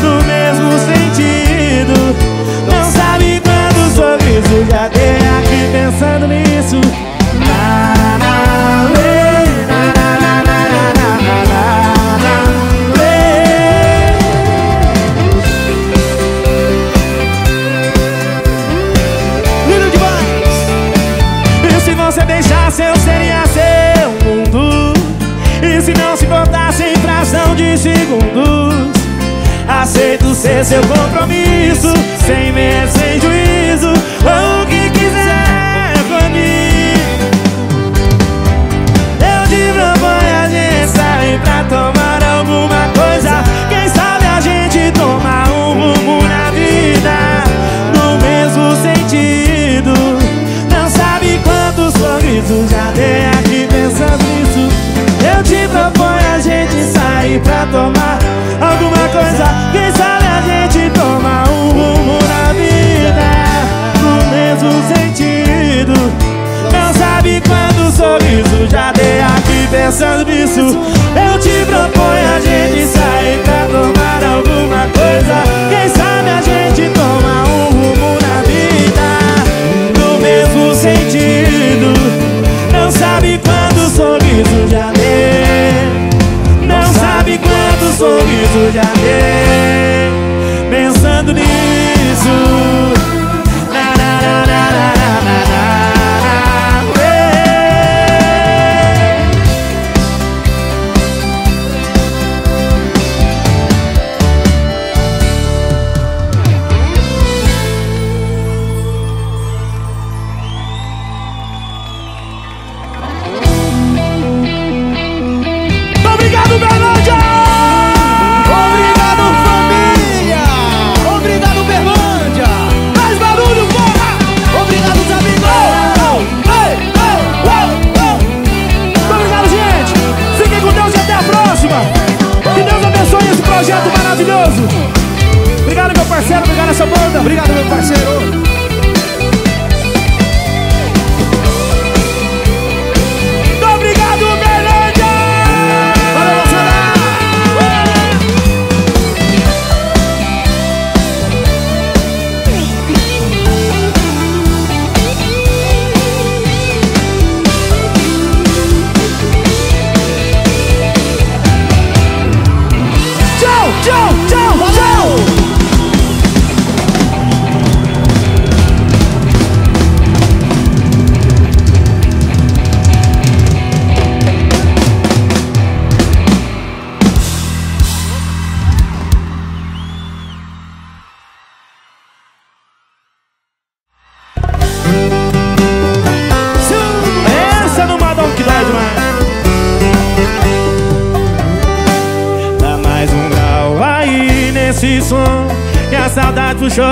S1: No mesmo sentido. Não sabe quantos sorrisos já dei aqui pensando nisso segundos. Aceito ser seu compromisso Sem medo, sem juízo. Ou o que quiser comigo Eu te proponho a gente sair pra tomar alguma coisa. Quem sabe a gente tomar um rumo na vida. No mesmo sentido. Não sabe quantos sorrisos já dei pra tomar alguma coisa Quem sabe a gente tomar um rumo na vida. No mesmo sentido. Não sabe quantos sorrisos já dei aqui pensando nisso. Eu te proponho a gente sair pra tomar alguma coisa sorriso de adeus Pensando nisso.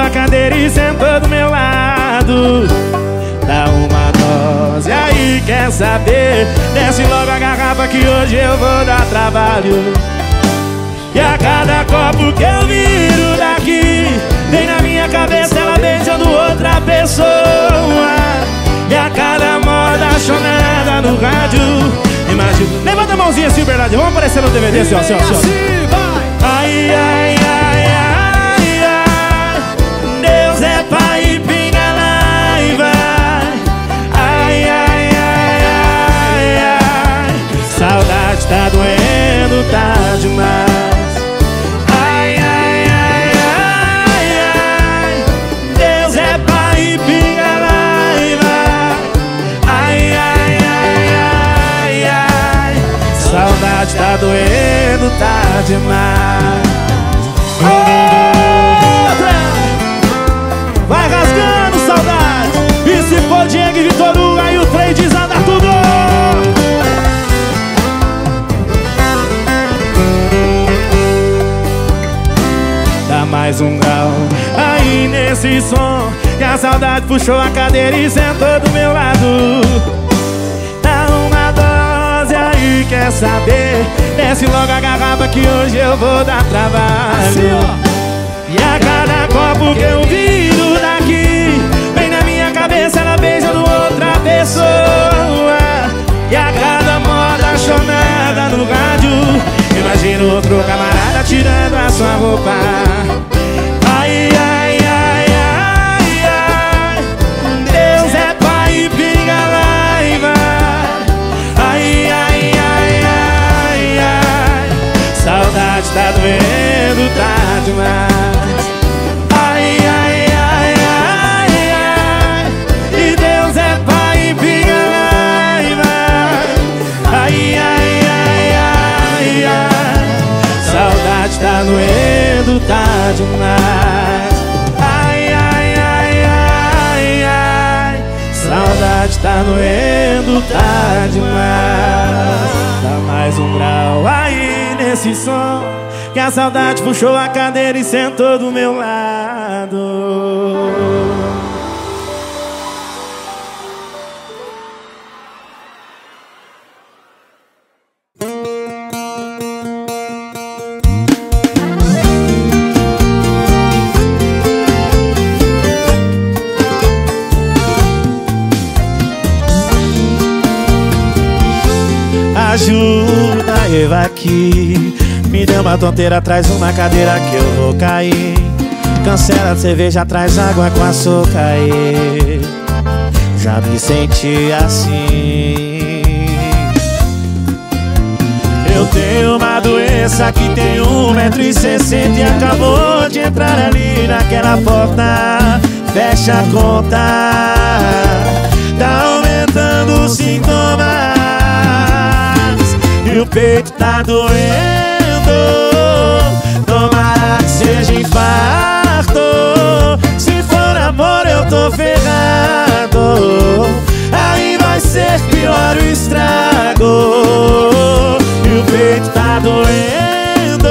S1: Cadeira e sentou do meu lado. Dá uma dose aí, quer saber? Desce logo a garrafa que hoje eu vou dar trabalho. E a cada copo que eu viro daqui Vem na minha cabeça ela beijando outra pessoa. E a cada moda chonada no rádio Imagina. Levanta a mãozinha assim, verdade Vamos aparecer no DVD assim, ó, assim, ó, assim, ai, ai, demais. Ai, ai, ai, ai, ai. Deus é pai e pinga lá e vai Ai, ai, ai, ai, ai. Saudade tá doendo, tá demais mais um grau. Aí nesse som Que a saudade puxou a cadeira E sentou do meu lado. Dá uma dose aí, quer saber? Desce logo a garrafa que hoje eu vou dar trabalho. E a cada copo que eu viro daqui Vem na minha cabeça, ela beijando outra pessoa. E a cada moda chonada no rádio Imagino outro camarada tirando a sua roupa tá doendo, tá demais. Ai, ai, ai, ai, ai. E Deus é pai e pinga e vai. Ai, ai, ai, ai, ai. Saudade tá doendo, tá demais. Ai, ai, ai, ai, ai. Saudade tá doendo, tá demais. Dá mais um grau aí nesse som Que a saudade puxou a cadeira e sentou do meu lado. Ajuda eu aqui Me dê uma tonteira, traz uma cadeira que eu vou cair. Cancela a cerveja, traz água com açúcar aí. Já me senti assim. Eu tenho uma doença que tem um metro e sessenta E acabou de entrar ali naquela porta. Fecha a conta Tá aumentando os sintomas. E o peito tá doendo Tomara que seja infarto. Se for amor eu tô ferrado. Aí vai ser pior o estrago. E o peito tá doendo.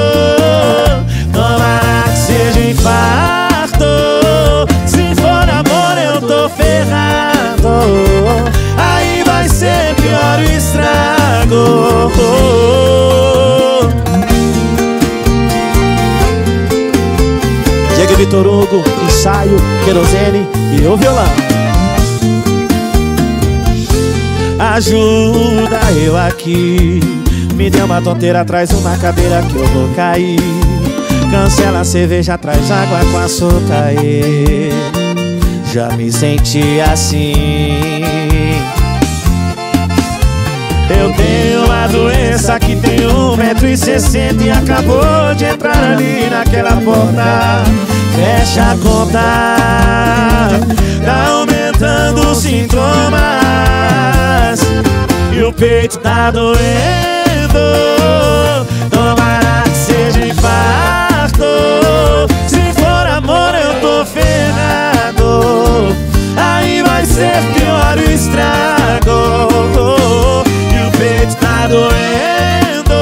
S1: Tomara que seja infarto. Se for amor eu tô ferrado. Aí vai ser pior o estrago Vitor Hugo, ensaio, querosene e o violão. Ajuda eu aqui. Me dê uma tonteira, traz uma cadeira que eu vou cair. Cancela a cerveja, traz água com açúcar aí. Já me senti assim. Eu tenho uma doença que tem um metro e sessenta E acabou de entrar ali naquela porta Fecha a conta. Tá aumentando os sintomas. E o peito tá doendo. Tomara que seja infarto Se for amor eu tô ferrado. Aí vai ser pior o estrago. E o peito tá doendo.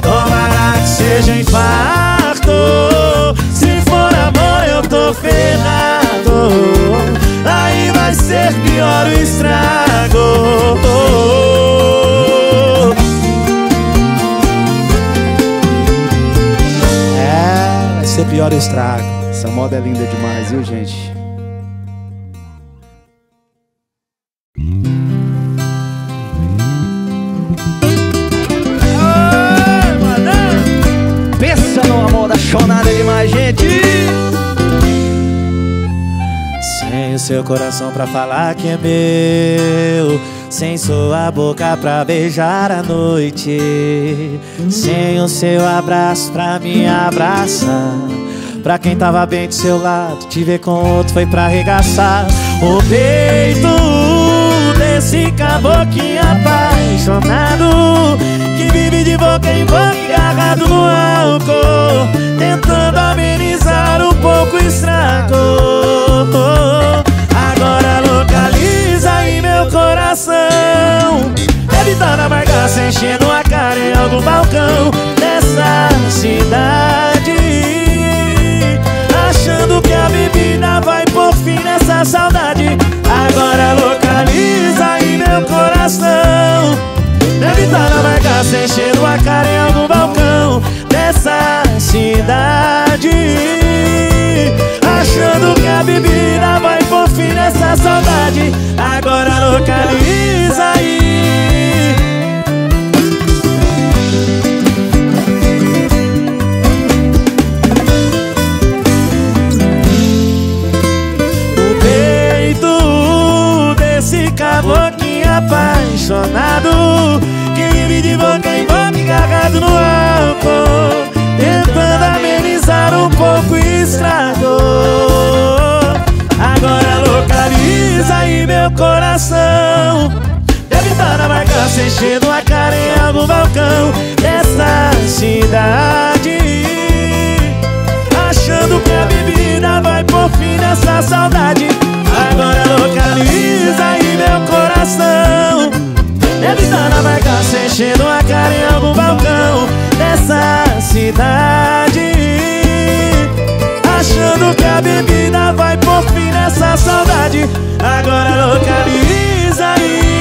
S1: Tomara que seja infarto Aí vai ser pior
S8: o estrago É, ser pior o
S13: estrago. Essa moda é linda demais,
S1: viu, gente? Seu coração pra falar que é meu. Sem sua boca pra beijar a noite. Sem o seu abraço pra me abraçar. Pra quem tava bem do seu lado Te ver com outro foi pra arregaçar. O peito desse caboclinho apaixonado Que vive de boca em boca agarrado no álcool Tentando amenizar um pouco o estrago Tá na bagaça enchendo a cara em algum balcão Dessa cidade. Achando que a bebida vai por fim nessa saudade. Agora localiza aí meu coração. Deve tá na bagaça enchendo a cara em algum balcão Dessa cidade. Achando que a bebida vai por fim nessa saudade. Agora localiza aí apaixonado. Que vive de boca em boca agarrado no álcool Tentando amenizar um pouco o estrago Agora localiza aí meu coração. Deve estar na marcaça enchendo a cara em algum balcão Dessa cidade vai por fim nessa saudade. Agora localiza aí meu coração. Estar na bagaça enchendo a cara em algum balcão Dessa cidade. Achando que a bebida vai por fim nessa saudade. Agora localiza aí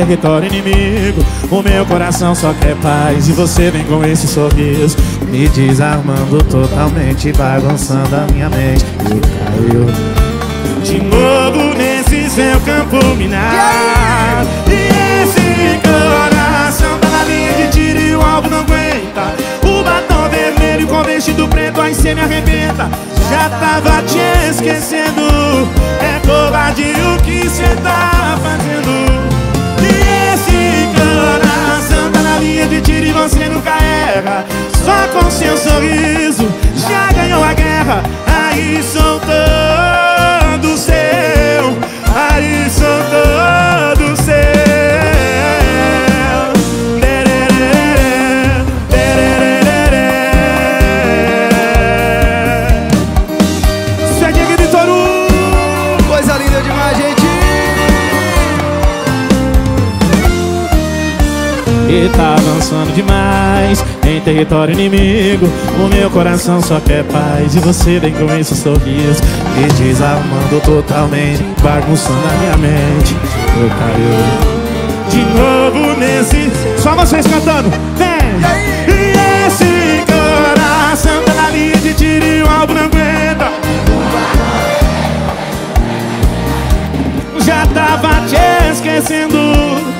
S6: território inimigo. O meu coração só quer paz e você vem com esse sorriso. Me desarmando totalmente, bagunçando a minha mente. E caiu
S5: De novo nesse seu campo minado E esse coração tá na linha de tiro e o alvo não aguenta. O batom vermelho com vestido preto aí cê me arrebenta. Já tava te esquecendo. É covarde o que cê tá fazendo coração tá na linha de tiro e você nunca erra. Só com seu sorriso já ganhou a guerra. Aí sou todo seu Aí sou
S6: Tá avançando demais em território inimigo. O meu coração só quer paz e você vem com esse sorriso me desarmando totalmente, bagunçando a minha mente. Eu caiu.
S5: De novo nesse Só vocês cantando Vem E esse coração tá linha de tiro e Já tava te esquecendo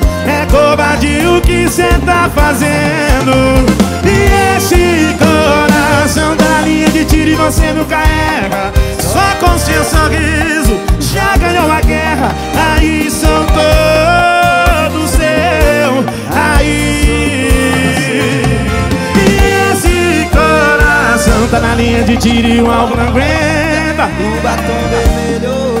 S5: É covarde o que cê tá fazendo. E esse coração tá na linha de tiro e você nunca erra. Só com seu sorriso já ganhou a guerra. Aí são todos seu. Aí. E esse coração tá na linha de tiro e o alvo não aguenta
S8: O batom vermelho.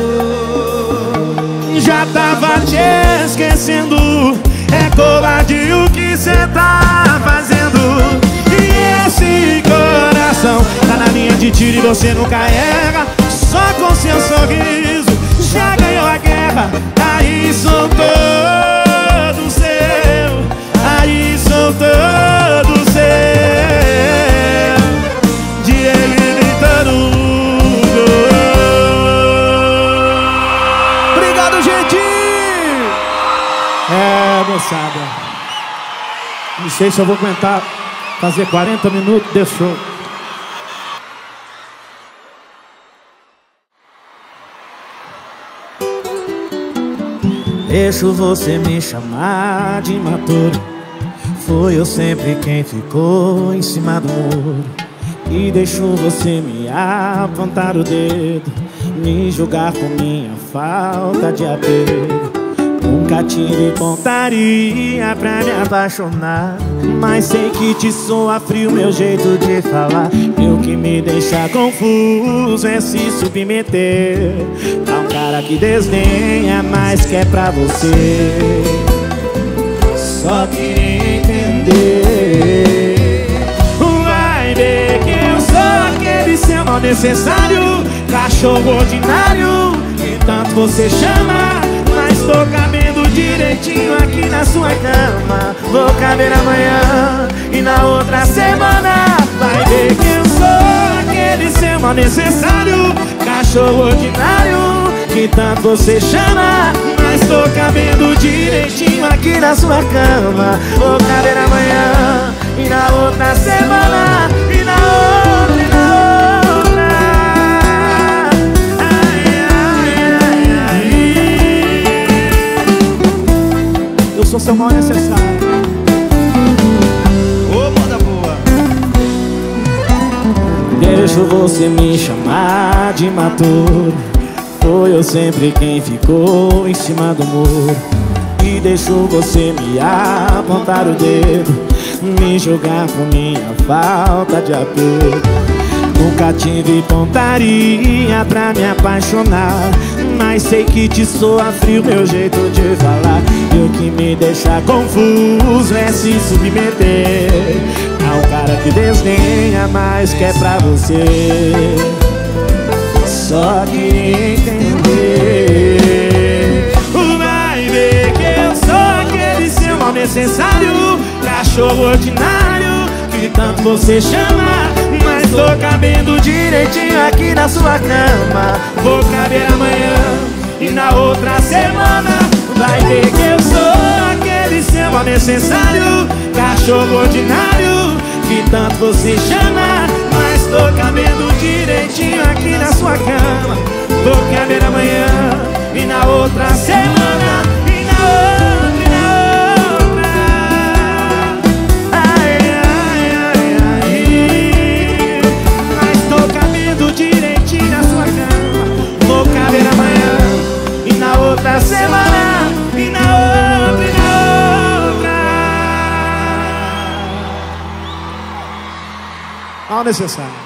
S5: Já tava te esquecendo Covarde o que cê tá fazendo. E
S1: esse coração Tá na linha de tiro e você nunca erra. Só com seu sorriso já ganhou a guerra Aí sou Não sei se eu vou aguentar fazer 40 minutos de show Deixo você me chamar de imaturo. Foi eu sempre quem ficou em cima do muro. E deixo você me apontar o dedo Me julgar por minha falta de apego Nunca tive pontaria pra me apaixonar Mas sei que te soa frio meu jeito de falar. E o que me deixa confuso é se submeter A um cara que desdenha, mas quer pra você. Só queria entender. Vai ver que eu sou aquele seu mal necessário Cachorro ordinário Que tanto você chama tô cabendo direitinho aqui na sua cama. Vou caber amanhã e na outra semana. Vai ver que eu sou aquele seu mal necessário. Cachorro ordinário Que tanto você chama. Mas tô cabendo direitinho aqui na sua cama. Vou caber amanhã e na outra semana. E na outra, sou seu mal necessário.
S8: Ô, boa!
S1: Deixo você me chamar de imaturo. Foi eu sempre quem ficou em cima do muro. E deixo você me apontar o dedo. Me julgar por minha falta de apego. Nunca tive pontaria pra me apaixonar Mas sei que te soa frio meu jeito de falar. E o que me deixa confuso é se submeter A um cara que desdenha, mas quer pra você. Só que entender Vai ver que eu sou aquele seu mal necessário Cachorro ordinário que tanto você chama tô cabendo direitinho aqui na sua cama. Vou caber amanhã e na outra semana. Vai ver que eu sou aquele seu necessário Cachorro ordinário que tanto você chama. Mas tô cabendo direitinho aqui na sua cama. Vou caber amanhã e na outra semana outra semana E na outra, e na outra Ao necessário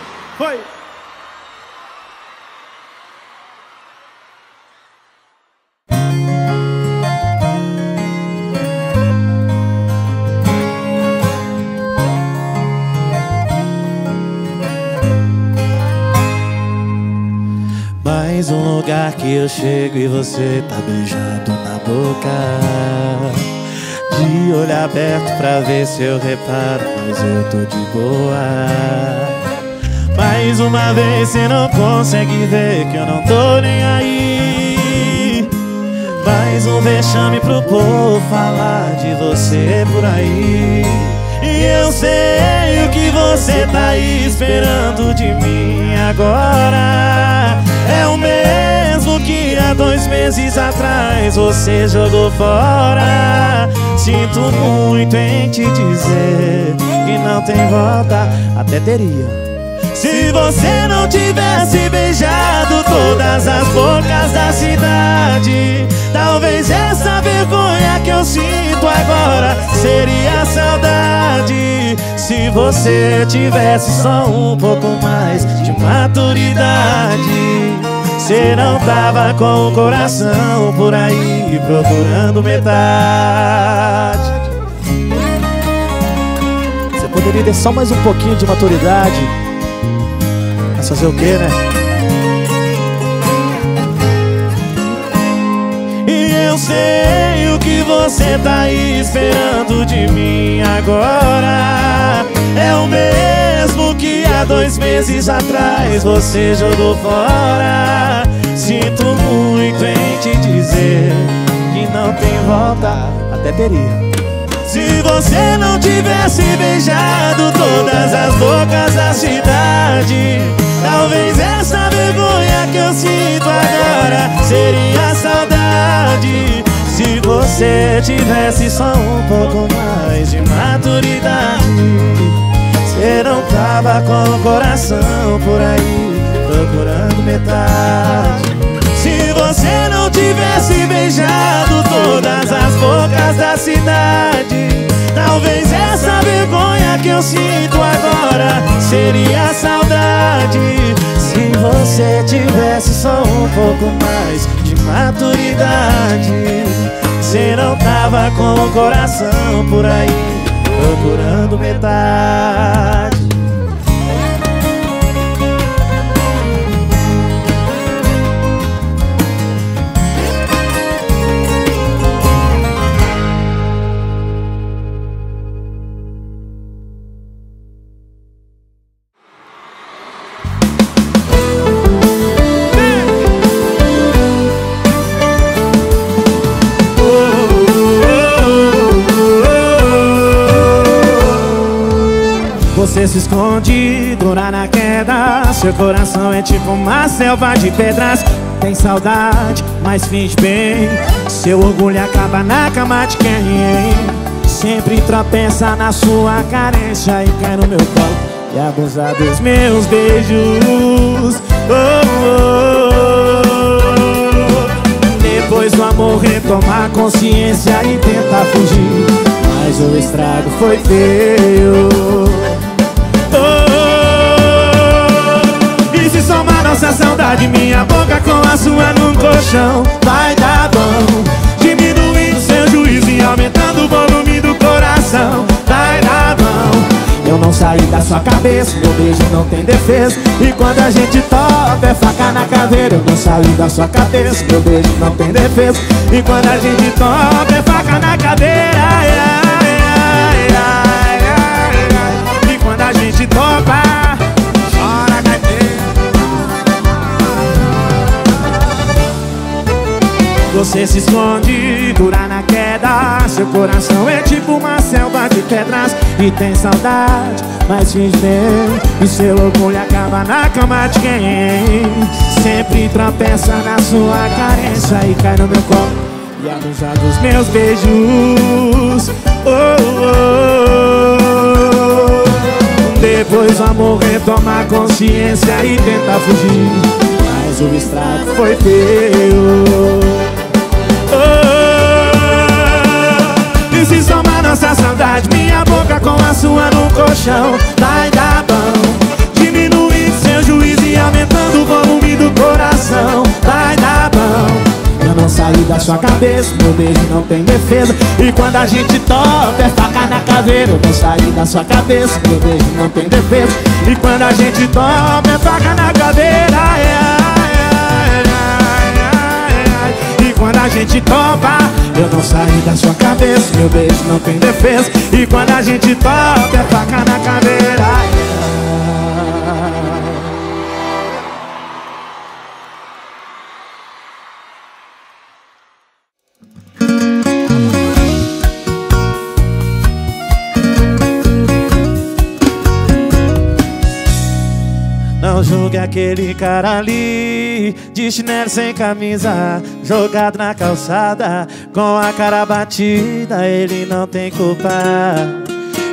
S1: eu chego e você tá beijando na boca. De olho aberto pra ver se eu reparo, mas eu tô de boa. Mais uma vez você não consegue ver que eu não tô nem aí. Mais um vexame pro povo falar de você por aí. E eu sei o que você tá esperando de mim agora. É o que há dois meses atrás você jogou fora. Sinto muito em te dizer que não tem volta, até teria. Se você não tivesse beijado todas as bocas da cidade Talvez essa vergonha que eu sinto agora seria saudade. Se você tivesse só um pouco mais de maturidade Você não tava com o coração por aí procurando metade Você
S6: Deveria ter só mais um pouquinho de maturidade. Mas fazer o quê, né?
S1: E eu sei o que você tá esperando de mim agora. É o mesmo que há dois meses atrás você jogou fora. Sinto muito em te dizer que não tem volta.
S6: Até teria.
S1: Se você não tivesse beijado todas as bocas da cidade, talvez essa vergonha que eu sinto agora seria saudade. Se você tivesse só um pouco mais de maturidade, você não tava com o coração por aí procurando metade. Se você não tivesse beijado todas as bocas da cidade, talvez essa vergonha que eu sinto agora seria saudade. Se você tivesse só um pouco mais de maturidade, você não tava com o coração por aí procurando metade. Se esconde, dura na queda. Seu coração é tipo uma selva de pedras. Tem saudade, mas finge bem. Seu orgulho acaba na cama de quem? Sempre tropeça na sua carência E cai no meu colo E abusa dos meus beijos. Oh, oh, oh. Depois do amor retomar consciência E tentar fugir. Mas o estrago foi feio somar nossa saudade Minha boca com a sua num colchão. Vai dar bom Diminuindo seu juízo e aumentando o volume do coração. Vai dar bom Eu não saí da sua cabeça Meu beijo não tem defesa E quando a gente topa é faca na caveira Eu não saí da sua cabeça Meu beijo não tem defesa E quando a gente topa é faca na cadeira ai, Você se esconde, dura na queda. Seu coração é tipo uma selva de pedras E tem saudade, mas finge bem E seu orgulho acaba na cama de quem Sempre tropeça na sua carência E cai no meu colo E abusa dos meus beijos. Oh, oh, oh. Depois o amor retoma a consciência E tenta fugir. Mas o estrago foi teu E se somar nossa saudade Minha boca com a sua no colchão. Vai dar bom. Diminuindo seu juízo e aumentando o volume do coração. Vai dar bom. Eu não saí da sua cabeça Meu beijo não tem defesa. E quando a gente toca é faca na caveira. Eu não saí da sua cabeça Meu beijo não tem defesa. E quando a gente toca é faca na caveira. E quando a gente topa, eu não saí da sua cabeça Meu beijo não tem defesa. E quando a gente toca, é faca na caveira julgue aquele cara ali De chinelo sem camisa Jogado na calçada Com a cara batida Ele não tem culpa.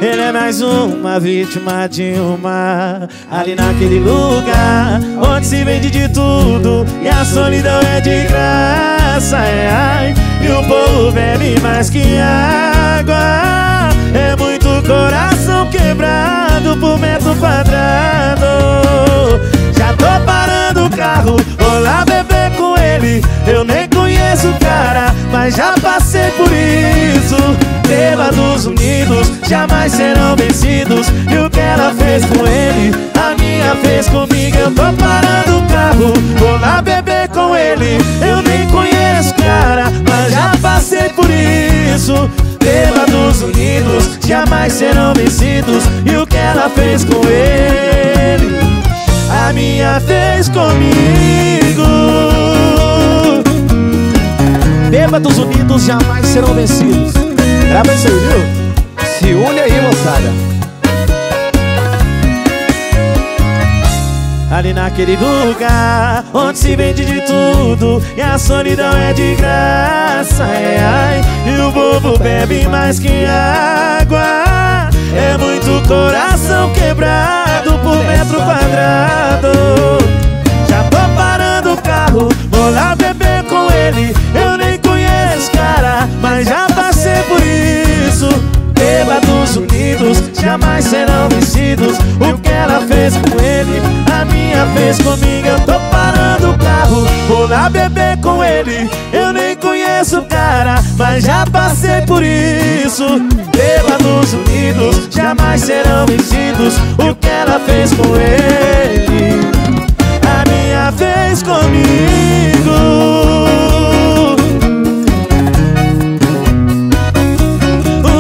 S1: Ele é mais uma vítima de uma Ali naquele lugar Onde se vende de tudo E a solidão é de graça é, ai, E o povo bebe mais que água. É muito coração quebrado Por metro quadrado parando o carro. Vou lá beber com ele. Eu nem conheço o cara Mas já passei por isso. Bêbados unidos jamais serão vencidos. E o que ela fez com ele, a minha fez comigo. Eu tô parando o carro, vou lá beber com ele. Eu nem conheço cara, mas já passei por isso. Bêbados unidos jamais serão vencidos. E o que ela fez com ele, a minha fez comigo
S2: Bêbados unidos jamais serão vencidos. Grava isso aí, viu?
S8: Se une aí, moçada.
S1: Ali naquele lugar onde se vende de tudo E a solidão é de graça, é ai E o bobo bebe mais que água É muito coração quebrado por metro quadrado. Já tô parando o carro, vou lá beber com ele. Eu nem conheço cara, mas já passei por isso. Bêbados unidos jamais serão vencidos. O que ela fez com ele, a minha fez comigo. Eu tô parando o carro, vou lá beber com ele. Eu nem conheço o cara, mas já passei por isso. Bêbados unidos jamais serão vencidos. O que ela fez com ele, a minha fez comigo.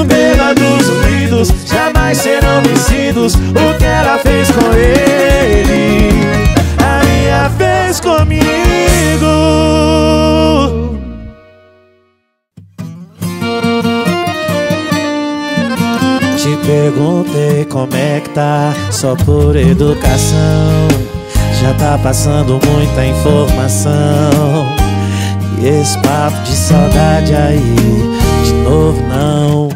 S1: Bêbados unidos jamais serão vencidos. O que ela fez com ele A minha fez comigo perguntei como é que tá Só por educação. Já tá passando muita informação. E esse papo de saudade aí De novo não.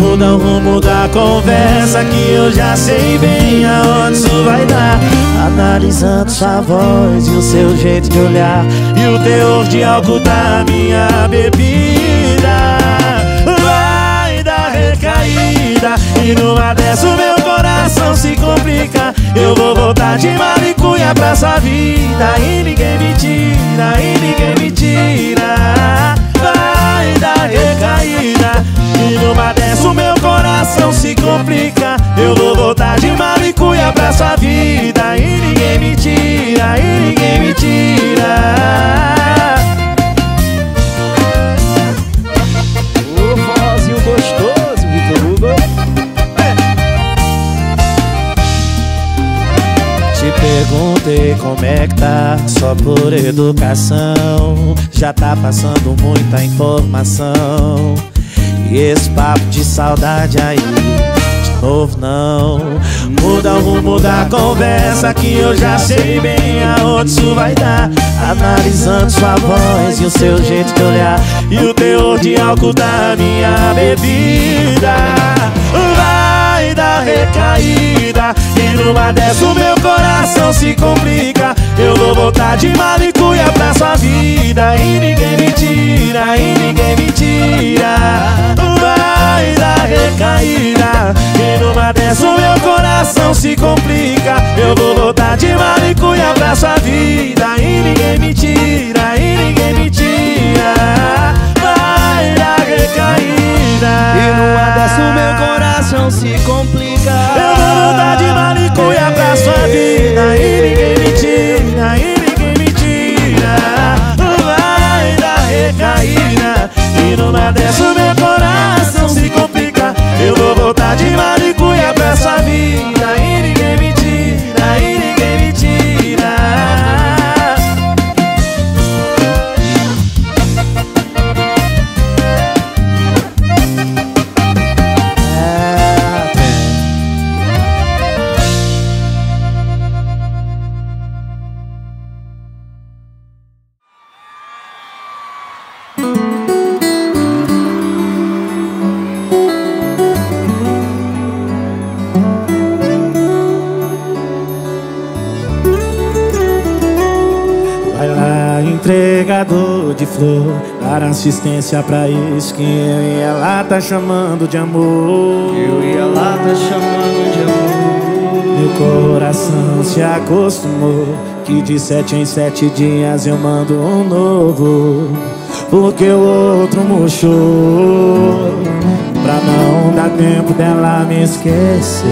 S1: Muda o rumo da conversa que eu já sei bem aonde isso vai dar. Analisando sua voz e o seu jeito de olhar. E o teor de álcool da minha bebida E numa dessa o meu coração se complica. Eu vou voltar de malicuia pra sua vida. E ninguém me tira, e ninguém me tira. Vai dar recaída. E numa dessa o meu coração se complica. Eu vou voltar de malicuia pra sua vida. E ninguém me tira, e ninguém me tira perguntei como é que tá, só por educação. Já tá passando muita informação. E esse papo de saudade aí, de novo não. Muda o rumo da conversa que eu já sei bem aonde isso vai dar. Analisando sua voz e o seu jeito de olhar. E o teor de álcool da minha bebida. Vai dar E numa dessa o meu coração se complica. Eu vou voltar de malicuia pra sua vida. E ninguém me tira, e ninguém me tira. Vai dar recaída. E numa dessa o meu coração se complica. Eu vou voltar de malicuia pra sua vida. E ninguém me tira, e ninguém me tira Recaída.
S8: E numa dessa o meu coração se complica.
S1: eu vou voltar de malicuia pra sua vida. E ninguém me tira, e ninguém me tira. Vai dar recaída. E numa dessa o meu coração se complica. Eu vou voltar de malicuia pra sua vida flor Dar assistência pra isso que eu e ela tá chamando de amor.
S8: Eu e ela tá chamando de amor.
S1: Meu coração se acostumou Que de sete em sete dias eu mando um novo Porque o outro murchou. Pra não dar tempo dela me esquecer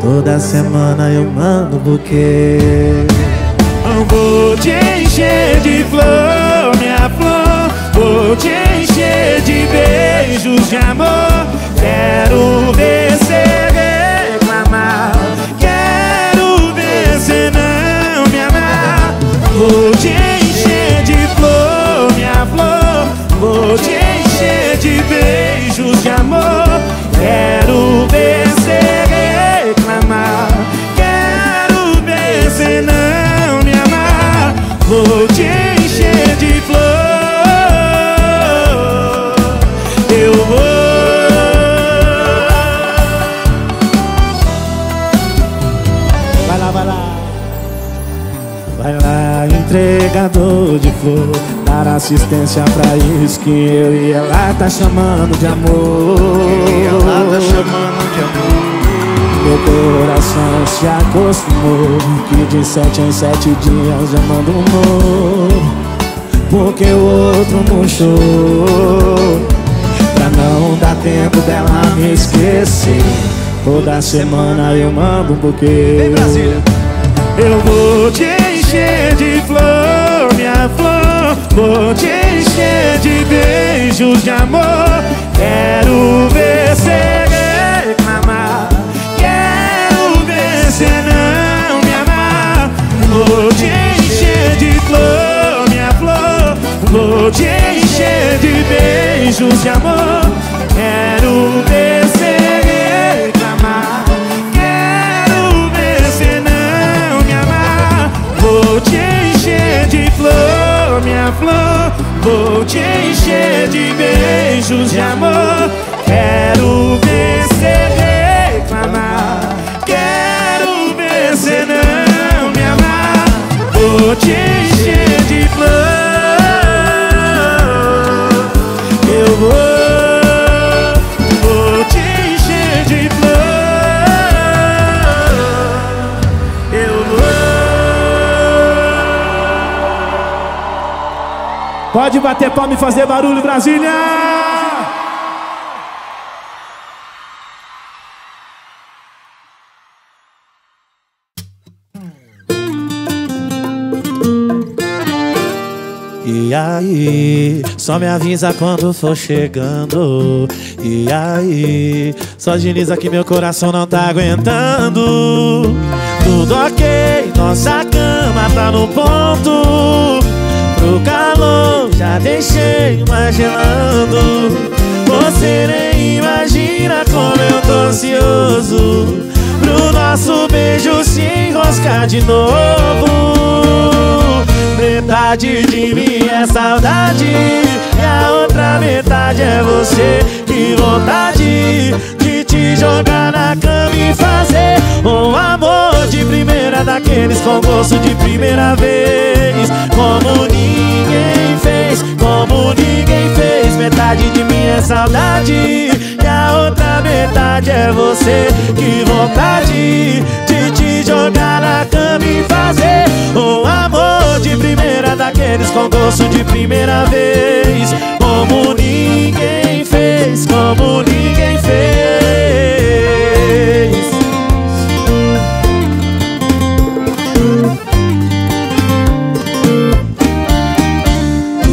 S1: Toda semana eu mando buquê.
S6: Vou te encher de flor, minha flor Vou te encher de beijos de amor. Quero ver cê reclamar. Quero ver cê não me amar. Vou te encher de flor, minha flor. Vou te encher de beijos de amor. Quero ver cê reclamar. Quero ver cê não me amar. Vou te
S1: entregador de flor Dar assistência pra isso que eu e ela tá chamando de amor.
S9: Ela tá chamando de amor.
S1: Meu coração se acostumou Que de sete em sete dias eu mando um amor Porque o outro murchou. Pra não dar tempo dela me esquecer Toda semana eu mando um buquê.
S13: Vem Brasília.
S6: Eu vou te encher de flor, minha flor Vou te encher de beijos de amor. Quero ver cê reclamar Quero ver cê não me amar. Vou te encher de flor, minha flor Vou te encher de beijos de amor. Quero ver minha flor Vou te encher de beijos de amor. Quero ver cê reclamar Quero ver cê não me amar. Vou te encher de flor Eu vou
S1: Pode bater palma e fazer barulho, Brasília! E aí, só me avisa quando for chegando. E aí, só agiliza que meu coração não tá aguentando. Tudo ok, nossa cama tá no ponto. Pro calor, já deixei uma gelando. Você nem imagina como eu tô ansioso. Pro nosso beijo se enroscar de novo. Metade de mim é saudade E a outra metade é você Que vontade jogar na cama e fazer Um amor de primeira daqueles com gosto de primeira vez. Como ninguém fez, como ninguém fez Metade de mim é saudade E a outra metade é você. Que vontade de te jogar na cama e fazer Um amor de primeira daqueles com gosto de primeira vez. Como ninguém fez, como ninguém fez.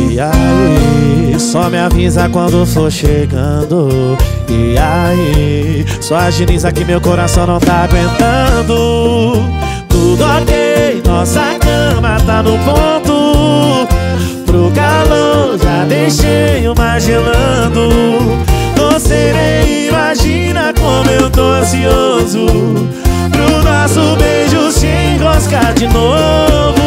S1: E aí, só me avisa quando for chegando. E aí, só agiliza que meu coração não tá aguentando. Tudo ok, nossa cama tá no ponto deixei uma gelando. Você nem imagina como eu tô ansioso. Pro nosso beijo se enroscar de novo.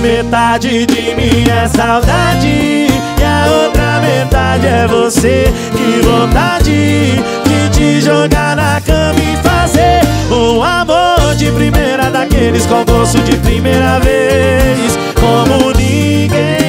S1: Metade de mim é saudade E a outra metade é você. Que vontade de te jogar na cama e fazer Um amor de primeira daqueles com gosto de primeira vez. Como ninguém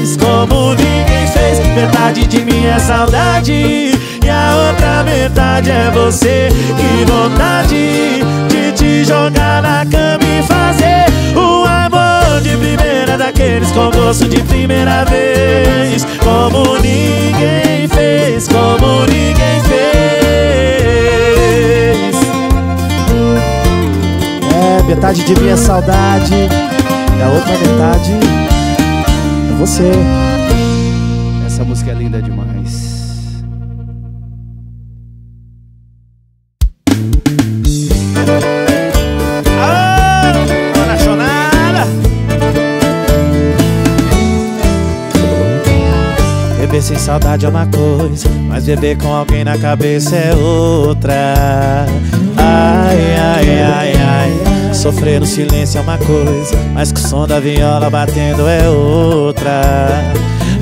S1: fez como ninguém fez. Metade de mim é saudade E a outra metade é você. Que vontade de te jogar na cama e fazer Um amor de primeira daqueles com gosto de primeira vez. Como ninguém fez, como ninguém fez. É, metade de mim é saudade E a outra metade você.
S8: Essa música é linda demais.
S6: Apaixonada
S1: Beber sem saudade é uma coisa Mas beber com alguém na cabeça é outra. Ai, ai, ai, ai Sofrer no silêncio é uma coisa Mas que o som da viola batendo é outra.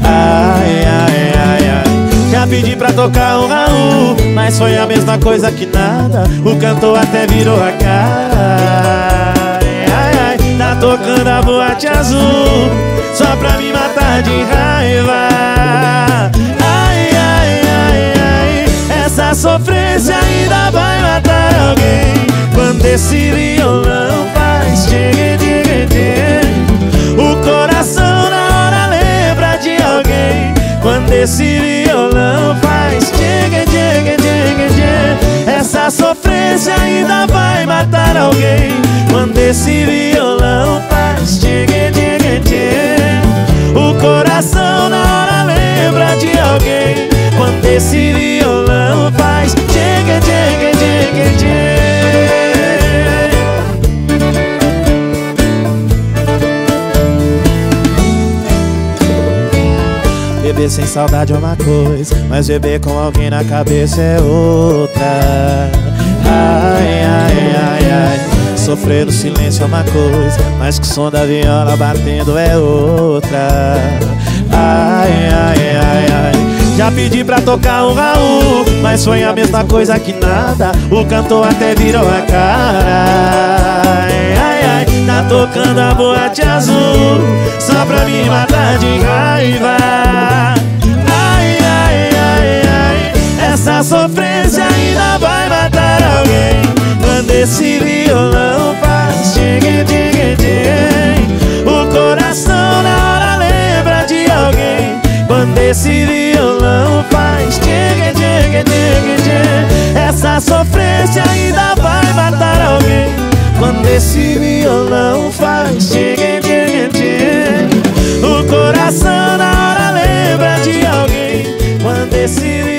S1: Ai, ai, ai, ai. Já pedi pra tocar um Raul Mas foi a mesma coisa que nada. O cantor até virou a cara. Ai, ai, Tá tocando a boate azul Só pra me matar de raiva. Ai, ai, ai, ai. Essa sofrência ainda vai matar alguém esse violão faz tchê, tchê, tchê O coração na hora lembra de alguém. Quando esse violão faz tchê, tchê, tchê, tchê Essa sofrência ainda vai matar alguém. Quando esse violão faz tchê, tchê, tchê. O coração na hora lembra de alguém. Quando esse violão Beber sem saudade é uma coisa Mas beber com alguém na cabeça é outra. Ai, ai, ai, ai Sofrer no silêncio é uma coisa Mas que o som da viola batendo é outra. Ai, ai, ai, ai Já pedi pra tocar um Raul Mas foi a mesma coisa que nada. O cantor até virou a cara. Ai, ai, ai Tá tocando a boate azul Só pra me matar de raiva. Ai, ai, ai, ai Essa sofrência ainda vai matar alguém. Quando esse violão faz tchê, tchê, tchê O coração na hora lembra de alguém. Quando esse violão faz. Tchê, tchê, tchê, Essa sofrência ainda vai matar alguém Quando esse violão faz. Tchê, tchê, tchê, O coração na hora lembra de alguém Quando esse violão